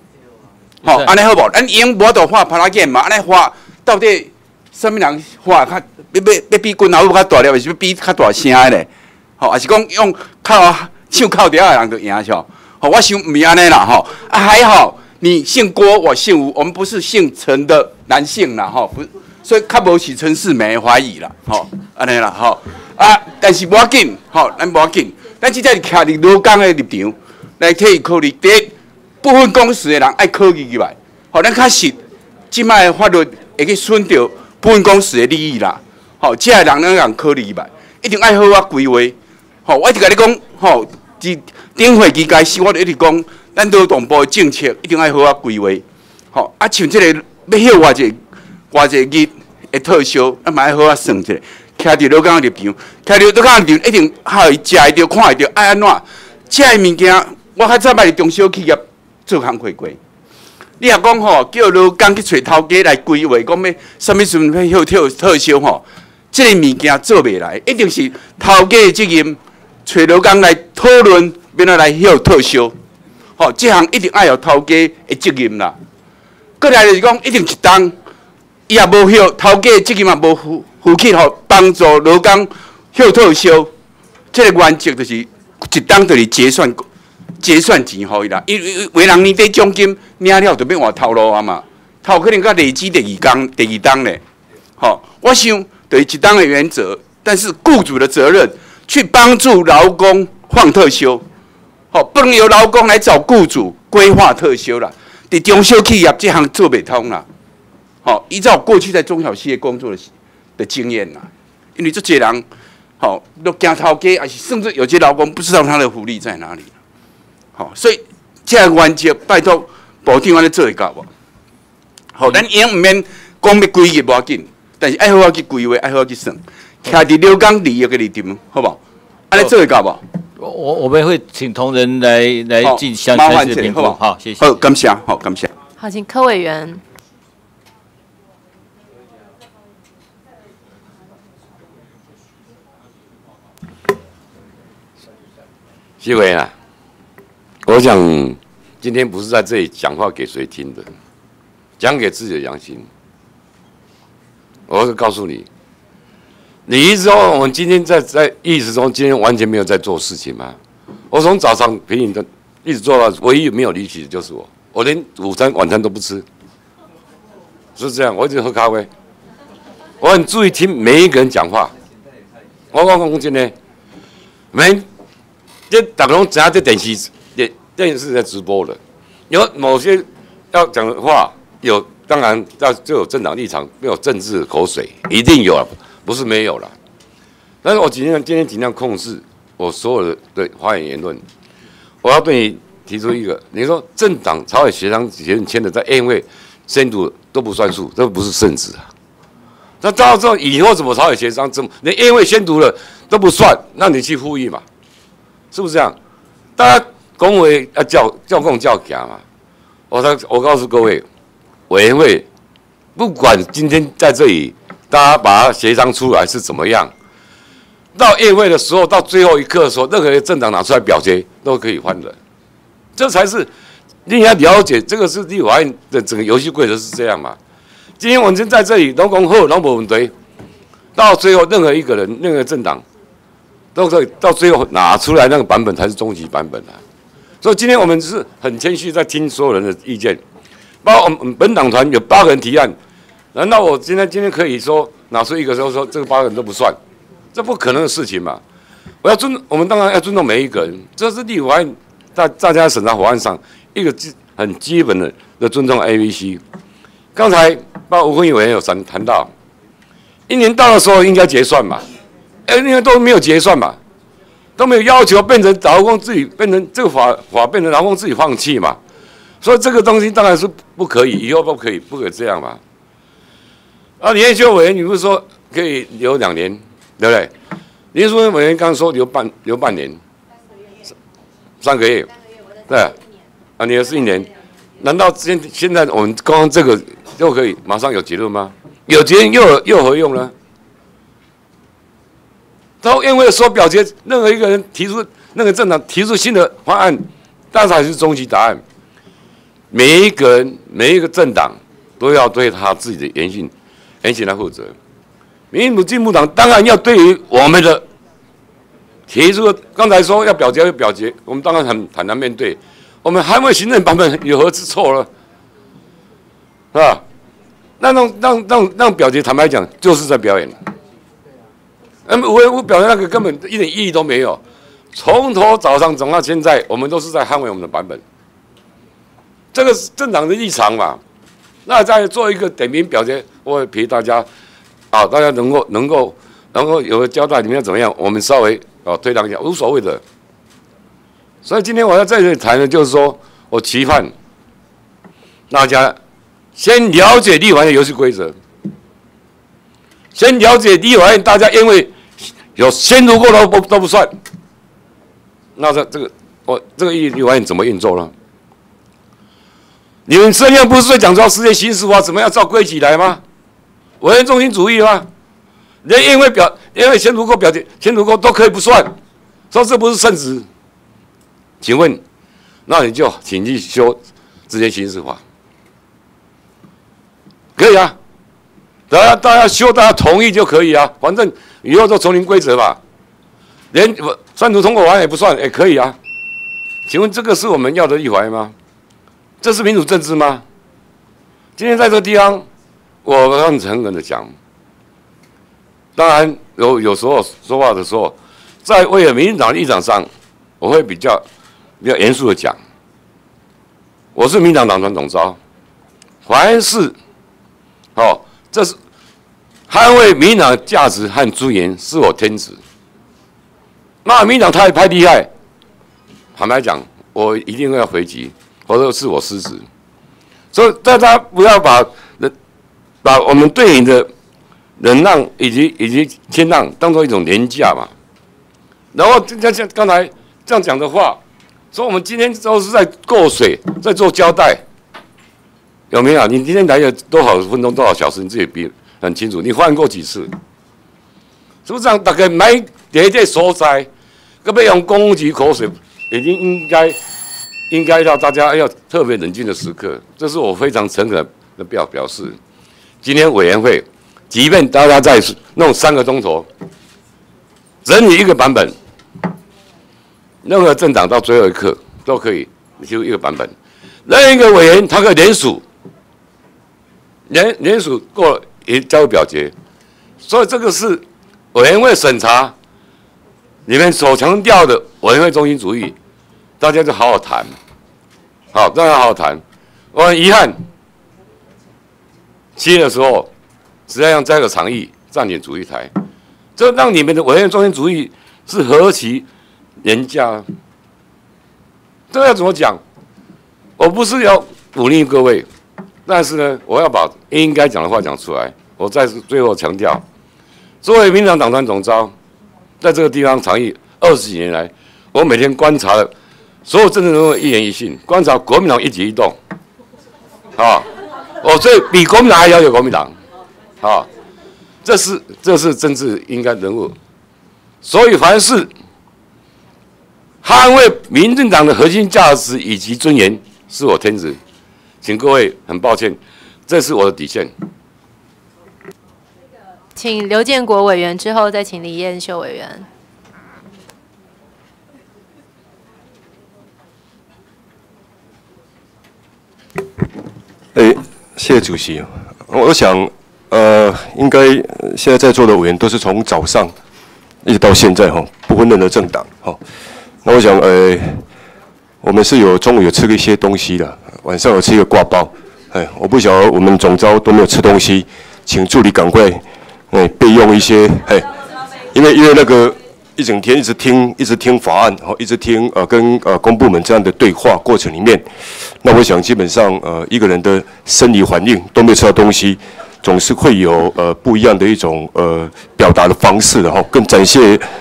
吼，安尼好无？咱用无度画 plug in 嘛？安尼画到底什么人画较？要要要比军号较大了，还是要比较大声的咧？吼，还是讲用靠唱靠调的人就赢是吼，我想毋是安尼啦吼。啊，还好你姓郭，我姓吴，我们不是姓陈的男性啦吼，不，所以较无是陈世美怀疑啦吼，安尼啦吼。啊，但是无要紧吼，咱无要紧，咱即只是徛伫劳工的立场来替伊考虑。第一，部分公司的人爱考虑入来，吼，咱确实，即摆法律会去损着部分公司的利益啦。吼，即个人咱人考虑吧，一定爱好啊规划。吼，我一直甲你讲，吼，伫顶会期开始，我就一直讲，咱劳动部的政策一定爱好啊规划。吼，啊，像即个要休偌济偌济日的特休，咱嘛爱好啊算一下。徛伫老工立场，徛伫老工立场，一定好伊食会着，看会着，爱安怎？食的物件，我较早捌伫中小企业做工课过。你若讲吼，叫劳工去找头家来规划，讲要什物时阵要休特休吼？这个物件做未来，一定是头家的责任，找老工来讨论，变来来休特休。吼，即项一定爱有头家的责任啦。过来就是讲，一定一当，伊也无休，头家即个嘛无负负起吼，帮助劳工休退休。即个原则就是一当就是结算结算钱互伊啦。因为为人年底奖金领了，就变换头路啊嘛。头可能甲累积第二工第二当咧。吼，我想。对一当的原则，但是雇主的责任去帮助劳工放退休，好，不能由劳工来找雇主规划退休啦。伫中小企业即项做袂通啦。好，依照过去在中小企业工作的的经验啦，因为这些人，好，都惊头家，还是甚至有些劳工不知道他的福利在哪里。好，所以这样环节拜托保定安尼做会到无？好，咱也毋免讲要规矩无要紧，但是爱好好去规划，爱好好去算，徛伫六港里一个里点，好不好？安尼做会到无？我我们会请同仁来来进详细的评估，好，谢谢。好，感谢，好，感谢。好，请柯委员。谢委啊，我想今天不是在这里讲话给谁听的，讲给自己的良心。我是告诉你，你一直说我们今天在在意识中，今天完全没有在做事情吗？我从早上陪你的一直做到，唯一没有离题的就是我，我连午餐晚餐都不吃，是这样。我一直喝咖啡，我很注意听每一个人讲话。我讲讲今天，没。这大家拢知影，这电视电电视在直播的，有某些要讲的话，有当然要就有政党立场，没有政治口水，一定有了，不是没有了。但是我尽量今天尽量控制我所有的对发言言论。我要对你提出一个，你说政党朝野协商协议签的，在宴会宣读都不算数，这不是圣旨啊。那到时候以后怎么朝野协商，怎么连宴会宣读了都不算，那你去呼吁嘛。是不是这样？大家公委要叫叫共叫假嘛？我他我告诉各位，委员会不管今天在这里，大家把它协商出来是怎么样，到议会的时候，到最后一刻的时候，任何一个政党拿出来表决都可以换人，这才是你要了解这个是立法院的整个游戏规则是这样嘛？今天我们在这里农工后农保问题，到最后任何一个人任何政党。到最到最后拿出来那个版本才是终极版本啊！所以今天我们是很谦虚，在听所有人的意见。包括我们本党团有八个人提案，难道我今天今天可以说拿出一个说说这个八个人都不算？这不可能的事情嘛！我要尊，我们当然要尊重每一个人，这是立法院大大家审查法案上一个基很基本的的尊重 A、B、C。刚才包括吴坤义委员有谈谈到，一年到的时候应该结算嘛？哎，那个都没有结算嘛，都没有要求变成劳工自己变成这个法法变成劳工自己放弃嘛，所以这个东西当然是不可以，以后不可以，不可以这样嘛。啊，李彦修委员，你不是说可以留两年，对不对？林书文委员刚说留半留半年，三个月，对，啊，你的是一年，难道现现在我们刚刚这个就可以马上有结论吗？有结论又又何用呢？到宴会的时候表决，任何一个人提出，那个政党提出新的方案，但是还是终极答案。每一个人，每一个政党都要对他自己的言行言行来负责。民主进步党当然要对于我们的提出，刚才说要表决要表决，我们当然很坦然面对。我们捍卫行政版本有何之错呢？是 *laughs* 吧？那让让让让表决，坦白讲，就是在表演。嗯，我我表达那个根本一点意义都没有。从头早上整到现在，我们都是在捍卫我们的版本。这个是正常的异常嘛？那再做一个点名表决，我陪大家，啊，大家能够能够能够有个交代，你们要怎么样？我们稍微啊推让一下，无所谓的。所以今天我要在这里谈的，就是说我期盼大家先了解立法的游戏规则，先了解立法院，大家因为。有先读过都不都不算，那这这个我这个议立法院怎么运作呢？你们这样不是在讲说世界新事法怎么样照规矩来吗？委员中心主义吗？连因为表因为先读过表决先读过都可以不算，说这不是圣旨？请问，那你就请去修这些新事法，可以啊？大家大家修，大家同意就可以啊，反正。以后都丛林规则吧，连算图通过完也不算，也可以啊。请问这个是我们要的立法吗？这是民主政治吗？今天在这个地方，我很诚恳的讲，当然有有时候说话的时候，在为了民进党立场上，我会比较比较严肃的讲。我是民进党党团总召，凡是，哦，这是捍卫民党价值和尊严是我天职。骂民党太太厉害，坦白讲，我一定要回击，否则是我失职。所以大家不要把人把我们对你的忍让以及以及谦让当做一种廉价嘛。然后就像像刚才这样讲的话。说，我们今天都是在过水，在做交代，有没有？你今天来了多少分钟、多少小时，你自己比很清楚。你换过几次？是不是这样？大概每第一个所在，个别用公务局口水，已经应该应该让大家要特别冷静的时刻。这是我非常诚恳的表表示。今天委员会，即便大家在弄三个钟头，整理一个版本。任何政党到最后一刻都可以就一个版本，任一个委员他可以联署，联联署过也交入表决，所以这个是委员会审查里面所强调的委员会中心主义，大家就好好谈，好，大家好好谈。我很遗憾，七的时候实际上在个长议占领主席台，这让你们的委员中心主义是何其。廉价，这要怎么讲？我不是要鼓励各位，但是呢，我要把应该讲的话讲出来。我再最后强调，作为民党党团总召，在这个地方长议二十几年来，我每天观察了所有政治人物一言一行，观察国民党一举一动，啊，我这比国民党还了解国民党，啊，这是这是政治应该人物，所以凡是。捍卫民进党的核心价值以及尊严是我天职，请各位很抱歉，这是我的底线。请刘建国委员之后再请李彦秀委员。哎，谢谢主席。我想，呃，应该现在在座的委员都是从早上一直到现在哈，不分任何政党哈。那我想，呃，我们是有中午有吃了一些东西的，晚上有吃一个挂包，哎，我不晓得我们总招都没有吃东西，请助理赶快，哎，备用一些，嘿，因为因为那个一整天一直听一直听法案，然后一直听呃跟呃公部门这样的对话过程里面，那我想基本上呃一个人的生理反应都没有吃到东西。总是会有呃不一样的一种呃表达的方式的哈，更展现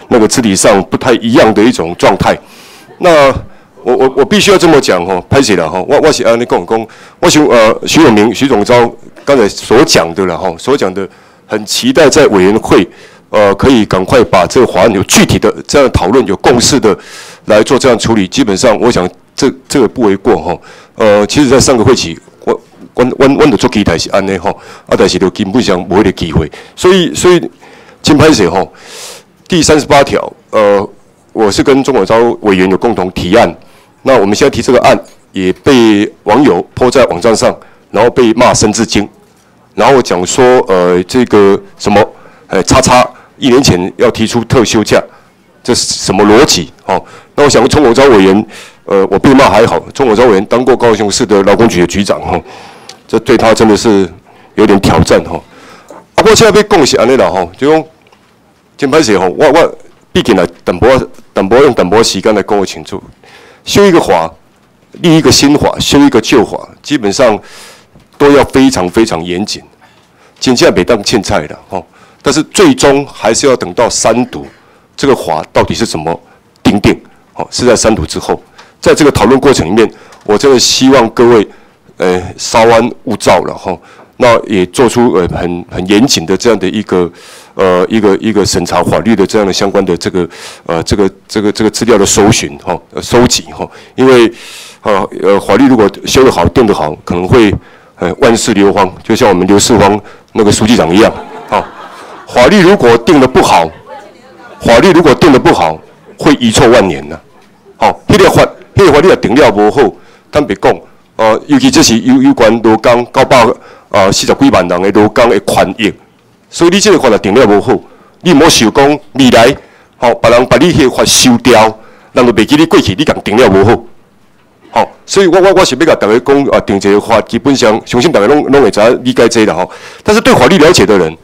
那个肢体上不太一样的一种状态。那我我我必须要这么讲哈，拍起来哈，我我是安尼讲讲，我想呃徐永明徐总召刚才所讲的了哈，所讲的很期待在委员会呃可以赶快把这个法案有具体的这样讨论有共识的来做这样处理，基本上我想这这个不为过哈。呃，其实在上个会期。阮阮阮的做期待是安尼吼，啊，但是就基本上无迄个机会，所以所以金牌社吼第三十八条，呃，我是跟中国招委员有共同提案，那我们现在提这个案也被网友泼在网站上，然后被骂生字经，然后讲说呃这个什么呃叉叉一年前要提出特休假，这是什么逻辑？哦，那我想从我招委员，呃，我被骂还好，从我招委员当过高雄市的劳工局的局长哈。这对他真的是有点挑战哈。啊，过现在被恭喜安尼啦吼，就讲真歹势吼，我我毕竟来等波等波用等波时间来讲清楚。修一个法，立一个新法，修一个旧法，基本上都要非常非常严谨，真正别当欠菜的吼。但是最终还是要等到三读，这个法到底是怎么定定？哦，是在三读之后，在这个讨论过程里面，我真的希望各位。呃，稍安勿躁了哈，那也做出呃很很严谨的这样的一个呃一个一个审查法律的这样的相关的这个呃这个这个这个资料的搜寻哈收集哈，因为呃呃法律如果修得好定得好，可能会呃万事流芳，就像我们刘世芳那个书记长一样啊，法律如果定的不好，法律如果定的不好，会遗臭万年呢。好，迄个法迄个法律啊定了无好，咱别讲。呃，尤其这是有有关罗岗九百啊四十几万人的罗岗的权益，所以你这个法律定了无好，你莫想讲未来，吼别人把你迄法收掉，人就袂记你过去你共定了无好。吼，所以我我我是要甲大家讲啊，定一个法，基本上相信大家拢拢会知理解这啦吼。但是对法律了解的人，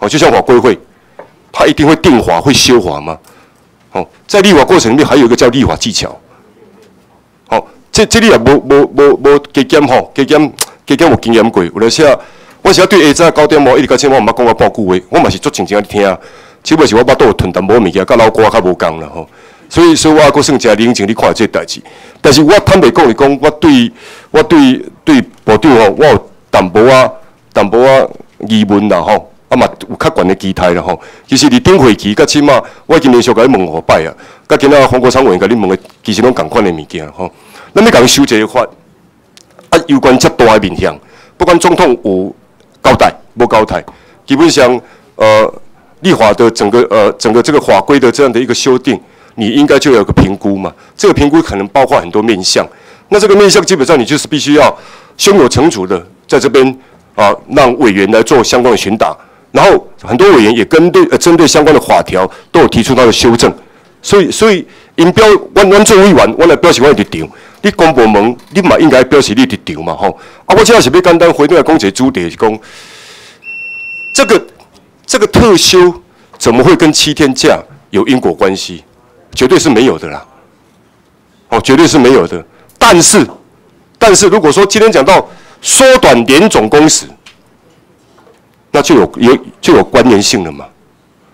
哦，就像法规会，他一定会定法会修法吗？哦，在立法过程里面还有一个叫立法技巧。哦，这这里也无无无无加减吼，加减加减有经验过。有来写，我是对下早九点半一直到现在我毋捌讲我报句话，我嘛是足静静咧听。只不过是我巴肚有吞淡薄物件，甲老瓜较无共啦吼。所以所以我还阁算诚冷静咧看即个代志。但是我坦白讲，是讲我对我对对部长吼，我有淡薄啊淡薄啊疑问啦吼。啊嘛有较悬的期待啦吼。其实伫顶会期甲即马，我已经连续甲你问五摆啊。甲今仔黄国昌委员甲你问的，其实拢共款的物件吼。咱要甲伊修这个法，啊，有关遮大的面向，不管总统有交代无交代，基本上呃，立法的整个呃整个这个法规的这样的一个修订，你应该就有个评估嘛。这个评估可能包括很多面向，那这个面向基本上你就是必须要胸有成竹的在这边啊，让委员来做相关的询答。然后很多委员也跟对呃针对相关的法条都有提出他的修正，所以所以因标阮阮做委员，我来表示我立场。你公部门你嘛应该表示你立场嘛吼。啊，我现在是要简单回来讲一个主题是讲，这个这个特休怎么会跟七天假有因果关系？绝对是没有的啦。哦，绝对是没有的。但是但是如果说今天讲到缩短年总工时。那就有有就有关联性了嘛？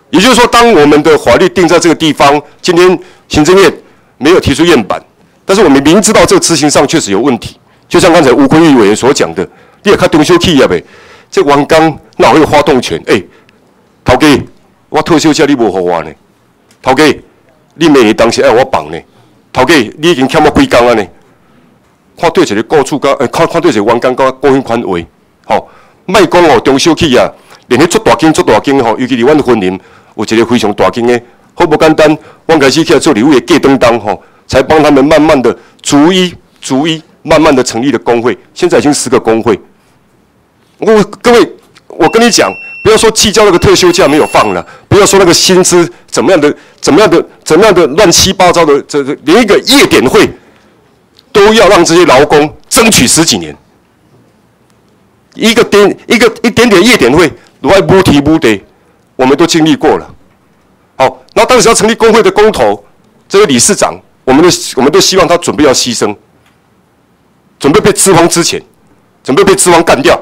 也就是说，当我们的法律定在这个地方，今天行政院没有提出验版，但是我们明知道这个执行上确实有问题。就像刚才吴坤玉委员所讲的，你也看中休企业呗，这王刚哪会有发动权？哎，头家，我退休假你无给我呢？头家，你每年当时爱我绑呢？头家，你已经欠我几工啊呢？看对一个雇主甲，呃，看看对一个员工甲高薪款位，吼。卖讲哦，中小企啊，连迄做大金做大金吼，尤其是阮婚姻有一个非常大金的，好不简单。我开始起来做礼物的过当当吼，才帮他们慢慢的逐一逐一慢慢的成立了工会，现在已经十个工会。我各位，我跟你讲，不要说计较那个退休假没有放了，不要说那个薪资怎么样的怎么样的怎么样的乱七八糟的，这这连一个夜点会都要让这些劳工争取十几年。一个点一个一点点夜点会，如外不提不得，我们都经历过了。好，那当时要成立工会的工头，这位理事长，我们都我们都希望他准备要牺牲，准备被资方之前，准备被资方干掉。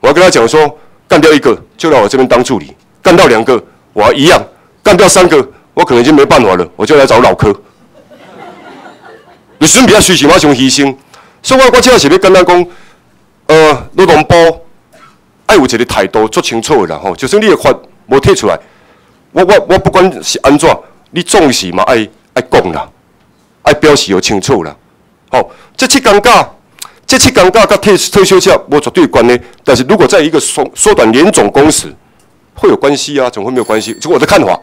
我要跟他讲说，干掉一个就来我这边当助理，干掉两个我要一样，干掉三个我可能已经没办法了，我就来找老柯。你顺便需要什么牺牲？所以我我这样是要跟他讲。呃，劳动部爱有一个态度，做清楚的啦吼。就算你的法无摕出来，我我我不管是安怎，你总是嘛爱爱讲啦，爱表示有清楚啦。吼，这次尴尬，这次尴尬跟退退休假无绝对关系。但是如果在一个缩缩短年总工时，会有关系啊？怎么会没有关系？这我的看法。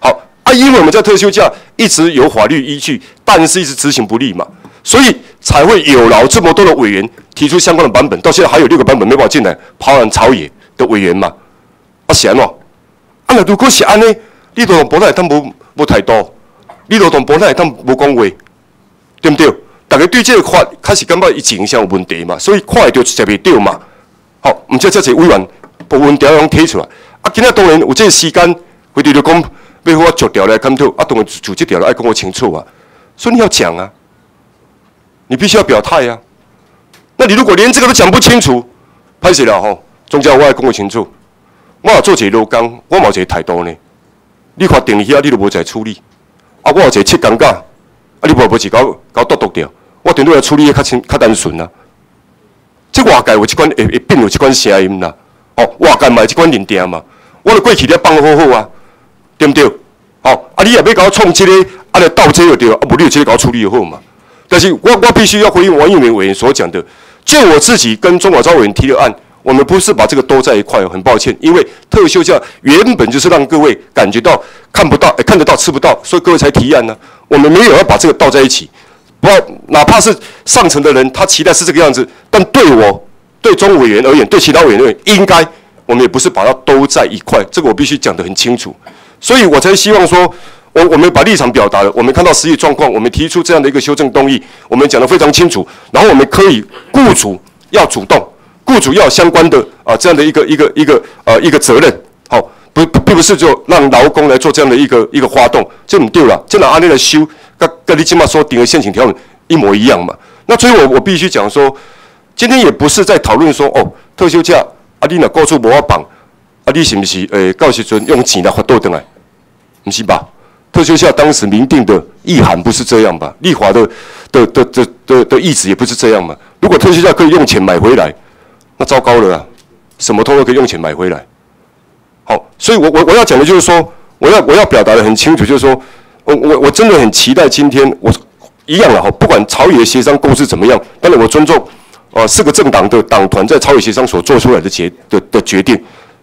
好啊，因为我们在特休假一直有法律依据，但是一直执行不力嘛。所以才会有劳这么多的委员提出相关的版本，到现在还有六个版本没办法进来，跑完朝野的委员嘛，啊是安怎？啊那如果是安尼，你劳动部来当无无太多，你劳动部来当无讲话，对不对？大家对这个法开始感觉一影响有问题嘛，所以看会到特别对嘛。好，唔知这些委员部分调样提出来，啊，今仔当然有这个时间，会对着讲要我逐条来检讨，啊，当然就这条来讲我清楚啊，所以你要讲啊。你必须要表态呀！那你如果连这个都讲不清楚，拍死了吼！中间我爱讲个清楚，我做一个劳工，我冇一个态度呢。你发定义啊，你都无在处理。啊，我有一个七工假，啊，你无无是搞搞剁剁掉，我顶多来处理较清较单纯啦。这外界有一款会会变有一款声音啦，哦，外界嘛一款认定嘛。我的过去咧放好好啊，对不对？哦，啊，你也要搞创这个，啊，来倒这就对啊，无你就直接搞处理就好嘛。但是我我必须要回应王永明委员所讲的，就我自己跟中华招委员提的案，我们不是把这个都在一块，很抱歉，因为特休假原本就是让各位感觉到看不到，哎，看得到吃不到，所以各位才提案呢。我们没有要把这个倒在一起，不，哪怕是上层的人他期待是这个样子，但对我对中委员而言，对其他委员而言，应该我们也不是把它都在一块，这个我必须讲得很清楚，所以我才希望说，我我们把立场表达了，我们看到实际状况，我们提出这样的一个修正动议，我们讲得非常清楚，然后我们可以雇主要主动，雇主要相关的啊这样的一个一个一个呃一个责任，好，不并不是就让劳工来做这样的一个一个花动，这唔对了，这拿安尼来修，跟跟你今嘛说定的现行条文一模一样嘛。那所以我我必须讲说，今天也不是在讨论说哦特休假啊你若雇主无法绑，啊你是不是诶到时阵用钱来发倒转来，不是吧？特休假当时明定的意涵不是这样吧？立法的的的的的的意思也不是这样嘛？如果特休假可以用钱买回来，那糟糕了啊！什么通都可以用钱买回来。好，所以我我我要讲的就是说，我要我要表达的很清楚，就是说，我我我真的很期待今天我一样了哈，不管朝野协商共识怎么样，当然我尊重啊四个政党的党团在朝野协商所做出来的决的的决定，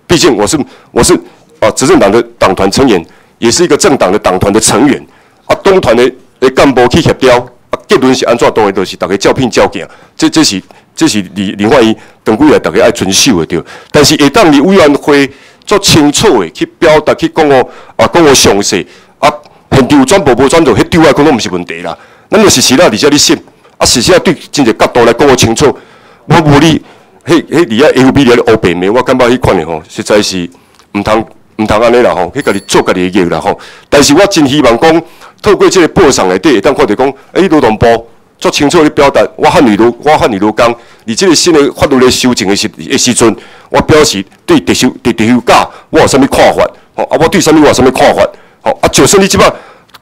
毕竟我是我是啊执政党的党团成员。也是一个政党的党团的成员，啊，东团的的干部去协调，啊，结论是安怎，当然都是大家照片照镜，这这是这是另另外一长久以来大家爱遵守的对。但是，一旦你委员会做清楚的去表达去讲哦，啊，讲哦详细，啊，现场转播无转到，迄对外讲都毋是问题啦。咱就是实啦，而且你信，啊，实啊对真侪角度来讲我清楚，我无你，迄迄伫遐 L B 咧黑白面，我感觉迄款的吼，实在是毋通。毋通安尼啦吼，去家己做家己的业啦吼。但是我真希望讲，透过这个报上内底，会当看到讲，诶，劳动部做清楚的表达，我汉你如我汉你如讲，你这个新的法律的修正的时的时阵，我表示对特休对特休假，我有啥物看法？吼，啊，我对啥物我有啥物看法？吼，啊，就算你即摆，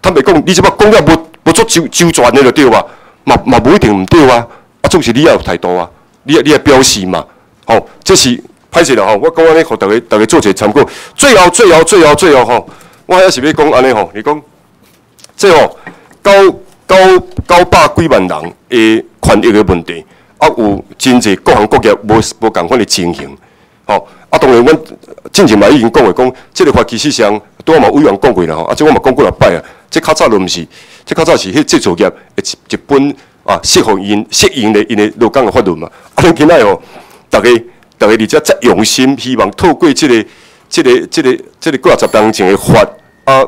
坦白讲，你即摆讲了无无做周周全的就对吧？嘛嘛无一定毋对啊，啊，总是你也有态度啊，你你也表示嘛，吼，这是。歹势了吼，我讲安尼，互大家大家做一个参考。最后最后最后最后吼，我还是要讲安尼吼，你讲，即吼到九九百几万人的权益的问题，啊有真济各行各业无无共款的情形，吼啊当然阮之前嘛已经讲过，讲即个法其实上拄嘛委员讲过啦吼，啊即我嘛讲过了摆啊，即较早都毋是，即较早是迄制造业一一本啊适合因适应的因的劳工的法律嘛，啊恁今仔吼，大家。大家而且再用心，希望透过这个、这个、这个、这个几十当前的法啊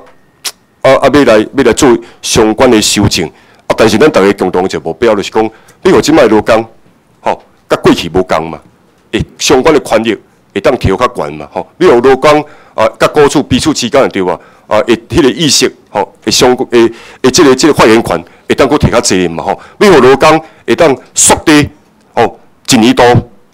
啊啊，要来要来做相关的修正啊。但是咱大家共同一个目标就是讲，你有即摆落工，吼，甲过去无共嘛，诶，相关的权益会当调较悬嘛，吼。你有落工啊，甲高处彼此之间对吧？啊，会迄个意识，吼，会相会会即个即个发言权会当佫提较济嘛，吼。你有落工会当缩短，吼，一年多。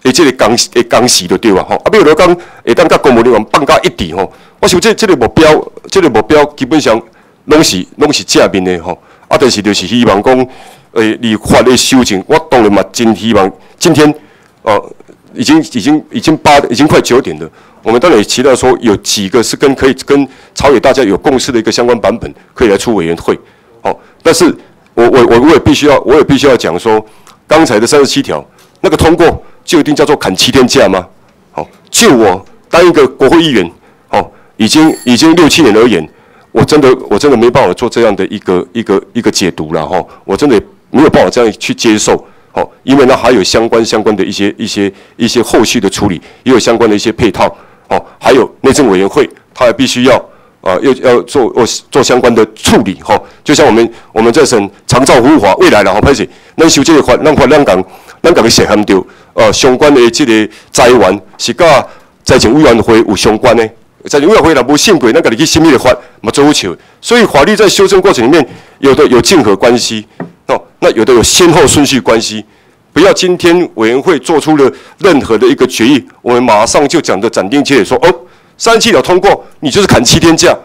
诶，即个工诶工时就对啊，吼！啊，比如讲，会当甲公务人员放假一致吼。我想这这个目标，这个目标基本上拢是拢是正面的吼。啊，但是就是希望讲，诶，立法的修正，我当然嘛真希望今天，哦，已经已经已经八已经快九点了，我们当然也期待说有几个是跟可以跟朝野大家有共识的一个相关版本，可以来出委员会，哦。但是我我我我也必须要我也必须要讲说，刚才的三十七条那个通过。就一定叫做砍七天假吗？好，就我当一个国会议员，好，已经已经六七年而言，我真的我真的没办法做这样的一个一个一个解读了哈，我真的没有办法这样去接受，好，因为呢还有相关相关的一些一些一些后续的处理，也有相关的一些配套，哦，还有内政委员会，他还必须要啊要要做做做相关的处理哈，就像我们我们在审长照服务法未来了哈，拍始能修这个法，让法让港让港的血含掉。呃，相关的这个灾源是甲财政委员会有相关的，财政委员会若无信鬼那个你去审理的法嘛做不起。所以法律在修正过程里面，有的有竞合关系，哦，那有的有先后顺序关系。不要今天委员会做出了任何的一个决议，我们马上就讲的斩钉截铁说，哦，三七条通过，你就是砍七天假。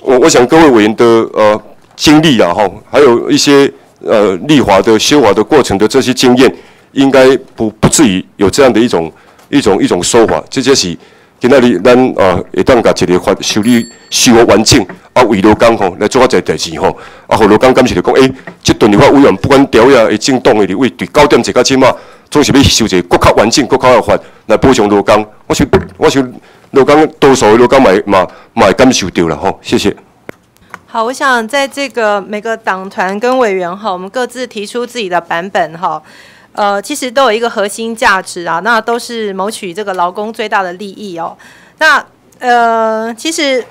我我想各位委员的呃经历啊，哈，还有一些呃立法的修法的过程的这些经验。应该不不至于有这样的一种一种一种说法，这就是今仔日咱啊会当甲一个法修理修完整啊为劳工吼来做啊一个代志吼，啊互劳工感谢就讲，诶，即顿的话委员不管调呀会正当的立位对九点一到即嘛，总是要修一个国较完整、国较有法来保障劳工。我想我想劳工多数的劳工嘛嘛嘛会感受到了吼，谢谢。好，我想在这个每个党团跟委员哈，我们各自提出自己的版本哈。呃，其实都有一个核心价值啊，那都是谋取这个劳工最大的利益哦。那呃，其实。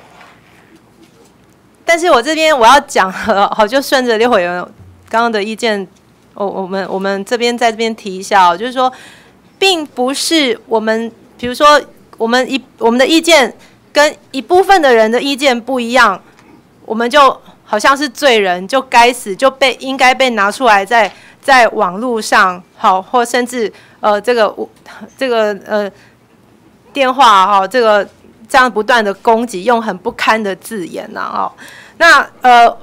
但是我这边我要讲，好，就顺着刘委员刚刚的意见，我我们我们这边在这边提一下哦，就是说，并不是我们，比如说我们一我们的意见跟一部分的人的意见不一样，我们就好像是罪人，就该死，就被应该被拿出来在在网络上，好，或甚至呃这个这个呃电话哈，这个这样不断的攻击，用很不堪的字眼呐，哦，那呃。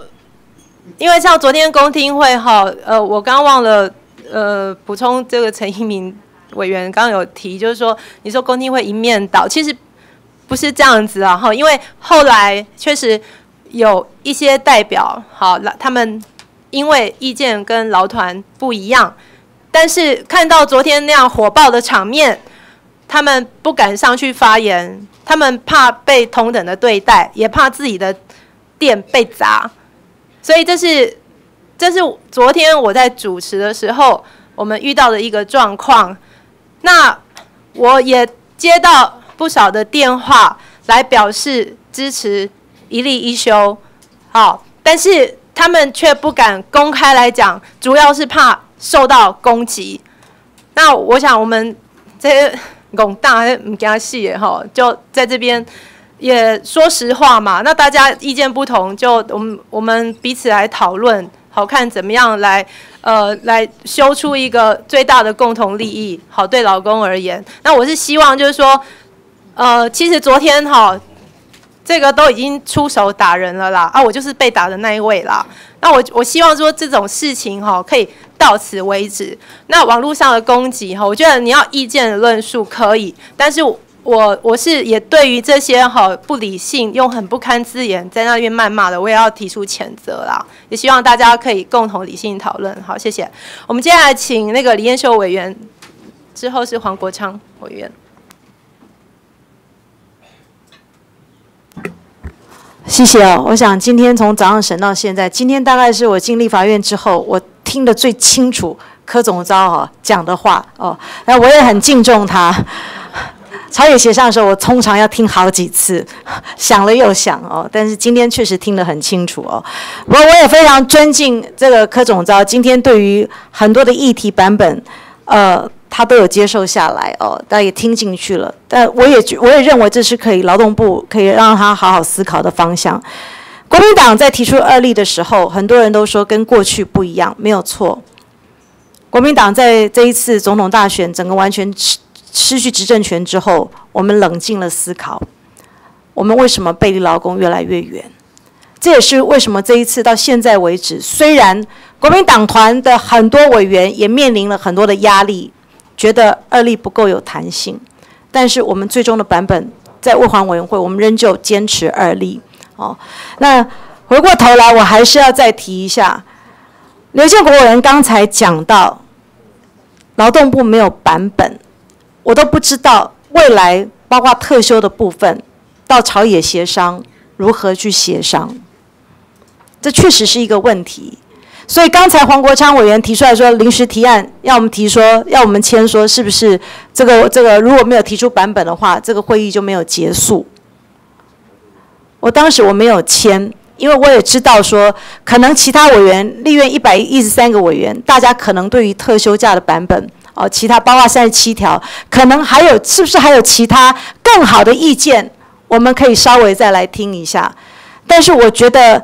因为像昨天公听会哈，呃，我刚忘了呃补充这个陈一鸣委员刚刚有提，就是说你说公听会一面倒，其实不是这样子啊哈，因为后来确实有一些代表好，他们因为意见跟劳团不一样，但是看到昨天那样火爆的场面，他们不敢上去发言，他们怕被同等的对待，也怕自己的店被砸。所以这是，这是昨天我在主持的时候，我们遇到的一个状况。那我也接到不少的电话来表示支持一例一休，好，但是他们却不敢公开来讲，主要是怕受到攻击。那我想我们这些广大唔惊死的哈，就在这边。也说实话嘛，那大家意见不同，就我们我们彼此来讨论，好看怎么样来呃来修出一个最大的共同利益，好对老公而言。那我是希望就是说，呃，其实昨天哈，这个都已经出手打人了啦，啊，我就是被打的那一位啦。那我我希望说这种事情哈可以到此为止。那网络上的攻击哈，我觉得你要意见的论述可以，但是。我我是也对于这些哈不理性用很不堪之言在那边谩骂的，我也要提出谴责啦。也希望大家可以共同理性讨论。好，谢谢。我们接下来请那个李彦秀委员，之后是黄国昌委员。谢谢哦。我想今天从早上审到现在，今天大概是我进立法院之后，我听得最清楚柯总召哈讲的话哦。那我也很敬重他。朝野协商的时候，我通常要听好几次，想了又想哦。但是今天确实听得很清楚哦。我我也非常尊敬这个柯总召，今天对于很多的议题版本，呃，他都有接受下来哦，大家也听进去了。但我也我也认为这是可以劳动部可以让他好好思考的方向。国民党在提出二例的时候，很多人都说跟过去不一样，没有错。国民党在这一次总统大选，整个完全。失去执政权之后，我们冷静了思考，我们为什么背离劳工越来越远？这也是为什么这一次到现在为止，虽然国民党团的很多委员也面临了很多的压力，觉得二例不够有弹性，但是我们最终的版本在卫环委员会，我们仍旧坚持二例。哦，那回过头来，我还是要再提一下，刘建国委员刚才讲到，劳动部没有版本。我都不知道未来包括特休的部分，到朝野协商如何去协商，这确实是一个问题。所以刚才黄国昌委员提出来说临时提案，要我们提说要我们签说是不是这个这个如果没有提出版本的话，这个会议就没有结束。我当时我没有签，因为我也知道说可能其他委员立院一百一十三个委员，大家可能对于特休假的版本。哦，其他包括三十七条，可能还有是不是还有其他更好的意见？我们可以稍微再来听一下。但是我觉得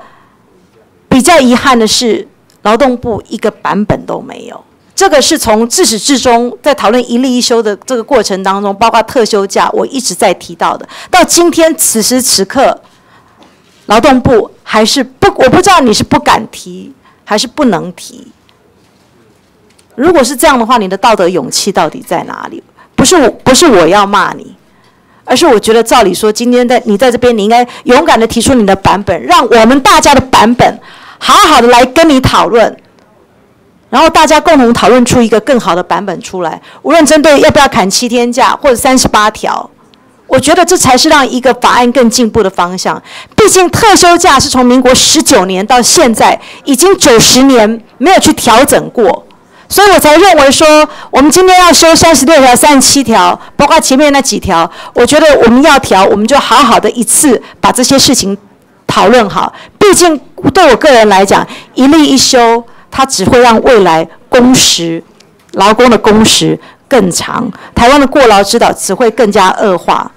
比较遗憾的是，劳动部一个版本都没有。这个是从自始至终在讨论一例一休的这个过程当中，包括特休假，我一直在提到的。到今天此时此刻，劳动部还是不，我不知道你是不敢提还是不能提。如果是这样的话，你的道德勇气到底在哪里？不是我，不是我要骂你，而是我觉得照理说，今天在你在这边，你应该勇敢的提出你的版本，让我们大家的版本好好的来跟你讨论，然后大家共同讨论出一个更好的版本出来。无论针对要不要砍七天假或者三十八条，我觉得这才是让一个法案更进步的方向。毕竟特休假是从民国十九年到现在，已经九十年没有去调整过。所以我才认为说，我们今天要修三十六条、三十七条，包括前面那几条，我觉得我们要调，我们就好好的一次把这些事情讨论好。毕竟对我个人来讲，一例一休，它只会让未来工时、劳工的工时更长，台湾的过劳指导只会更加恶化。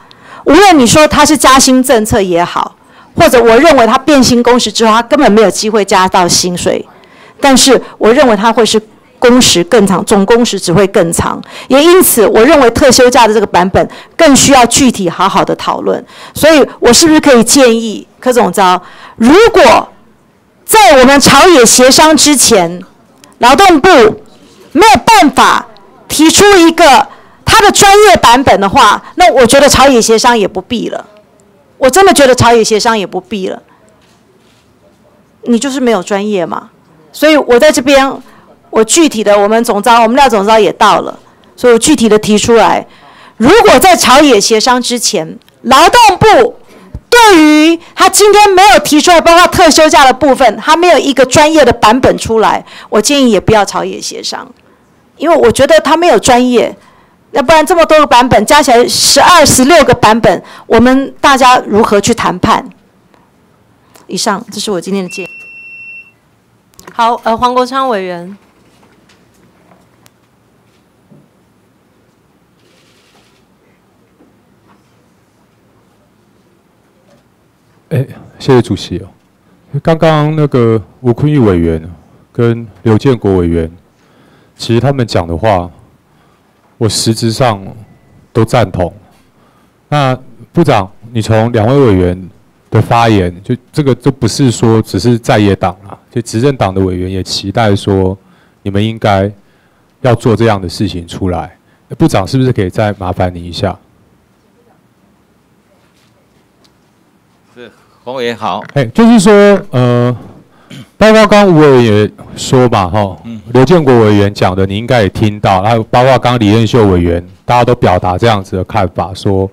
无论你说它是加薪政策也好，或者我认为它变薪工时之后，它根本没有机会加到薪水，但是我认为它会是。工时更长，总工时只会更长，也因此，我认为特休假的这个版本更需要具体好好的讨论。所以，我是不是可以建议柯总召，如果在我们朝野协商之前，劳动部没有办法提出一个他的专业版本的话，那我觉得朝野协商也不必了。我真的觉得朝野协商也不必了。你就是没有专业嘛，所以我在这边。我具体的，我们总招，我们廖总招也到了，所以我具体的提出来，如果在朝野协商之前，劳动部对于他今天没有提出来，包括特休假的部分，他没有一个专业的版本出来，我建议也不要朝野协商，因为我觉得他没有专业，要不然这么多个版本加起来十二、十六个版本，我们大家如何去谈判？以上，这是我今天的建议。好，呃，黄国昌委员。哎，谢谢主席哦。刚刚那个吴坤玉委员跟刘建国委员，其实他们讲的话，我实质上都赞同。那部长，你从两位委员的发言，就这个都不是说只是在野党啊，就执政党的委员也期待说，你们应该要做这样的事情出来。部长是不是可以再麻烦你一下？黄委员好，哎，就是说，呃，包括刚吴委员说嘛，哈，刘建国委员讲的，你应该也听到，还有包括刚李彦秀委员，大家都表达这样子的看法，说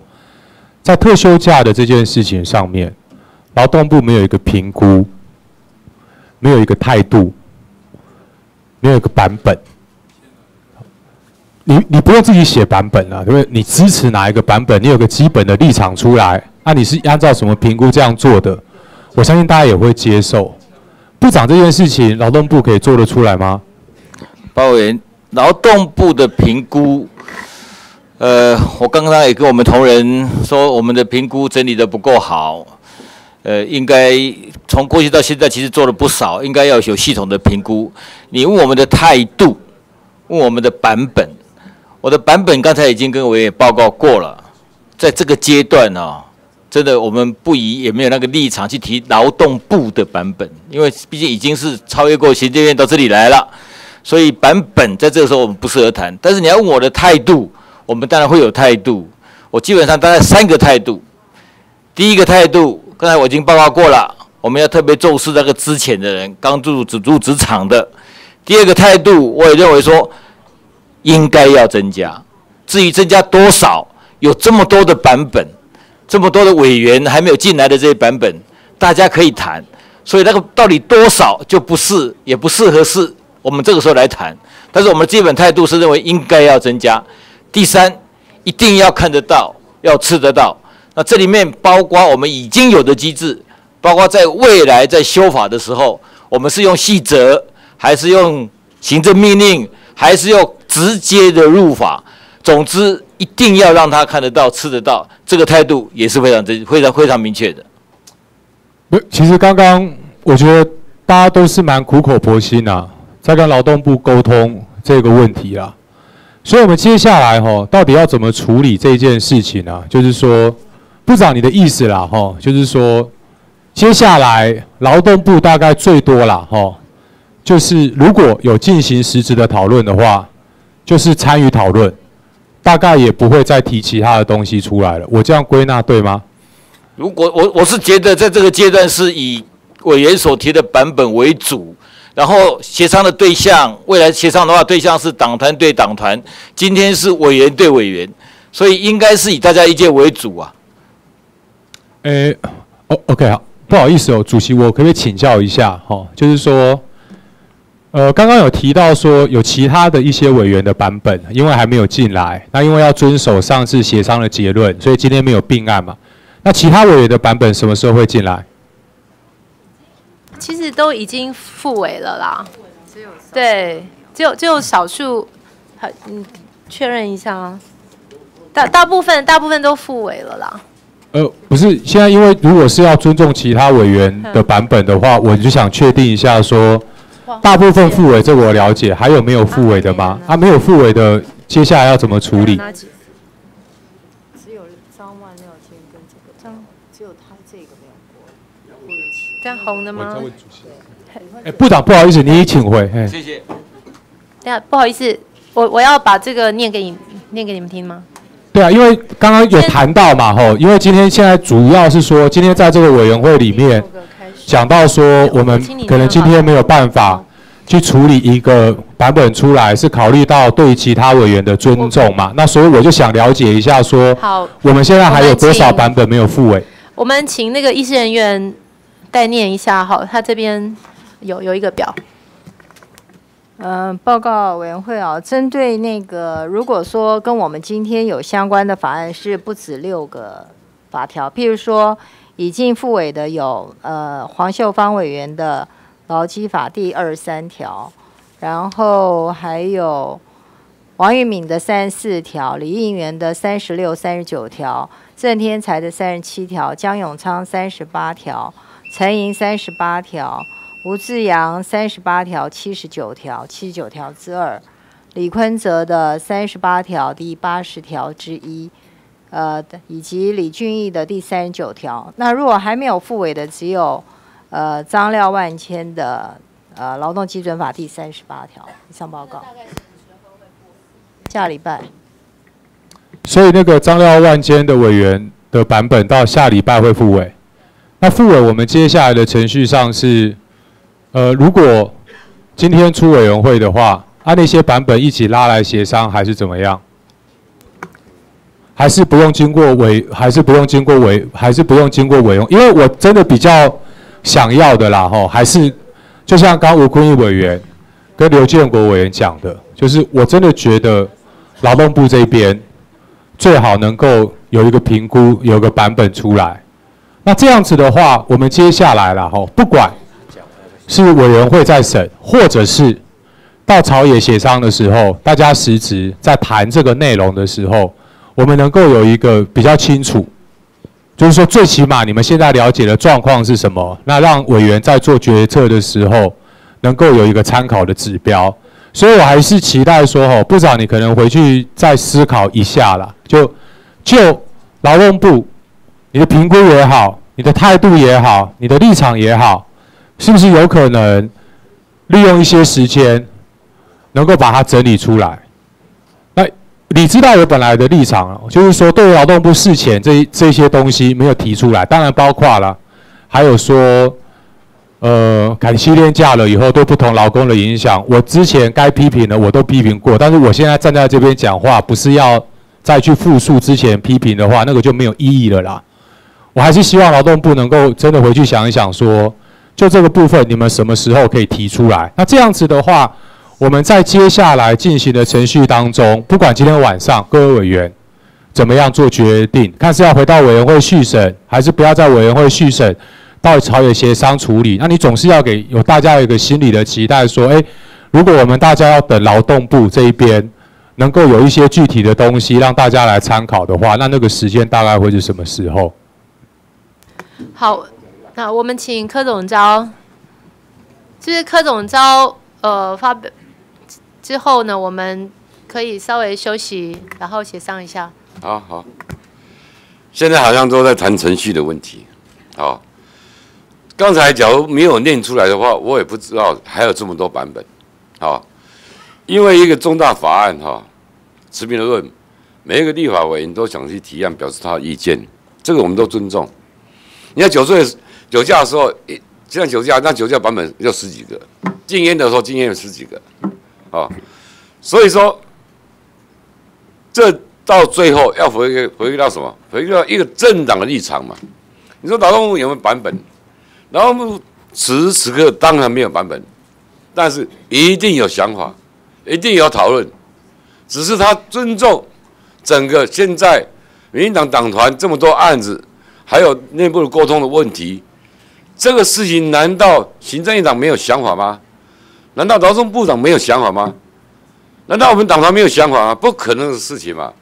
在特休假的这件事情上面，劳动部没有一个评估，没有一个态度，没有一个版本，你你不用自己写版本了，因为？你支持哪一个版本？你有个基本的立场出来。那你是按照什么评估这样做的？我相信大家也会接受。部长这件事情，劳动部可以做得出来吗？包委员，劳动部的评估，呃，我刚刚也跟我们同仁说，我们的评估整理的不够好。呃，应该从过去到现在，其实做了不少，应该要有系统的评估。你问我们的态度，问我们的版本，我的版本刚才已经跟委员报告过了，在这个阶段呢。真的，我们不宜也没有那个立场去提劳动部的版本，因为毕竟已经是超越过行政院到这里来了，所以版本在这个时候我们不适合谈。但是你要问我的态度，我们当然会有态度。我基本上大概三个态度。第一个态度，刚才我已经报告过了，我们要特别重视那个资浅的人，刚入职入职场的。第二个态度，我也认为说应该要增加。至于增加多少，有这么多的版本。这么多的委员还没有进来的这些版本，大家可以谈，所以那个到底多少就不是，也不适合是我们这个时候来谈。但是我们的基本态度是认为应该要增加。第三，一定要看得到，要吃得到。那这里面包括我们已经有的机制，包括在未来在修法的时候，我们是用细则，还是用行政命令，还是用直接的入法？总之。一定要让他看得到、吃得到，这个态度也是非常真、非常非常明确的。不，其实刚刚我觉得大家都是蛮苦口婆心呐，在跟劳动部沟通这个问题啦。所以，我们接下来哈，到底要怎么处理这件事情呢？就是说，部长你的意思啦，哈，就是说，接下来劳动部大概最多啦，哈，就是如果有进行实质的讨论的话，就是参与讨论。大概也不会再提其他的东西出来了。我这样归纳对吗？如果我我是觉得在这个阶段是以委员所提的版本为主，然后协商的对象，未来协商的话对象是党团对党团，今天是委员对委员，所以应该是以大家意见为主啊。诶，哦，OK 好，不好意思哦，主席，我可不可以请教一下？哈，就是说。呃，刚刚有提到说有其他的一些委员的版本，因为还没有进来，那因为要遵守上次协商的结论，所以今天没有并案嘛。那其他委员的版本什么时候会进来？其实都已经复委了啦。对，只有只有少数，好，嗯，确认一下啊。大大部分大部分都复委了啦。呃，不是，现在因为如果是要尊重其他委员的版本的话，我就想确定一下说，大部分复委这我了解，还有没有复委的吗？啊，没有复委的，接下来要怎么处理？只有张万六千跟这个张，只有他这个没有过。这样红的吗？哎，部长，不好意思，你请回。谢谢。等下，不好意思，我我要把这个念给你念给你们听吗？对啊，因为刚刚有谈到嘛，吼，因为今天现在主要是说，今天在这个委员会里面讲到说，我们可能今天没有办法去处理一个版本出来，是考虑到对其他委员的尊重嘛。那所以我就想了解一下，说，好，我们现在还有多少版本没有复委？我们请那个议事人员代念一下，好，他这边有有一个表。嗯，报告委员会啊，针对那个，如果说跟我们今天有相关的法案是不止六个法条，譬如说已经复委的有呃黄秀芳委员的劳基法第二十三条，然后还有王玉敏的三十四条，李应元的三十六、三十九条，郑天才的三十七条，江永昌三十八条，陈莹三十八条。吴志阳三十八条七十九条七十九条之二，李坤泽的三十八条第八十条之一，呃，以及李俊义的第三十九条。那如果还没有复委的，只有呃张廖万千的呃劳动基准法第三十八条。以上报告。下礼拜。所以那个张廖万千的委员的版本到下礼拜会复委。那复委我们接下来的程序上是。呃，如果今天出委员会的话，按那些版本一起拉来协商，还是怎么样？还是不用经过委，还是不用经过委，还是不用经过委员？因为我真的比较想要的啦，吼，还是就像刚吴坤义委员跟刘建国委员讲的，就是我真的觉得劳动部这边最好能够有一个评估，有个版本出来。那这样子的话，我们接下来了，吼，不管。是委员会在审，或者是到朝野协商的时候，大家实质在谈这个内容的时候，我们能够有一个比较清楚，就是说最起码你们现在了解的状况是什么，那让委员在做决策的时候能够有一个参考的指标。所以我还是期待说，吼，部长你可能回去再思考一下啦，就就劳动部你的评估也好，你的态度也好，你的立场也好。是不是有可能利用一些时间，能够把它整理出来？你知道我本来的立场，就是说对劳动部事前这这些东西没有提出来，当然包括了，还有说，呃，赶七天假了以后对不同劳工的影响，我之前该批评的我都批评过，但是我现在站在这边讲话，不是要再去复述之前批评的话，那个就没有意义了啦。我还是希望劳动部能够真的回去想一想说。就这个部分，你们什么时候可以提出来？那这样子的话，我们在接下来进行的程序当中，不管今天晚上各位委员怎么样做决定，看是要回到委员会续审，还是不要在委员会续审，到朝野协商处理。那你总是要给有大家有一个心理的期待，说，诶，如果我们大家要等劳动部这一边能够有一些具体的东西让大家来参考的话，那那个时间大概会是什么时候？好。那我们请柯总招，就是柯总招，呃，发表之后呢，我们可以稍微休息，然后协商一下。好好，现在好像都在谈程序的问题。好，刚才假如没有念出来的话，我也不知道还有这么多版本。好，因为一个重大法案哈，持平的论，每一个立法委员都想去提案，表示他的意见，这个我们都尊重。你看酒醉。酒驾的时候，一像酒驾，那酒驾版本有十几个；禁烟的时候，禁烟有十几个，啊，所以说，这到最后要回归回归到什么？回归到一个政党的立场嘛。你说劳动部有没有版本？劳动部此时此刻当然没有版本，但是一定有想法，一定有讨论，只是他尊重整个现在民进党党团这么多案子，还有内部的沟通的问题。这个事情难道行政院长没有想法吗？难道劳动部长没有想法吗？难道我们党团没有想法吗？不可能的事情嘛。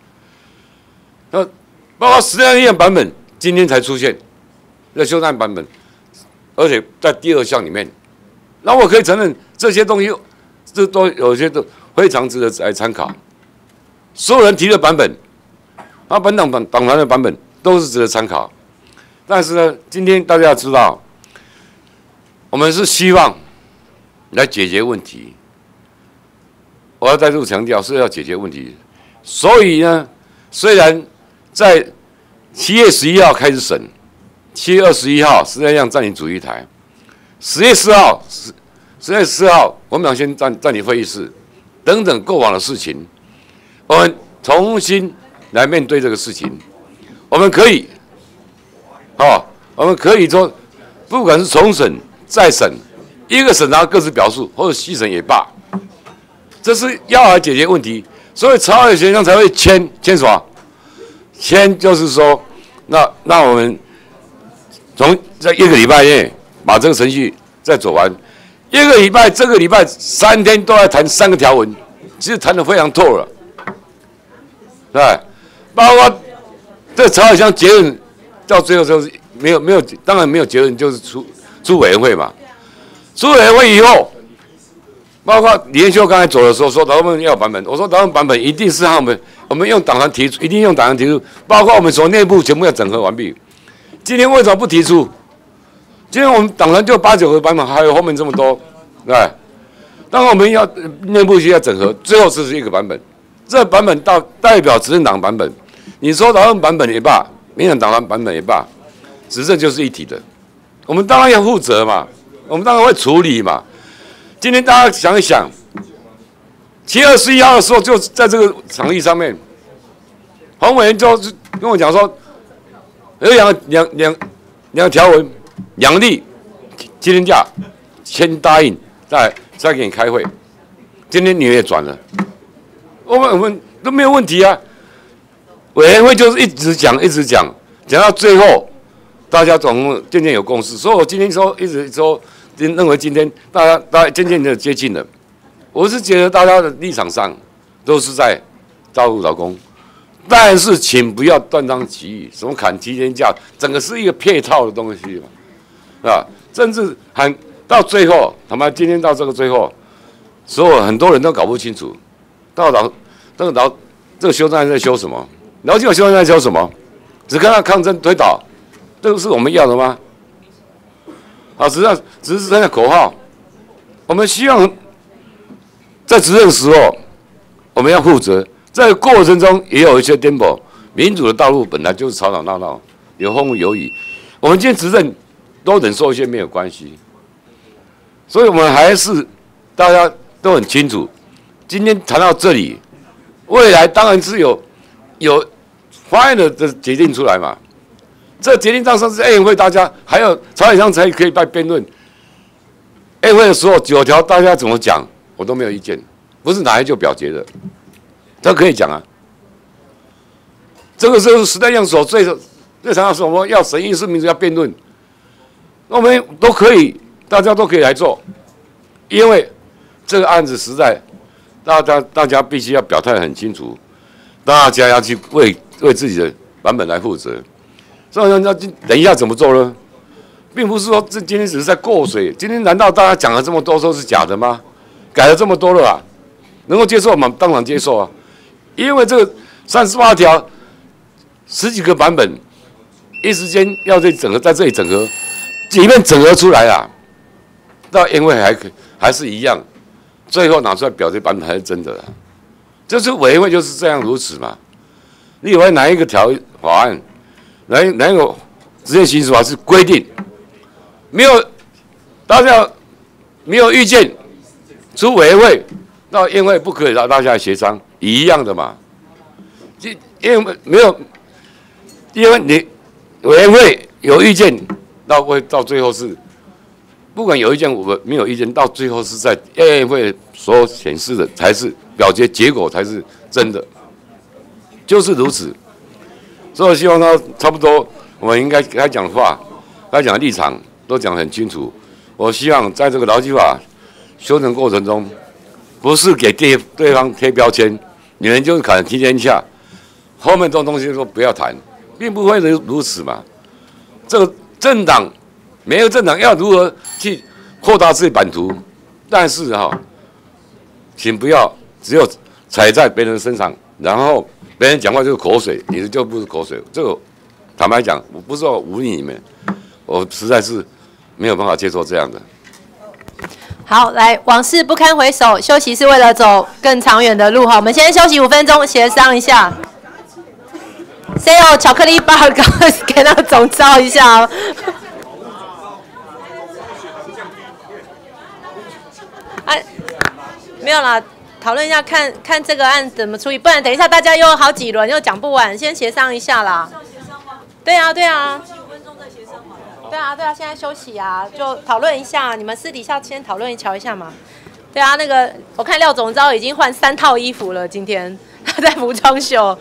那包括实战验版本今天才出现，在修正版本，而且在第二项里面，那我可以承认这些东西，这都有些都非常值得来参考。所有人提的版本，啊，本党党党团的版本都是值得参考。但是呢，今天大家要知道，我们是希望来解决问题。我要再度强调，是要解决问题。所以呢，虽然在七月十一号开始审，七月二十一号实际上暂停主席台，十月四号十十月四号我们俩先暂暂停会议室，等等过往的事情，我们重新来面对这个事情，我们可以。哦，我们可以说，不管是重审、再审，一个审查各自表述，或者细审也罢，这是要来解决问题。所以朝野协商才会签签什么？签就是说，那那我们从在一个礼拜内把这个程序再走完。一个礼拜，这个礼拜三天都在谈三个条文，其实谈的非常透了，对，包括这朝野相结论。到最后就是没有没有，当然没有结论，就是出出委员会嘛。出委会以后，包括李彦秀刚才走的时候说，党们要版本，我说党们版本一定是他们，我们用党团提出，一定用党团提出，包括我们所内部全部要整合完毕。今天为什么不提出？今天我们党团就八九个版本，还有后面这么多，对当然我们要内部需要整合，最后这是一个版本，这版本到代表执政党版本，你说党们版本也罢。民进党版本也罢，执政就是一体的，我们当然要负责嘛，我们当然会处理嘛。今天大家想一想，七月二十一号的时候，就在这个场地上面，黄伟就跟我讲说，有两两两两条文，两例今天假，先答应再再给你开会。今天你也转了，我们我们都没有问题啊。委员会就是一直讲，一直讲，讲到最后，大家总渐渐有共识。所以我今天说，一直说，认为今天大家大家渐渐的接近了。我是觉得大家的立场上都是在照顾老公，但是请不要断章取义，什么砍提前假，整个是一个配套的东西嘛，啊，甚至喊到最后，他妈今天到这个最后，所有很多人都搞不清楚，到老这个老这个修正案在修什么。了解我希望在修什么？只看到抗争推倒，这个是我们要的吗？啊，实际上只是在那口号。我们希望在执政时候，我们要负责，在过程中也有一些颠簸。民主的道路本来就是吵吵闹闹，有风有雨。我们今天执政都忍受一些没有关系，所以我们还是大家都很清楚。今天谈到这里，未来当然是有。有法案的的决定出来嘛？这决定当上是 A 会，大家还有朝野上才可以办辩论。A 会的时候九条大家怎么讲，我都没有意见，不是哪一就表决的，这可以讲啊。这个是时代样所最最常要说，我们要审议是民主要辩论，那我们都可以，大家都可以来做，因为这个案子实在，大家大家必须要表态很清楚。大家要去为为自己的版本来负责，所以那那等一下怎么做呢？并不是说这今天只是在过水，今天难道大家讲了这么多都是假的吗？改了这么多了啊，能够接受吗？当然接受啊，因为这个三十八条十几个版本，一时间要这整合在这里整合，里面整合出来啊，到因为还可还是一样，最后拿出来表决版本还是真的。就是委员会就是这样如此嘛？你以为哪一个条法案，哪哪一个职业刑事法是规定没有大家没有意见，出委员会到宴会不可以让大家协商一样的嘛？因因为没有，因为你委员会有意见，到会到最后是不管有意见我们没有意见，到最后是在宴会所显示的才是。表决结果才是真的，就是如此。所以我希望他差不多，我们应该该讲的话，该讲的立场，都讲得很清楚。我希望在这个劳基法修正过程中，不是给对对方贴标签，你们就可能提前下，后面这种东西说不要谈，并不会如如此嘛。这个政党，没有政党要如何去扩大自己版图，但是哈，请不要只有踩在别人身上，然后别人讲话就是口水，你的就不是口水。这个坦白讲，我不是说忤逆你们，我实在是没有办法接受这样的。好，来，往事不堪回首，休息是为了走更长远的路哈。我们先休息五分钟，协商一下。谁有巧克力包？给他总招一下哦。哎，*laughs* 没有啦，讨论一下，看看这个案怎么处理，不然等一下大家又好几轮又讲不完，先协商一下啦。对啊，对啊。对啊，对啊，现在休息啊，就讨论一下，你们私底下先讨论瞧一下嘛。对啊，那个我看廖总招已经换三套衣服了，今天他 *laughs* 在服装秀。哦，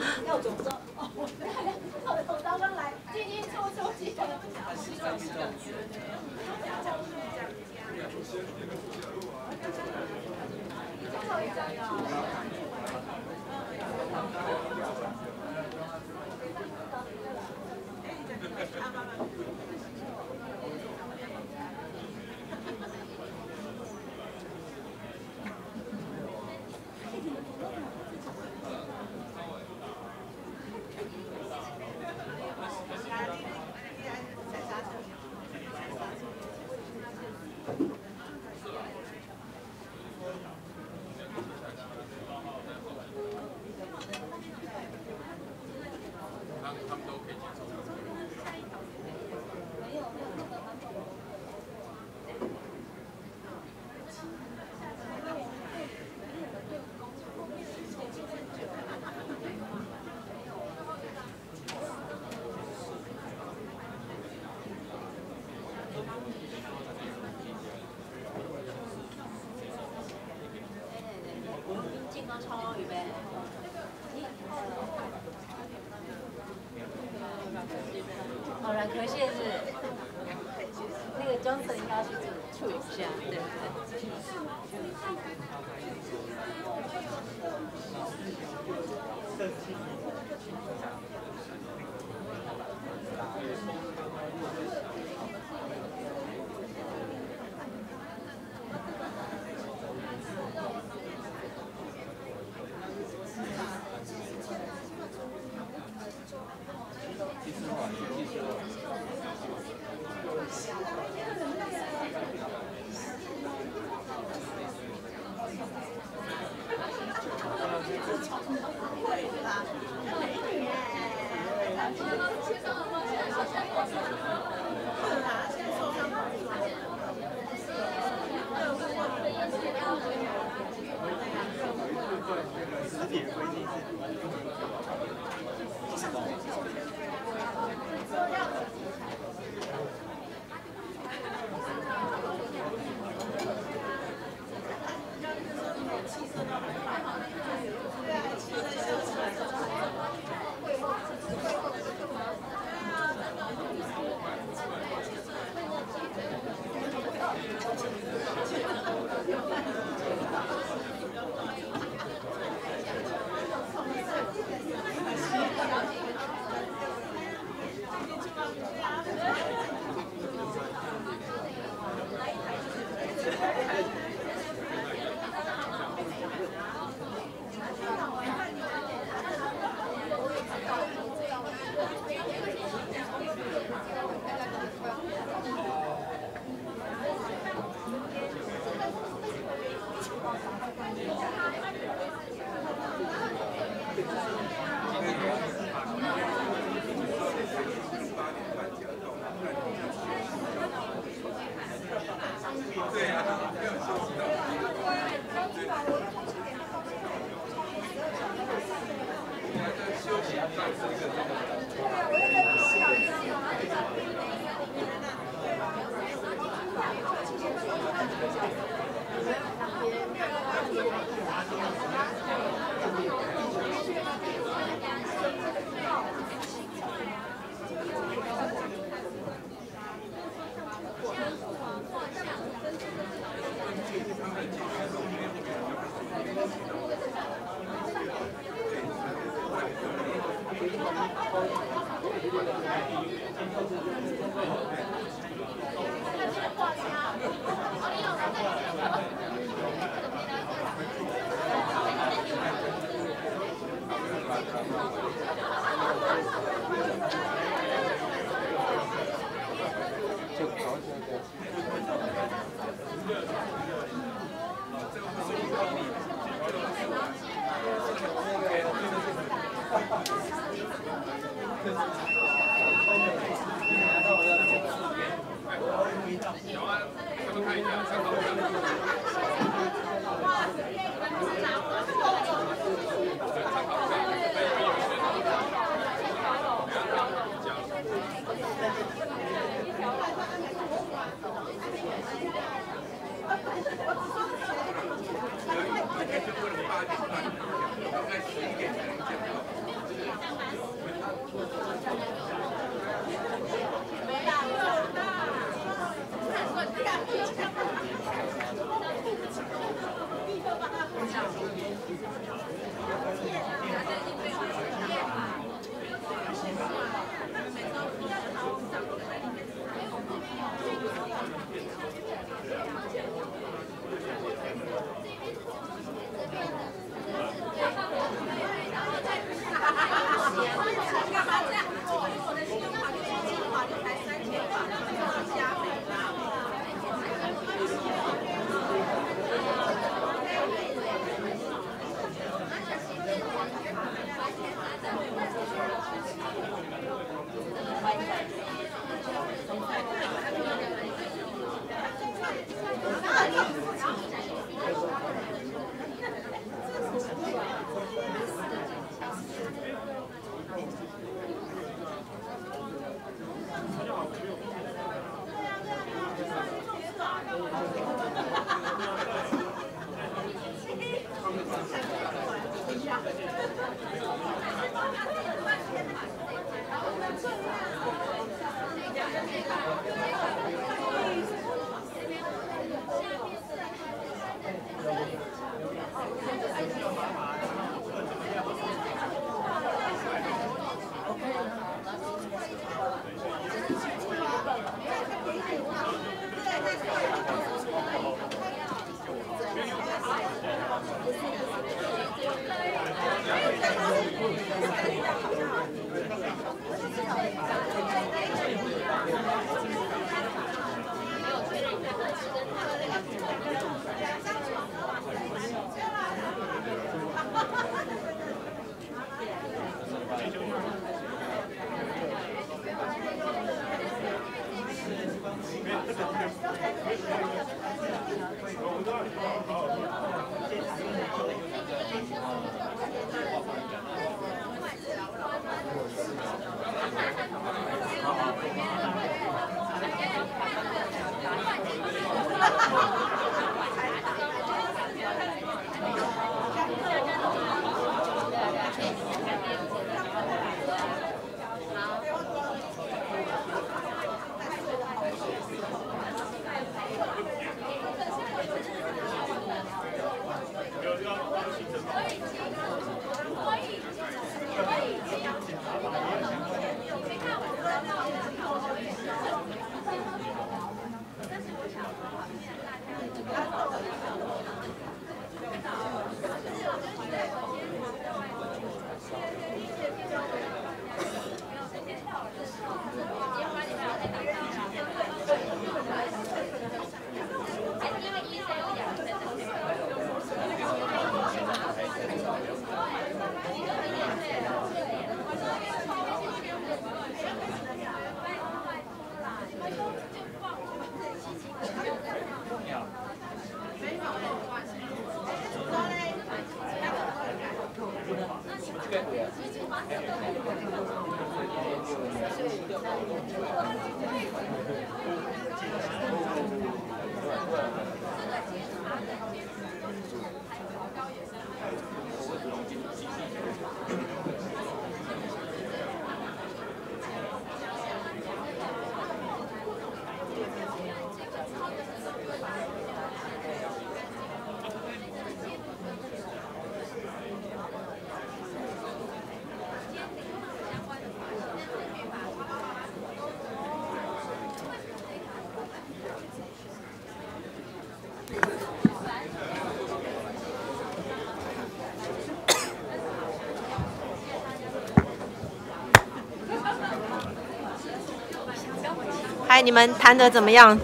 你们谈的怎么样？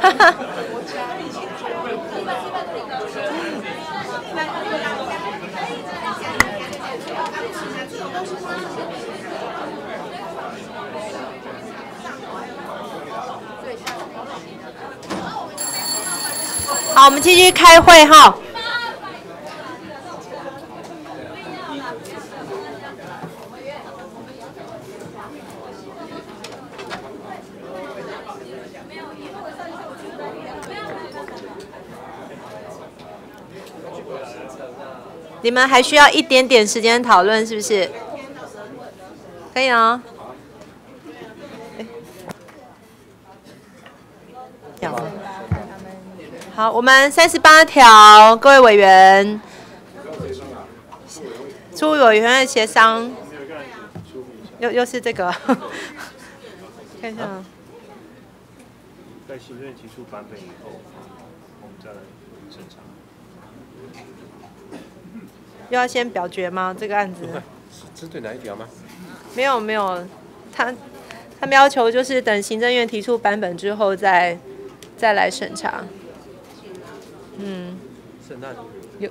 哈哈。好，我们继续开会哈。你们还需要一点点时间讨论，是不是？可以啊。好，我们三十八条，各位委员，出委员会协商，又又是这个，*laughs* 看一下。在行政提出版本以后，我们再来审查。又要先表决吗？这个案子？针对哪一条吗？没有没有，他他们要求就是等行政院提出版本之后再再来审查。嗯。审案有。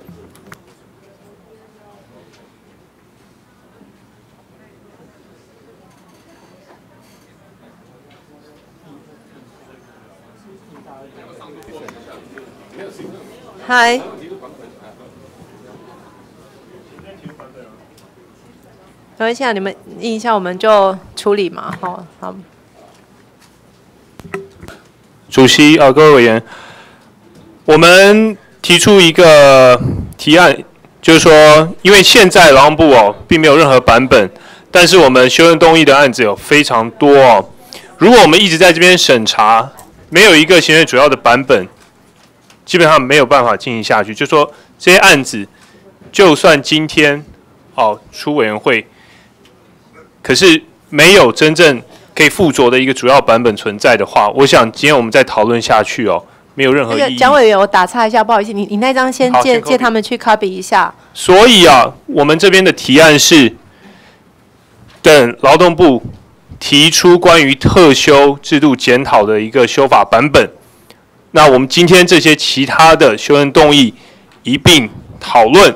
嗨。等一下，你们印一下，我们就处理嘛。好，好。主席啊，各位委员，我们提出一个提案，就是说，因为现在劳动部哦，并没有任何版本，但是我们修正动议的案子有非常多哦。如果我们一直在这边审查，没有一个行政主要的版本，基本上没有办法进行下去。就说这些案子，就算今天哦出委员会。可是没有真正可以附着的一个主要版本存在的话，我想今天我们再讨论下去哦，没有任何意义。蒋委员，我打岔一下，不好意思，你你那张先借借他们去 copy 一下。所以啊，我们这边的提案是，等劳动部提出关于特休制度检讨的一个修法版本，那我们今天这些其他的修正动议一并讨论。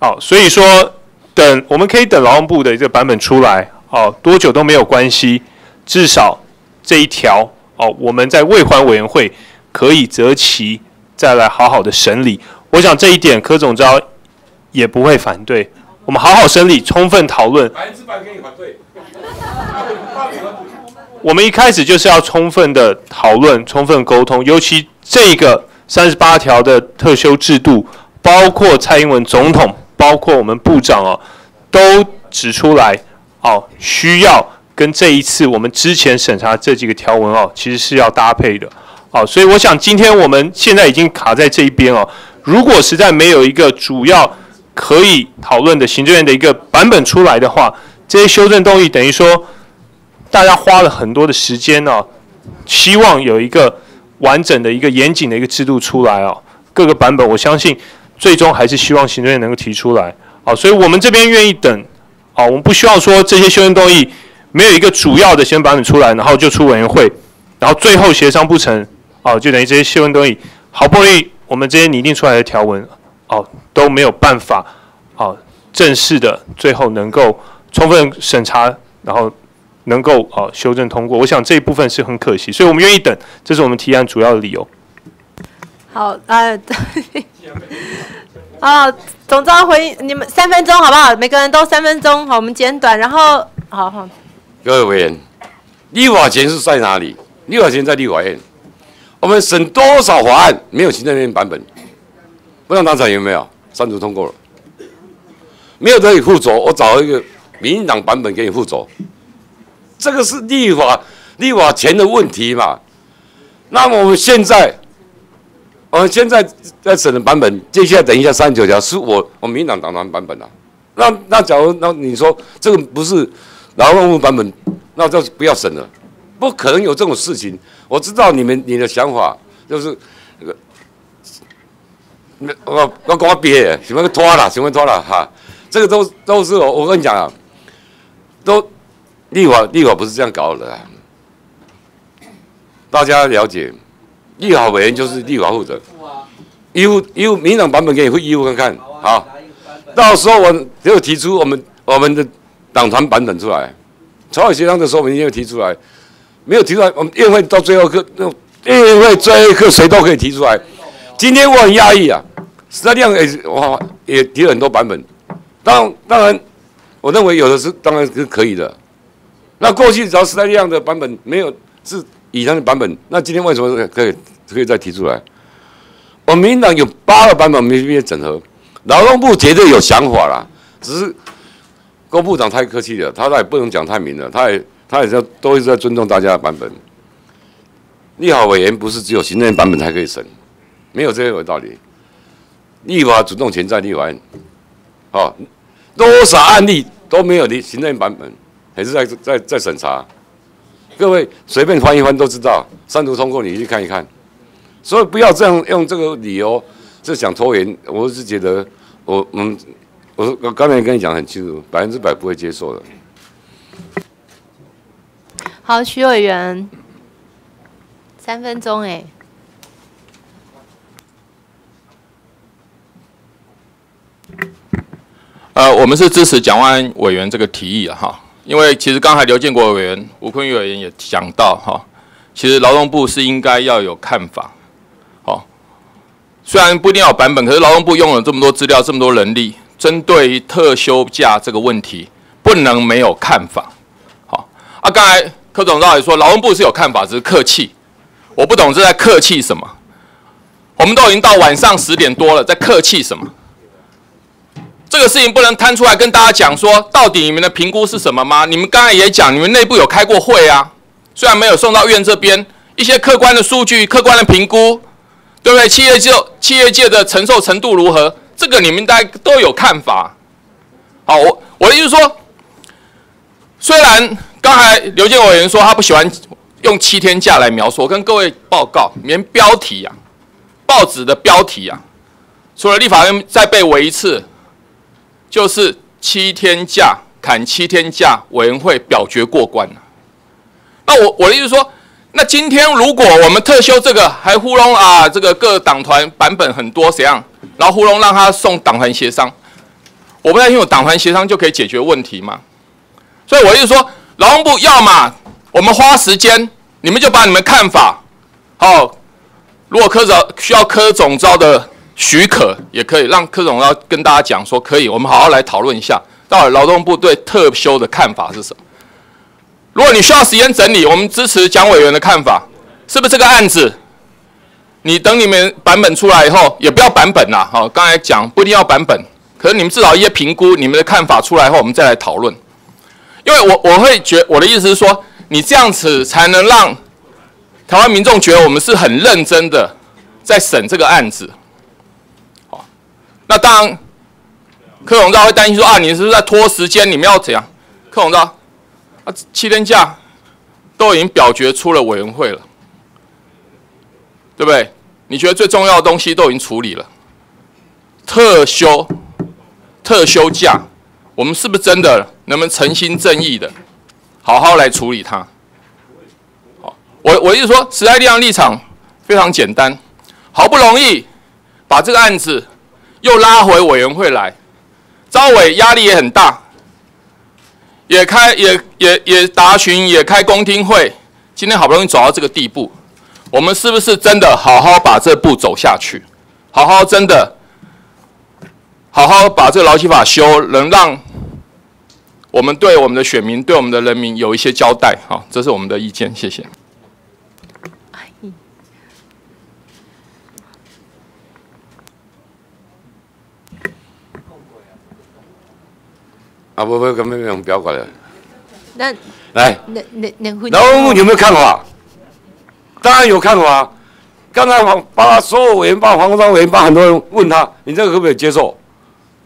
好，所以说。等我们可以等劳动部的这个版本出来，哦，多久都没有关系，至少这一条哦，我们在未还委员会可以择期再来好好的审理。我想这一点柯总招也不会反对，我们好好审理，充分讨论。百分之百可以反对。我们一开始就是要充分的讨论，充分沟通，尤其这个三十八条的特休制度，包括蔡英文总统。包括我们部长哦，都指出来哦，需要跟这一次我们之前审查这几个条文哦，其实是要搭配的哦。所以我想今天我们现在已经卡在这一边哦。如果实在没有一个主要可以讨论的行政院的一个版本出来的话，这些修正动议等于说大家花了很多的时间哦，希望有一个完整的一个严谨的一个制度出来哦。各个版本我相信。最终还是希望行政院能够提出来，好，所以我们这边愿意等，好，我们不需要说这些修正动议没有一个主要的先版本出来，然后就出委员会，然后最后协商不成，哦，就等于这些修正动议。好不容易我们这些拟定出来的条文，哦，都没有办法，哦，正式的最后能够充分审查，然后能够哦修正通过，我想这一部分是很可惜，所以我们愿意等，这是我们提案主要的理由。好，呃，啊，*laughs* 总召回应你们三分钟好不好？每个人都三分钟，好，我们简短，然后，好好。各位委员，立法权是在哪里？立法权在立法院。我们审多少法案没有行政院版本？不知道当场有没有？三读通过了，没有得以附着，我找一个民进党版本给你附着。这个是立法立法权的问题嘛？那么我们现在。我们现在在审的版本，接下来等一下三十九条是我我民党党团版本啊。那那假如那你说这个不是劳动部版本，那就不要审了。不可能有这种事情。我知道你们你的想法就是那个，那我我我别什么拖了，喜欢拖了哈。这个都都是我我跟你讲啊，都立法立法不是这样搞的。大家了解，立法委员就是立法负责。义务义务民党版本给你会义务看看，好，到时候我就提出我们我们的党团版本出来，朝野协商的时候我们一定会提出来，没有提出来，我们宴会到最后刻，那院会最后一刻谁都可以提出来。今天我很压抑啊，时代力量也哇也提了很多版本，当当然，我认为有的是当然是可以的。那过去只要时代力量的版本没有是以上的版本，那今天为什么可以可以再提出来？我们民党有八个版本没没整合，劳动部绝对有想法啦，只是郭部长太客气了，他也不能讲太明了，他也他也在都一直在尊重大家的版本。立法委员不是只有行政版本才可以审，没有这个道理。立法主动权在立法院，哦，多少案例都没有的行政版本，还是在在在审查。各位随便翻一翻都知道，三读通过你去看一看。所以不要这样用这个理由，就想拖延。我是觉得，我嗯，我我刚才跟你讲很清楚，百分之百不会接受的。好，徐委员，三分钟哎。呃，我们是支持蒋万安委员这个提议啊，哈，因为其实刚才刘建国委员、吴坤玉委员也讲到哈，其实劳动部是应该要有看法。好虽然不一定要版本，可是劳动部拥有这么多资料、这么多人力，针对特休假这个问题，不能没有看法。好，啊，刚才柯总到也说，劳动部是有看法，只是客气。我不懂这在客气什么？我们都已经到晚上十点多了，在客气什么？这个事情不能摊出来跟大家讲说，到底你们的评估是什么吗？你们刚才也讲，你们内部有开过会啊，虽然没有送到院这边，一些客观的数据、客观的评估。对不对？企业界企业界的承受程度如何？这个你们大家都有看法。好，我我的意思说，虽然刚才刘建委员说他不喜欢用七天假来描述，我跟各位报告，连标题啊，报纸的标题啊，除了立法院再被围一次，就是七天假砍七天假委员会表决过关那我我的意思说。那今天如果我们特休这个还糊弄啊，这个各党团版本很多怎样，然后糊弄让他送党团协商，我不担心有党团协商就可以解决问题吗？所以我就说，劳动部要么我们花时间，你们就把你们看法，好，如果科长需要科总招的许可，也可以让柯总要跟大家讲说，可以，我们好好来讨论一下，到底劳动部对特休的看法是什么。如果你需要时间整理，我们支持蒋委员的看法，是不是这个案子？你等你们版本出来以后，也不要版本啦，好，刚才讲不一定要版本，可是你们至少一些评估，你们的看法出来后，我们再来讨论。因为我我会觉，我的意思是说，你这样子才能让台湾民众觉得我们是很认真的在审这个案子。那当然，柯永昭会担心说啊，你是不是在拖时间？你们要怎样？柯永昭。啊，七天假都已经表决出了委员会了，对不对？你觉得最重要的东西都已经处理了，特休、特休假，我们是不是真的能不能诚心正义的好好来处理它？好，我我意思说，时代力量立场非常简单，好不容易把这个案子又拉回委员会来，招委压力也很大。也开也也也答询，也开公听会。今天好不容易走到这个地步，我们是不是真的好好把这步走下去？好好真的好好把这劳基法修，能让我们对我们的选民、对我们的人民有一些交代。好，这是我们的意见。谢谢。啊不不，根本没有标过来。那来，那那那会。劳动部有没有看法？当然有看法。刚才黄把所有委员、把黄国委员、把很多人问他，你这个可不可以接受？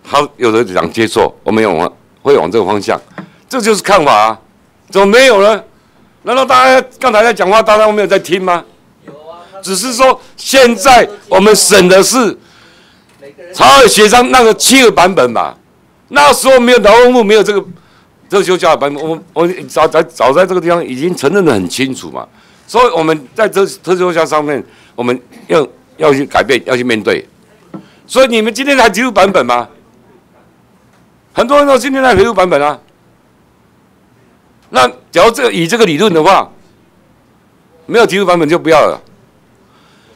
他有的讲接受，我们往会往这个方向，这就是看法啊。怎么没有呢？难道大家刚才在讲话，大家没有在听吗？只是说现在我们审的是朝野协商那个七个版本嘛。那时候没有劳动部没有这个特休假的版本，我我早在早在这个地方已经承认的很清楚嘛。所以我们在这特殊项上面，我们要要去改变，要去面对。所以你们今天才提出版本吗？很多人都今天在提出版本啊。那假如这个以这个理论的话，没有提出版本就不要了。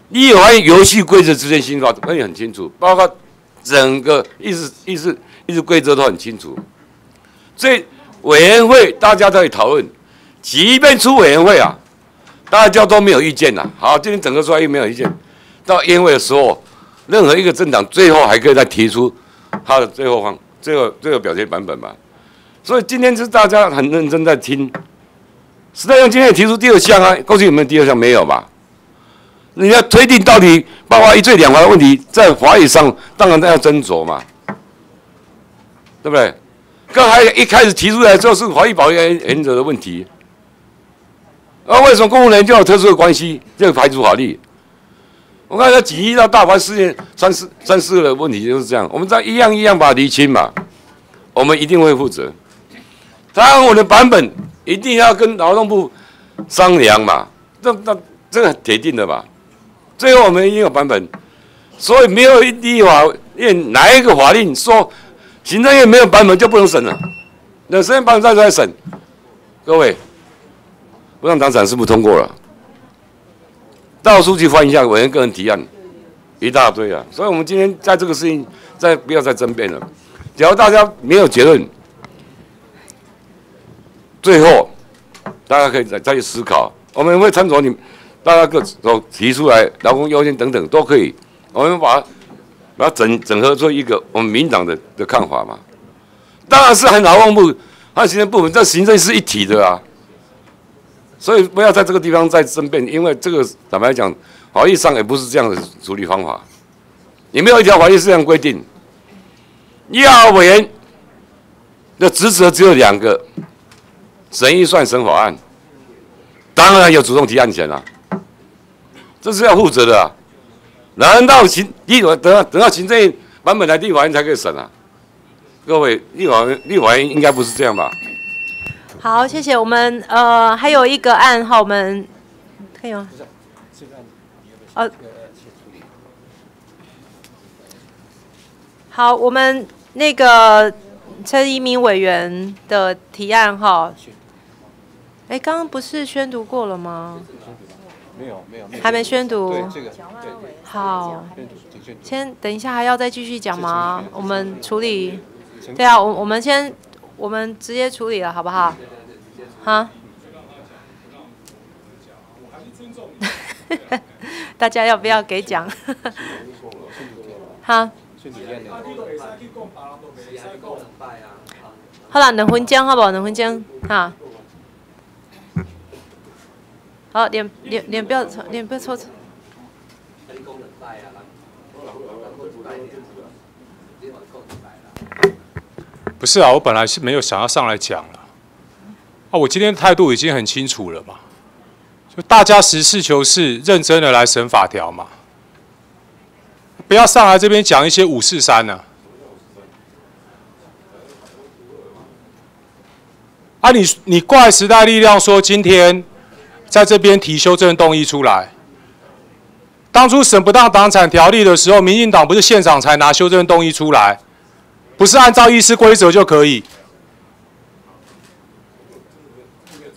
立法院游戏规则之间新法可以很清楚，包括整个意思意思意思规则都很清楚。所以委员会大家在讨论，即便出委员会啊，大家都没有意见呐。好，今天整个出来又没有意见，到宴会的时候。任何一个政党最后还可以再提出他的最后方、最后、最后表决版本嘛？所以今天是大家很认真在听。时代用今天也提出第二项啊，过去有没有第二项？没有吧？你要推定到底包括一罪两罚的问题，在法律上当然都要斟酌嘛，对不对？刚才一开始提出来就是法律保护原则的问题，啊，为什么公务员就有特殊的关系？这个排除法律？我刚才举一到大盘事件三四三四的问题就是这样，我们再一样一样把它厘清嘛，我们一定会负责。当然，我的版本一定要跟劳动部商量嘛，这那这个铁定的吧。最后我们一定有版本，所以没有立法院哪一个法令说行政院没有版本就不能审了，那时间版本再审。各位，不让党展是不通过了？到处去翻一下委员个人提案，一大堆啊！所以，我们今天在这个事情，再不要再争辩了。只要大家没有结论，最后大家可以再再去思考。我们会参考你大家各自都提出来劳工优先等等都可以。我们把把它整整合出一个我们民党的的看法嘛。当然是和劳动部和行政部门，这行政是一体的啊。所以不要在这个地方再争辩，因为这个坦白讲，法律上也不是这样的处理方法。也没有一条法律是这样规定。一号委员的职责只有两个：审预算、审法案。当然有主动提案权了，这是要负责的啊。难道行立法等到等到行政版本来立法院才可以审啊？各位，立法院立法院应该不是这样吧？好，谢谢。我们呃还有一个案哈，我们可以吗？呃，好，我们那个陈一鸣委员的提案哈，哎，刚刚不是宣读过了吗？没有，没有，还没宣读。对这个，好，先等一下，还要再继续讲吗？我们处理。对啊，我我们先。我们直接处理了，好不好？哈？大家要不要给奖？哈？好了，两分钟好不？两分钟，哈？好，脸脸脸不要脸不要抽。不是啊，我本来是没有想要上来讲了。啊，我今天态度已经很清楚了嘛，就大家实事求是、认真的来审法条嘛，不要上来这边讲一些五四三呢。啊，你你怪时代力量说今天在这边提修正动议出来，当初审不当党产条例的时候，民进党不是现场才拿修正动议出来？不是按照议事规则就可以？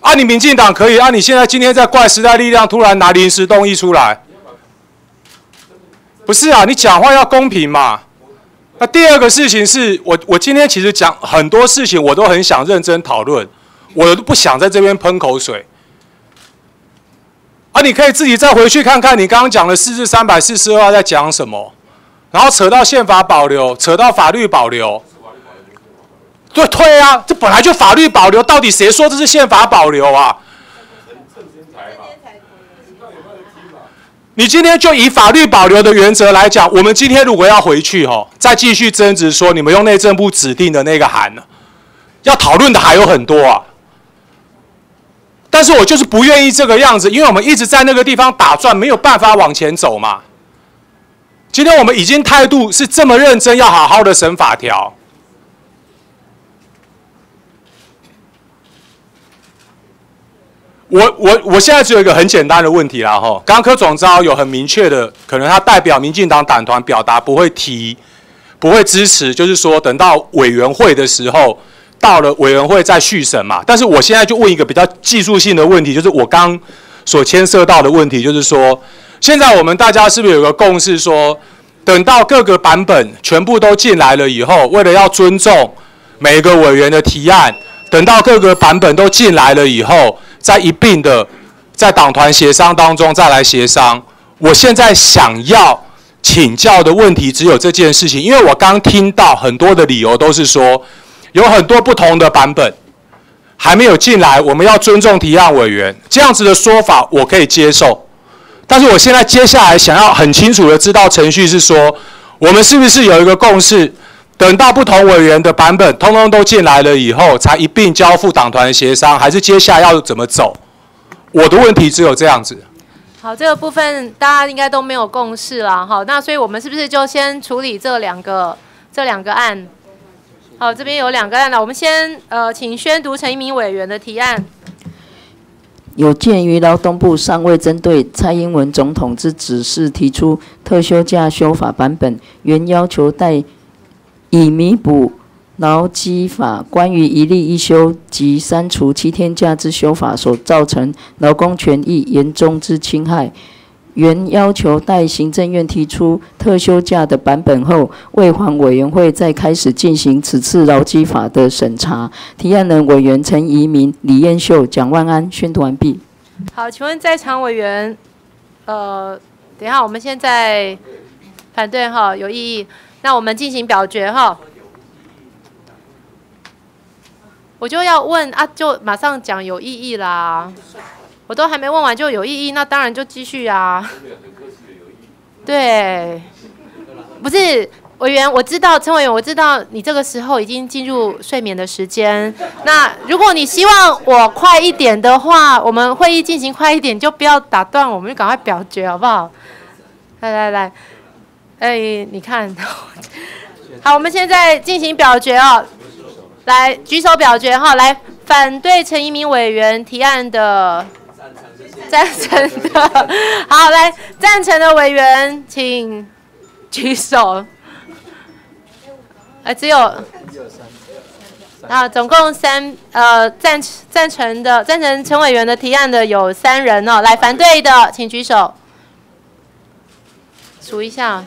按你民进党可以，按你现在今天在怪时代力量突然拿临时动议出来，不是啊？你讲话要公平嘛。那第二个事情是我我今天其实讲很多事情，我都很想认真讨论，我都不想在这边喷口水。啊，你可以自己再回去看看你刚刚讲的四至三百四十二在讲什么。然后扯到宪法保留，扯到法律保留，对，退啊！这本来就法律保留，到底谁说这是宪法保留啊？你今天就以法律保留的原则来讲，我们今天如果要回去哦，再继续争执说你们用内政部指定的那个函，要讨论的还有很多啊。但是我就是不愿意这个样子，因为我们一直在那个地方打转，没有办法往前走嘛。今天我们已经态度是这么认真，要好好的审法条。我我我现在只有一个很简单的问题啦，哈，刚刚柯总召有很明确的，可能他代表民进党党团表达不会提，不会支持，就是说等到委员会的时候，到了委员会再续审嘛。但是我现在就问一个比较技术性的问题，就是我刚所牵涉到的问题，就是说，现在我们大家是不是有个共识，说等到各个版本全部都进来了以后，为了要尊重每一个委员的提案，等到各个版本都进来了以后。再一并的在党团协商当中再来协商。我现在想要请教的问题只有这件事情，因为我刚听到很多的理由都是说有很多不同的版本还没有进来，我们要尊重提案委员这样子的说法，我可以接受。但是我现在接下来想要很清楚的知道程序是说，我们是不是有一个共识？等到不同委员的版本通通都进来了以后，才一并交付党团协商，还是接下来要怎么走？我的问题只有这样子。好，这个部分大家应该都没有共识了，好，那所以我们是不是就先处理这两个这两个案？好，这边有两个案了，我们先呃，请宣读陈一鸣委员的提案。有鉴于劳动部尚未针对蔡英文总统之指示提出特休假修法版本，原要求待。以弥补劳基法关于一例一休及删除七天假之修法所造成劳工权益严重之侵害，原要求待行政院提出特休假的版本后，卫环委员会再开始进行此次劳基法的审查。提案人委员陈怡民、李彦秀、蒋万安宣读完毕。好，请问在场委员，呃，等一下，我们现在反对哈，有异议。那我们进行表决哈，我就要问啊，就马上讲有异议啦。我都还没问完就有异议，那当然就继续啊。对，不是委员，我知道陈委员，我知道你这个时候已经进入睡眠的时间。*laughs* 那如果你希望我快一点的话，我们会议进行快一点，就不要打断，我们就赶快表决好不好？来来来。哎，你看，*laughs* 好，我们现在进行表决哦，来举手表决哈，来反对陈一鸣委员提案的，赞成的，好，来赞成的委员请举手，哎，只有，啊，总共三，呃，赞赞成的，赞成陈委员的提案的有三人哦，来反对的请举手。数一下，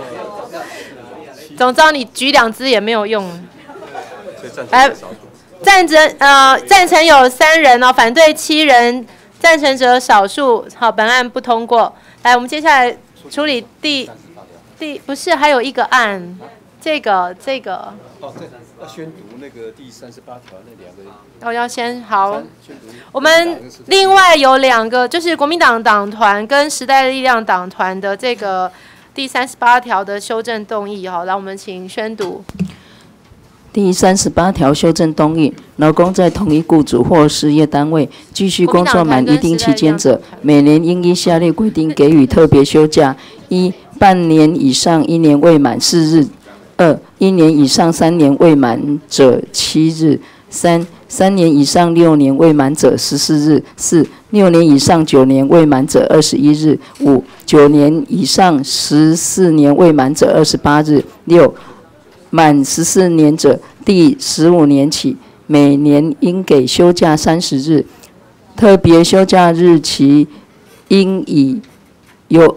*laughs* 总之你举两只也没有用。哎，赞成呃赞成有三人哦，反对七人，赞成者少数。好，本案不通过。来，我们接下来处理第第不是还有一个案，这个这个哦。要宣读那个第三十八条那两个。哦，要先好。我们另外有两个，就是国民党党团跟时代力量党团的这个第三十八条的修正动议好，来我们请宣读。第三十八条修正动议：劳工在同一雇主或事业单位继续工作满一定期间者，每年应依下列规定给予特别休假：一、半年以上一年未满四日。二一年以上三年未满者七日，三三年以上六年未满者十四日，四六年以上九年未满者二十一日，五九年以上十四年未满者二十八日，六满十四年者第十五年起每年应给休假三十日，特别休假日期应以由。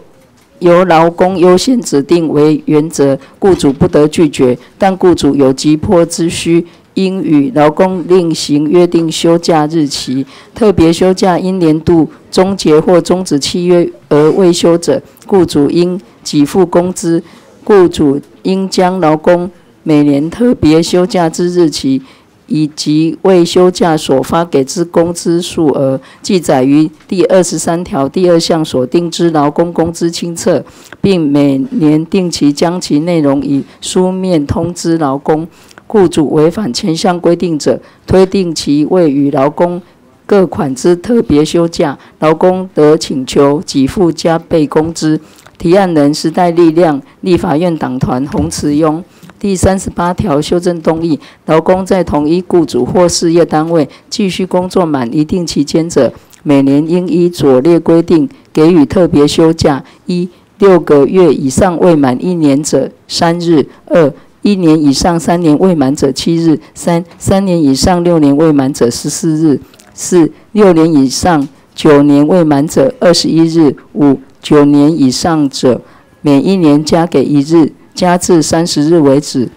由劳工优先指定为原则，雇主不得拒绝。但雇主有急迫之需，应与劳工另行约定休假日期。特别休假因年度终结或终止契约而未休者，雇主应给付工资。雇主应将劳工每年特别休假之日期。以及未休假所发给之工资数额，记载于第二十三条第二项所定之劳工工资清册，并每年定期将其内容以书面通知劳工。雇主违反前项规定者，推定其未与劳工各款之特别休假，劳工得请求给付加倍工资。提案人时代力量立法院党团洪慈庸。第三十八条修正动议，劳工在同一雇主或事业单位继续工作满一定期间者，每年应依左列规定给予特别休假：一、六个月以上未满一年者三日；二、一年以上三年未满者七日；三、三年以上六年未满者十四日；四、六年以上九年未满者二十一日；五、九年以上者每一年加给一日，加至三十日为止。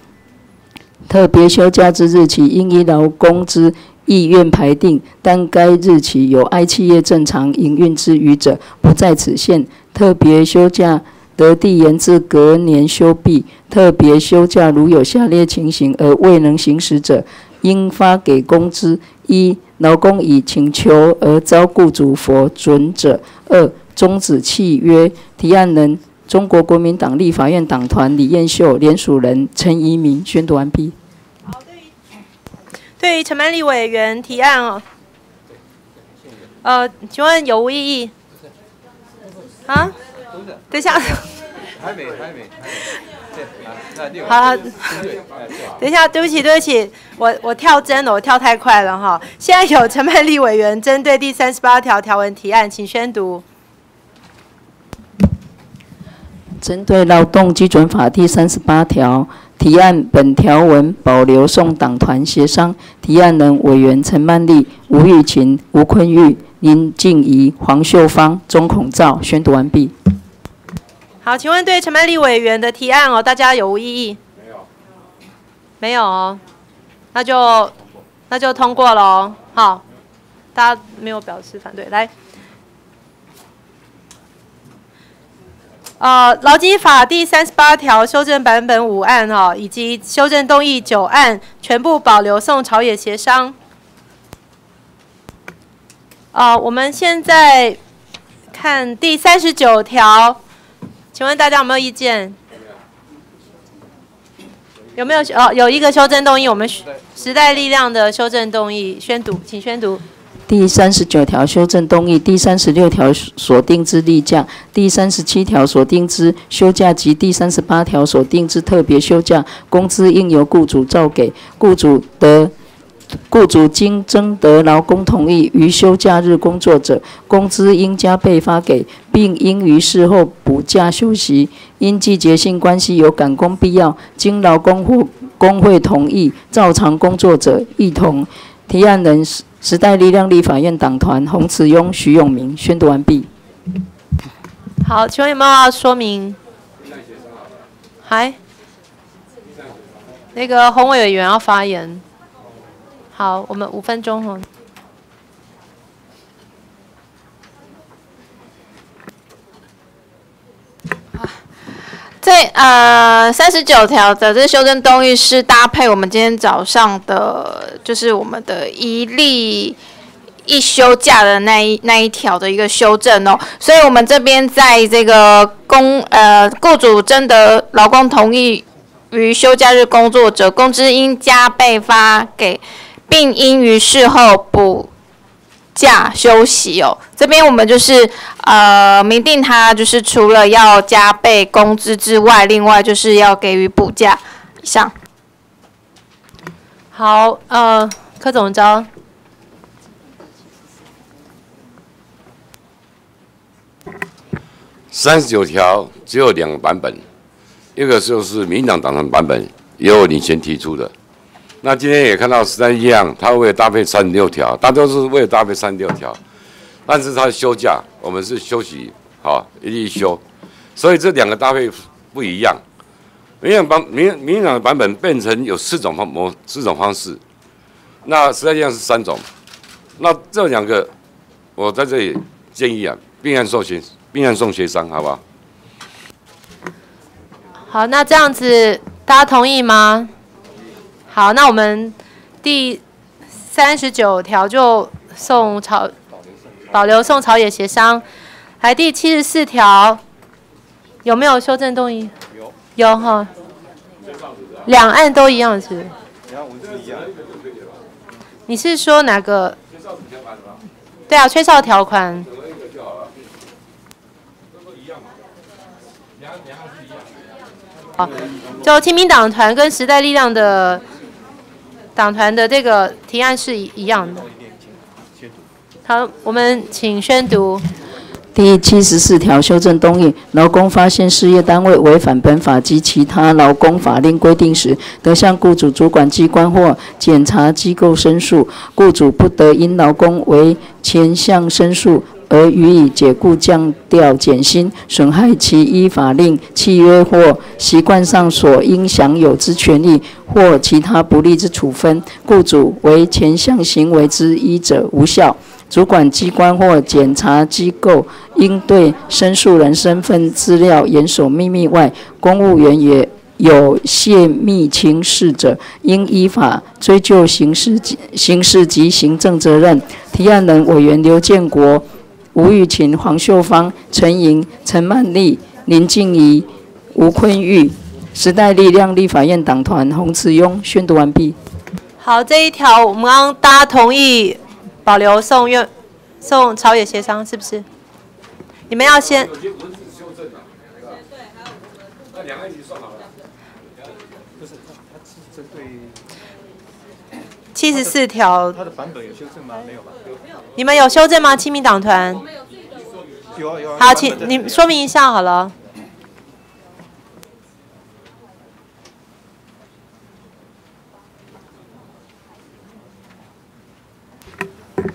特别休假之日期应依劳工之意愿排定，但该日期有碍企业正常营运之余者，不在此限。特别休假得递延至隔年休毕。特别休假如有下列情形而未能行使者，应发给工资：一、劳工已请求而遭雇主否准者；二、终止契约。提案人：中国国民党立法院党团李彦秀，联署人陈怡明。宣读完毕。对于陈曼丽委员提案哦，呃，请问有无异议？啊？等一下。还没，还没。好，等一下，对不起，对不起，我我跳针了，我跳太快了哈。现在有陈曼丽委员针对第三十八条条文提案，请宣读。针对劳动基准法第三十八条提案，本条文保留送党团协商。提案人委员陈曼丽、吴玉琴、吴坤玉、林静怡、黄秀芳、钟孔照。宣读完毕。好，请问对陈曼丽委员的提案哦，大家有无异议？没有。没有哦，那就那就通过了哦。好，大家没有表示反对，来。呃，劳基法第三十八条修正版本五案哈，以及修正动议九案，全部保留送朝野协商。啊，我们现在看第三十九条，请问大家有没有意见？有没有？哦，有一个修正动议，我们时代力量的修正动议宣读，请宣读。第三十九条修正动议，第三十六条所定之例假，第三十七条所定之休假及第三十八条所定之特别休假，工资应由雇主照给。雇主得雇主经征得劳工同意于休假日工作者，工资应加倍发给，并应于事后补假休息。因季节性关系有赶工必要，经劳工或工会同意照常工作者，一同。提案人是。时代力量立法院党团洪慈庸、徐永明宣读完毕。好，请问有没有要说明？还？那个洪委员要发言。好，我们五分钟哦。这呃三十九条的这修正动议是搭配我们今天早上的，就是我们的一例一休假的那一那一条的一个修正哦，所以我们这边在这个工呃雇主征得劳工同意于休假日工作者，工资应加倍发给，并应于事后补。假休息哦，这边我们就是呃明定他就是除了要加倍工资之外，另外就是要给予补假以上。好，呃，柯总招。三十九条只有两个版本，一个就是民党党团版本，也有你先提出的。那今天也看到十三一样，他为了搭配三十六条，大多是为了搭配三十六条，但是他休假，我们是休息，好一一休，所以这两个搭配不一样。民党版民民党的版本变成有四种方模四种方式，那实际上是三种。那这两个，我在这里建议啊，并案送协并案送协商，好不好？好，那这样子大家同意吗？好，那我们第三十九条就送朝保留送朝野协商，还第七十四条有没有修正动议？有，有哈。两岸都一样是？你是说哪个？对啊，吹哨条款。好就亲民党团跟时代力量的党团的这个提案是一样的。好，我们请宣读。第七十四条修正动议：劳工发现事业单位违反本法及其他劳工法令规定时，得向雇主主管机关或检察机构申诉。雇主不得因劳工为前项申诉而予以解雇、降调、减薪，损害其依法令、契约或习惯上所应享有之权利，或其他不利之处分。雇主为前项行为之一者，无效。主管机关或检察机构应对申诉人身份资料严守秘密外，公务员也有泄密情事者，应依法追究刑事、刑事及行政责任。提案人委员刘建国、吴玉琴、黄秀芳、陈莹、陈曼丽、林静怡、吴坤玉，时代力量立法院党团洪慈庸宣读完毕。好，这一条我们刚刚大家同意。保留送院送朝野协商是不是？你们要先。七十四条。他的版本有修正吗？没有吧？你们有修正吗？亲民党团。有啊有啊。好，请你说明一下好了。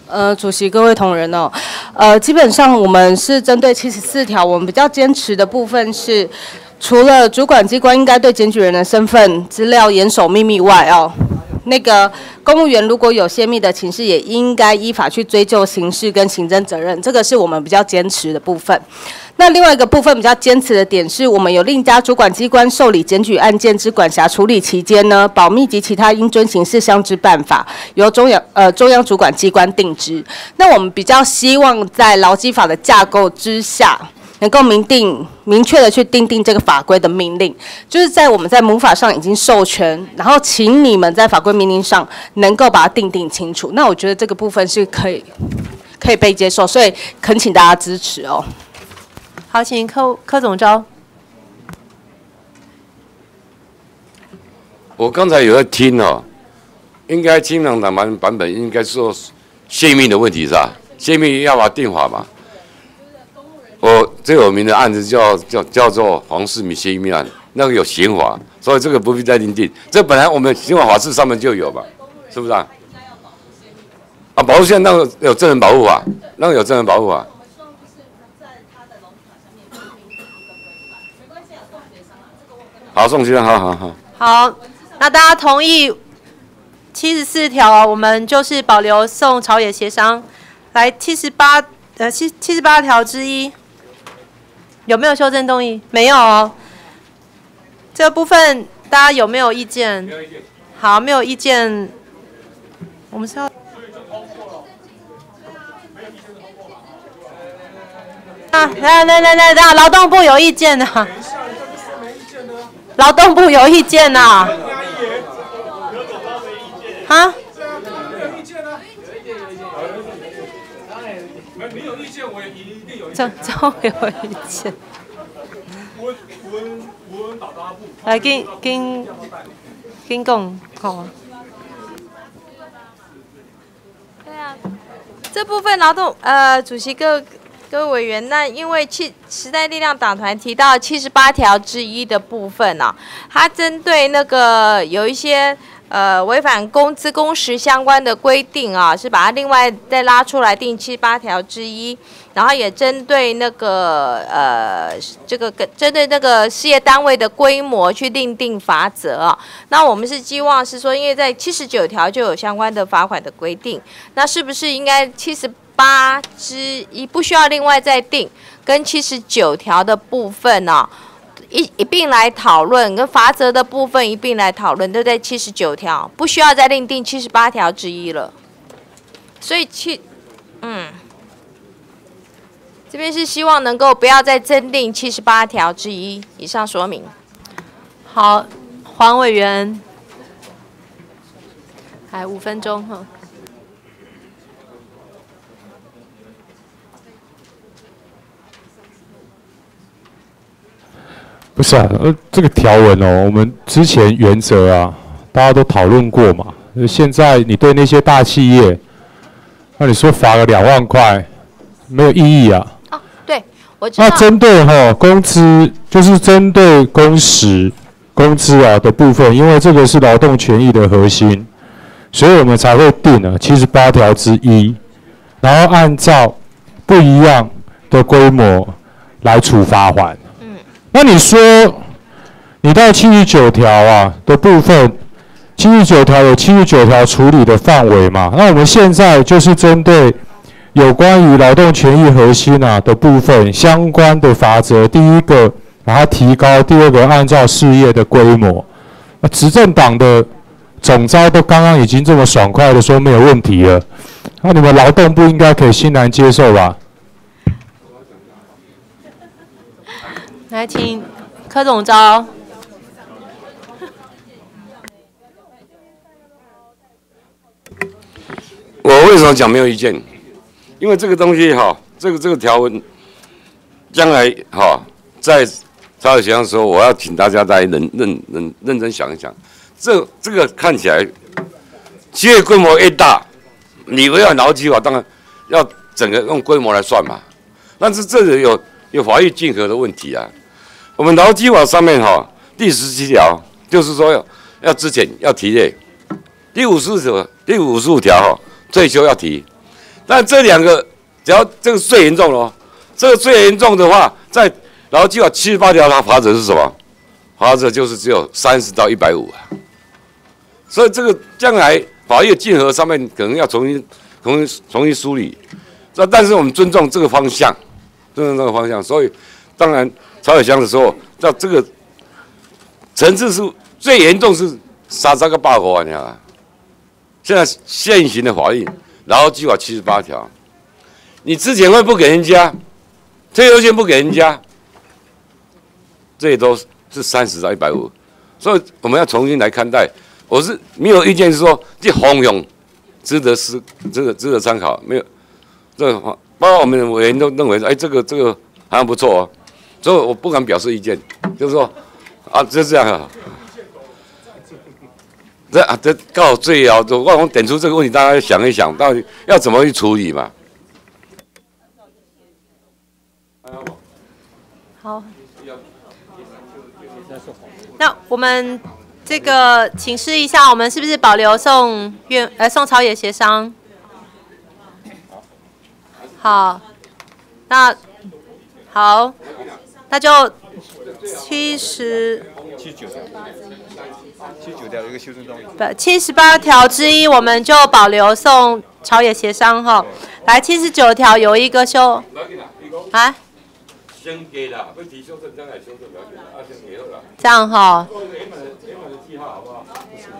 呃，主席、各位同仁哦，呃，基本上我们是针对七十四条，我们比较坚持的部分是，除了主管机关应该对检举人的身份资料严守秘密外哦，那个公务员如果有泄密的情事，也应该依法去追究刑事跟行政责任，这个是我们比较坚持的部分。那另外一个部分比较坚持的点是，我们有另加主管机关受理检举案件之管辖处理期间呢，保密及其他应遵行事相之办法，由中央呃中央主管机关定之。那我们比较希望在劳基法的架构之下，能够明定明确的去定定这个法规的命令，就是在我们在母法上已经授权，然后请你们在法规命令上能够把它定定清楚。那我觉得这个部分是可以可以被接受，所以恳请大家支持哦。好，请柯柯总招。我刚才有在听哦，应该清朗党版版本应该说泄密的问题是吧？泄密要把定法嘛。我最有名的案子叫叫叫做黄世明泄密案，那个有刑法，所以这个不必再定定。这本来我们刑法法制上面就有嘛，是不是啊？啊，保护线那个有证人保护法，那个有证人保护法。好，宋先生，好好好。好，那大家同意七十四条，我们就是保留送朝野协商。来，七十八呃七七十八条之一，有没有修正动议？没有哦。这部分大家有没有意见？好，没有意见。我们是要。啊，来来来来来，劳动部有意见的。劳动部有意见呐？啊？这这有意见。*laughs* 来跟跟跟讲，好。对啊，这部分劳动呃，主席各。各位委员，那因为七时代力量党团提到七十八条之一的部分呢，它针对那个有一些呃违反工资工时相关的规定啊，是把它另外再拉出来定七八条之一，然后也针对那个呃这个跟针对那个事业单位的规模去定定罚则啊。那我们是希望是说，因为在七十九条就有相关的罚款的规定，那是不是应该七十？八之一不需要另外再定，跟七十九条的部分呢一一并来讨论，跟罚则的部分一并来讨论，都在七十九条，不需要再另定七十八条之一了。所以七，嗯，这边是希望能够不要再增订七十八条之一。以上说明。好，黄委员，还五分钟哈。不不是啊，呃，这个条文哦，我们之前原则啊，大家都讨论过嘛。现在你对那些大企业，那你说罚个两万块，没有意义啊。哦，对，我知道。那针对哈工资，就是针对工时、工资啊的部分，因为这个是劳动权益的核心，所以我们才会定了七十八条之一，然后按照不一样的规模来处罚还。那你说，你到七十九条啊的部分。七十九条有七十九条处理的范围嘛？那我们现在就是针对有关于劳动权益核心啊的部分相关的法则，第一个把它提高，第二个按照事业的规模。那执政党的总招都刚刚已经这么爽快的说没有问题了，那你们劳动部应该可以欣然接受吧？来，请柯总招。*laughs* 我为什么讲没有意见？因为这个东西哈，这个这个条文，将来哈在招协商的时候，我要请大家再认认认认真想一想。这这个看起来企业规模越大，你不要劳基法，当然要整个用规模来算嘛。但是这里有有法律竞合的问题啊。我们劳基法上面哈第十七条就是说要要之前要提列，第五十五第五十五条哈。退休要提，但这两个只要这个最严重了，这个最严重的话，在劳基法七十八条，它罚则是什么？罚则就是只有三十到一百五啊。所以这个将来法律竞合上面可能要重新、重新、重新梳理。这但是我们尊重这个方向，尊重这个方向。所以当然曹海香的时候，在这个层次是最严重是杀这个爆火啊，你看。现在现行的法律，然后计划七十八条，你之前会不给人家退休金不给人家，这都是三十到一百五，所以我们要重新来看待。我是没有意见，是说这红勇值得思，值得值得参考。没有这个，包括我们委员都认为，哎，这个这个好像不错哦，所以我不敢表示意见，就是说啊，就这样啊。这啊，这刚好最要，我我点出这个问题，大家想一想，到底要怎么去处理嘛？好。那我们这个请示一下，我们是不是保留送院呃送朝野协商？好。那好，那就七十。七九条有一个修正动议。不，七十八条之一我们就保留送朝野协商哈。来，七十九条有一个修。啊？这样哈。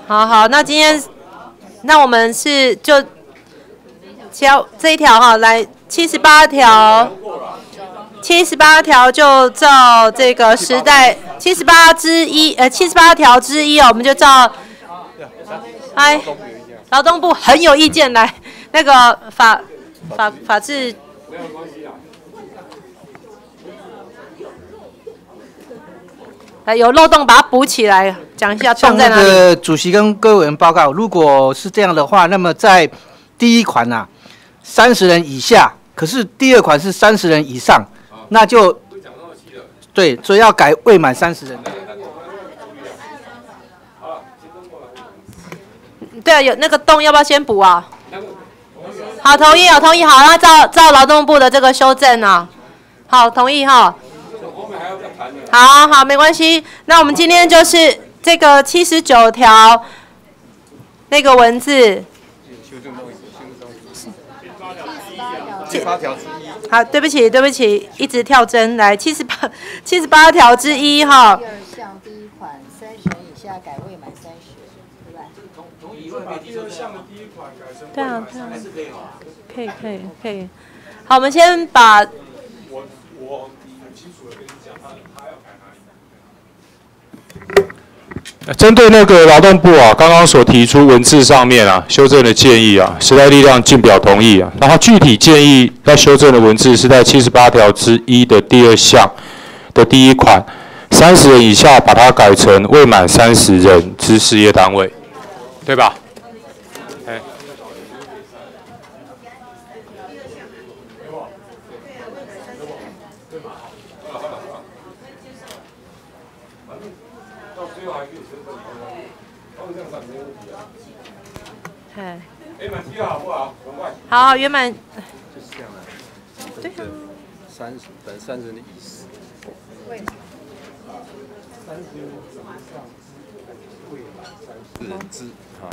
好好，那今天，那我们是就，交这一条哈，来七十八条。七十八条就照这个时代七十八之一，呃，七十八条之一哦，我们就照。哎，劳动部很有意见，来那个法法法制。来有漏洞把它补起来，讲一下洞在哪里。那主席跟各位委员报告，如果是这样的话，那么在第一款呐，三十人以下，可是第二款是三十人以上。那就对，所以要改未满三十人。对啊，有那个洞要不要先补啊？好，同意哦，同意好，那照照劳动部的这个修正啊，好，同意哈。好好，没关系。那我们今天就是这个七十九条那个文字。七十八条。好，对不起，对不起，一直跳针来七十八 *laughs* 七十八条之一哈。第二项第一款，三十人以下改未满三十，对吧？从从以外第二项的第一款改成对啊，对啊，可以可以可以。好，我们先把。我我很清楚的跟你讲，他他要改哪里。针对那个劳动部啊，刚刚所提出文字上面啊修正的建议啊，时代力量进表同意啊。然后具体建议要修正的文字是在七十八条之一的第二项的第一款，三十人以下把它改成未满三十人之事业单位，对吧？哎。哎，圆满七号好不好？很快。好，圆满。就是这样的。对啊。三十等三十人的意思。三十人以上未满三十人之啊。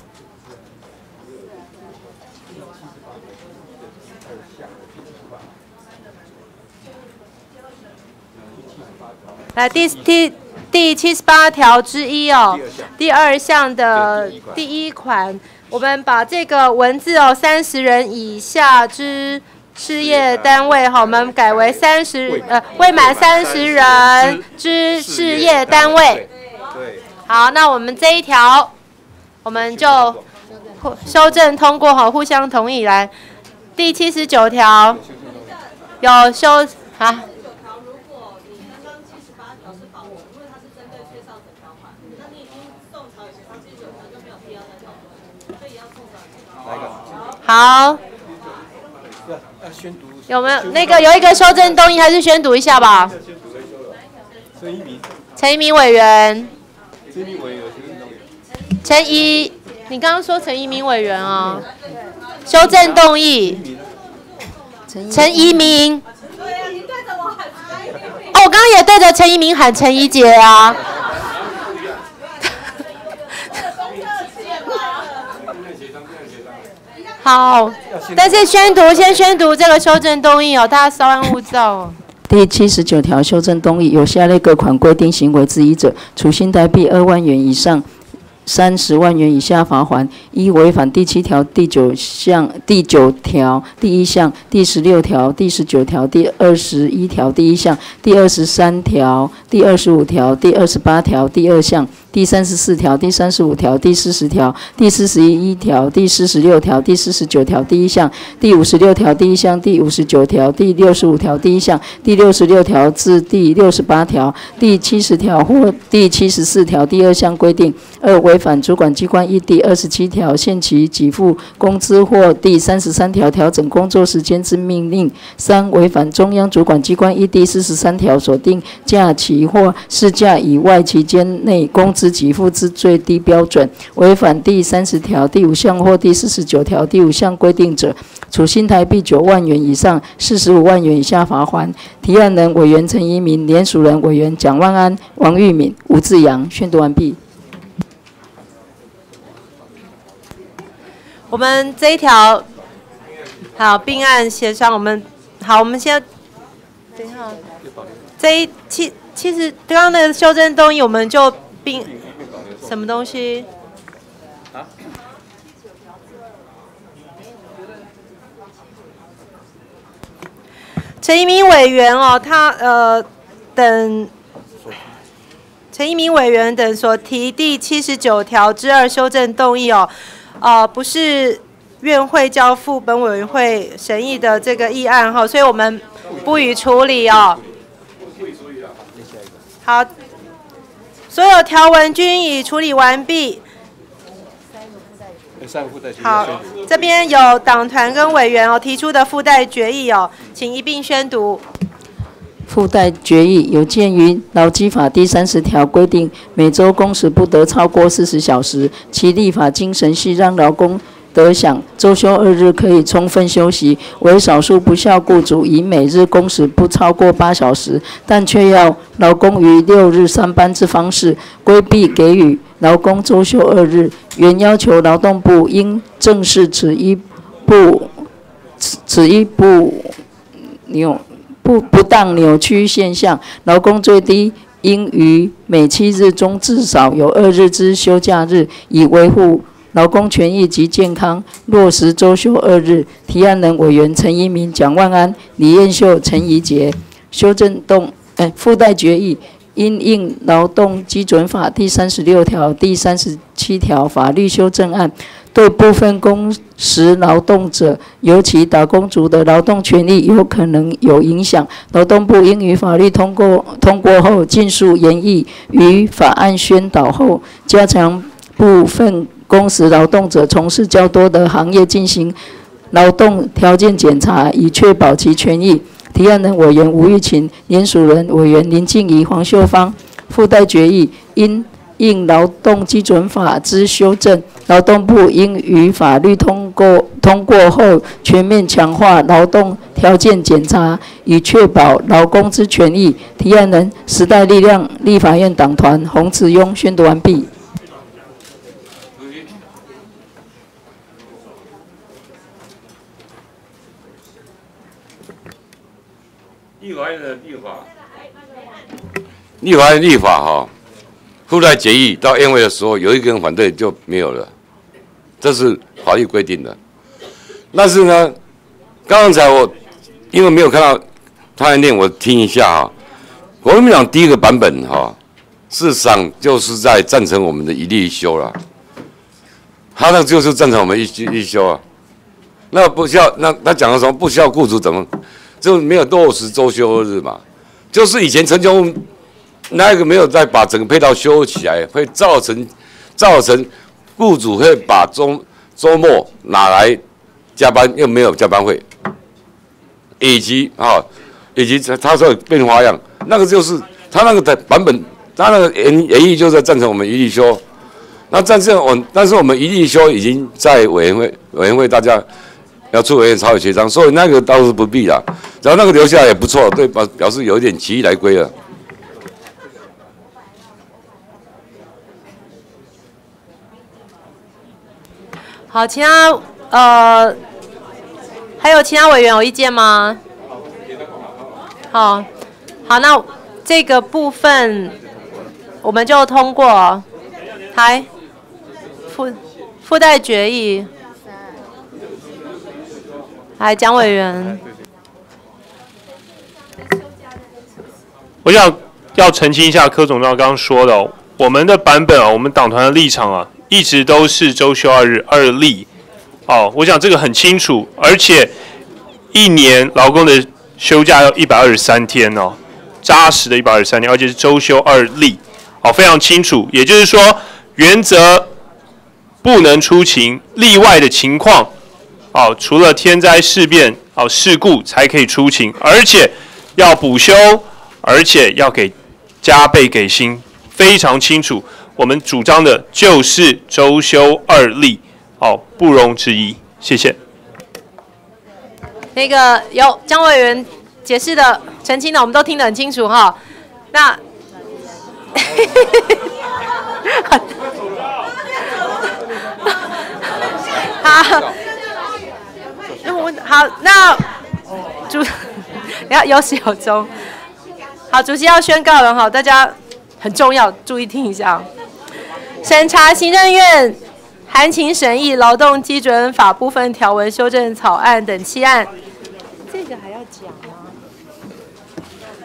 来第第第七十八条之一哦，第二项的第一款，我们把这个文字哦，三十人以下之事业单位哈，我们改为三十呃未满三十人之事业单位。对。好，那我们这一条，我们就修正通过哈，互相同意来。第七十九条有修啊。好，有没有那个有一个修正动议，还是宣读一下吧？陈一鸣，陈一鸣委员，陈一鸣委员，陈一，你刚刚说陈一鸣委员哦，修正动议，陈一鸣，哦，我刚刚也对着陈一鸣喊陈一杰啊。好，但是宣读先宣读这个修正动议哦，大家稍安勿躁哦。第七十九条修正动议，有下列各款规定行为之一者，处新台币二万元以上。三十万元以下罚款：一、违反第七条第九项第九条第一项、第十六条、第十九条、第二十一条第一项、第二十三条、第二十五条、第二十八条第二项、第三十四条、第三十五条、第四十条、第四十一条、第四十六条、第四十九条第一项、第五十六条第一项、第五十九条、第六十五条第一项、第六十六条至第六十八条、第七十条或第七十四条第二项规定；二、违反主管机关依第二十七条限期给付工资或第三十三条调整工作时间之命令；三、违反中央主管机关依第四十三条所定假期或事假以外期间内工资给付之最低标准；违反第三十条第五项或第四十九条第五项规定者，处新台币九万元以上四十五万元以下罚款。提案人委员陈一鸣，联署人委员蒋万安、王玉敏、吴志阳。宣读完毕。我们这一条好并案协商，我们好，我们先等一下，这一其其实刚刚的修正动议，我们就并什么东西？陈一鸣委员哦，他呃等陈一鸣委员等所提第七十九条之二修正动议哦。呃，不是院会交付本委员会审议的这个议案哈，所以我们不予处理哦。好，所有条文均已处理完毕。好，这边有党团跟委员哦提出的附带决议哦，请一并宣读。附带决议有鉴于劳基法第三十条规定，每周工时不得超过四十小时。其立法精神系让劳工得享周休二日可以充分休息，为少数不孝雇主以每日工时不超过八小时，但却要劳工于六日上班之方式，规避给予劳工周休二日。原要求劳动部应正视此一部此此一部扭。不不当扭曲现象，劳工最低应于每七日中至少有二日之休假日，以维护劳工权益及健康，落实周休二日。提案人委员陈一鸣、蒋万安、李彦秀、陈怡杰。修正动，哎，附带决议，因应劳动基准法第三十六条、第三十七条法律修正案。对部分工时劳动者，尤其打工族的劳动权利有可能有影响。劳动部应于法律通过通过后，尽速研议与法案宣导后，加强部分工时劳动者从事较多的行业进行劳动条件检查，以确保其权益。提案人委员吴玉琴，联署人委员林静怡、黄秀芳。附带决议因应劳动基准法之修正，劳动部应于法律通过通过后，全面强化劳动条件检查，以确保劳工之权益。提案人：时代力量立法院党团洪慈庸。宣读完毕。立法院的立法。立法院立法哈，附带决议到宴会的时候，有一个人反对就没有了，这是法律规定的。但是呢，刚才我因为没有看到他念，我听一下哈。国民党第一个版本哈，事实上就是在赞成我们的一例一休了。他那就是赞成我们一一休啊。那不需要那他讲的什么不需要雇主怎么，就没有落实周休日嘛？就是以前陈秋。那个没有再把整个配套修起来，会造成造成雇主会把周周末拿来加班，又没有加班费，以及啊，以及他说变花样，那个就是他那个的版本，他那个原原意就是赞成我们一律休。那但是我但是我们一律休已经在委员会委员会大家要出委员超有协商，所以那个倒是不必了。然后那个留下来也不错，对表表示有一点奇义来归了。好，其他呃，还有其他委员有意见吗？好，好，那这个部分我们就通过，还附附带决议，来蒋委员。我想要澄清一下柯总刚刚说的，我们的版本啊，我们党团的立场啊。一直都是周休二日二例，哦，我想这个很清楚，而且一年劳工的休假要一百二十三天哦，扎实的一百二十三天，而且是周休二例，哦，非常清楚。也就是说，原则不能出勤，例外的情况，哦，除了天灾事变、哦事故才可以出勤，而且要补休，而且要给加倍给薪，非常清楚。我们主张的就是周休二例，哦，不容置疑。谢谢。那个有江委员解释的、澄清的，我们都听得很清楚哈。那 *laughs* *laughs* 好，好，那主要有始有终。好，主席要宣告了哈，大家很重要，注意听一下。审查行政院函请审议劳动基准法部分条文修正草案等七案，这个还要讲吗？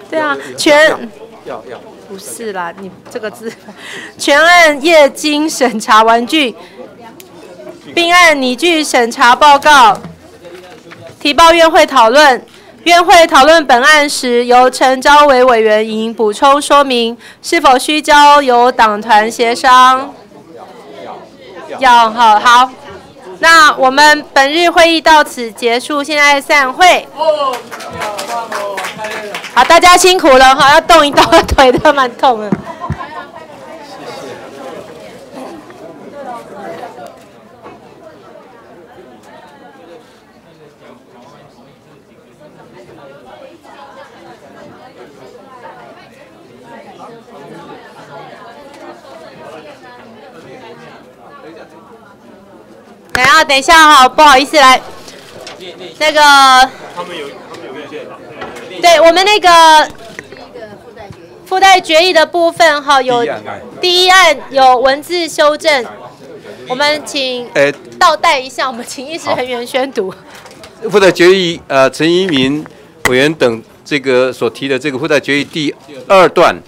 对啊，全要要不是啦，你这个字，全案业经审查完竣，并按拟具审查报告提报院会讨论。院会讨论本案时，由陈昭伟委员应补充说明，是否需交由党团协商？要，好，好。那我们本日会议到此结束，现在散会。好，大家辛苦了哈，要动一动，*laughs* 腿都蛮痛的。等下，等一下哈，不好意思，来，那个，他们有，他们有意见对我们那个附带决议的部分哈，有第一案有文字修正，我们请倒带一下，我们请议事人员宣读。附带决议，呃，陈一鸣委员等这个所提的这个附带决议第二段，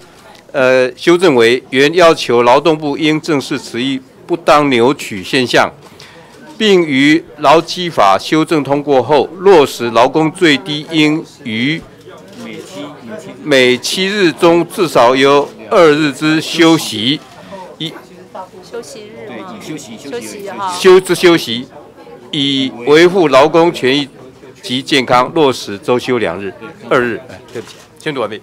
呃，修正为原要求劳动部应正视此一不当扭曲现象。并于劳基法修正通过后，落实劳工最低应于每七日中至少有二日之休息，一休息日对，以休息休息哈。休之休息，以维护劳工权益及健康，落实周休两日、二日。哎，对不起，宣读完毕。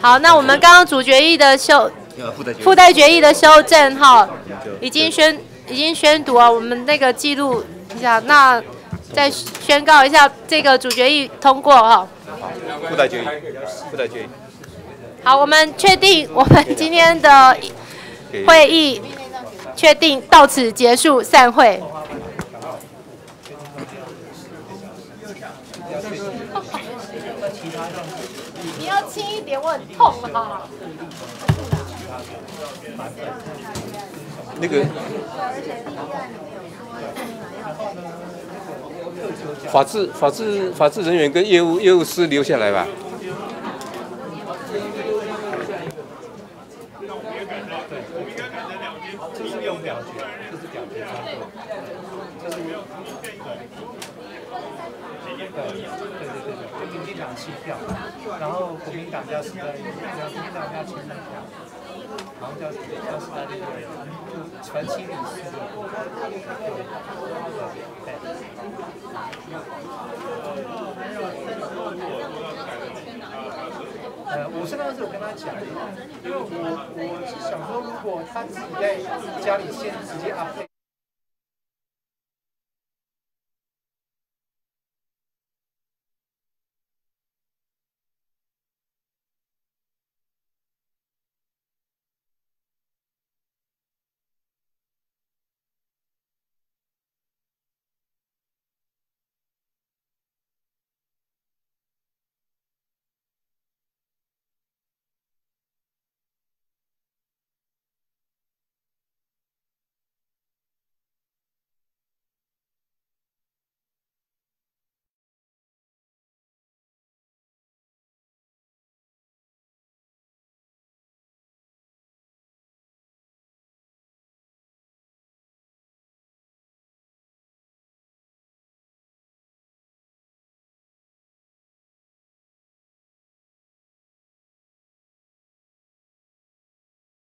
好，那我们刚刚主决议的修附带决议的修正哈，已经宣已经宣读啊，我们那个记录一下，那再宣告一下这个主决议通过哈。好附带决议，附带决议。好，我们确定我们今天的会议确定到此结束，散会。你要轻一点，我很痛啊。那个法制、法制、法制人员跟业务业务师留下来吧。对对对对对，就民党弃票，然后国民党加时代，国民党加前三票，然后叫叫时代力量，就传七比四的，呃，我是当时有跟他讲，因为我我是想说，如果他自己在家里先直接 update。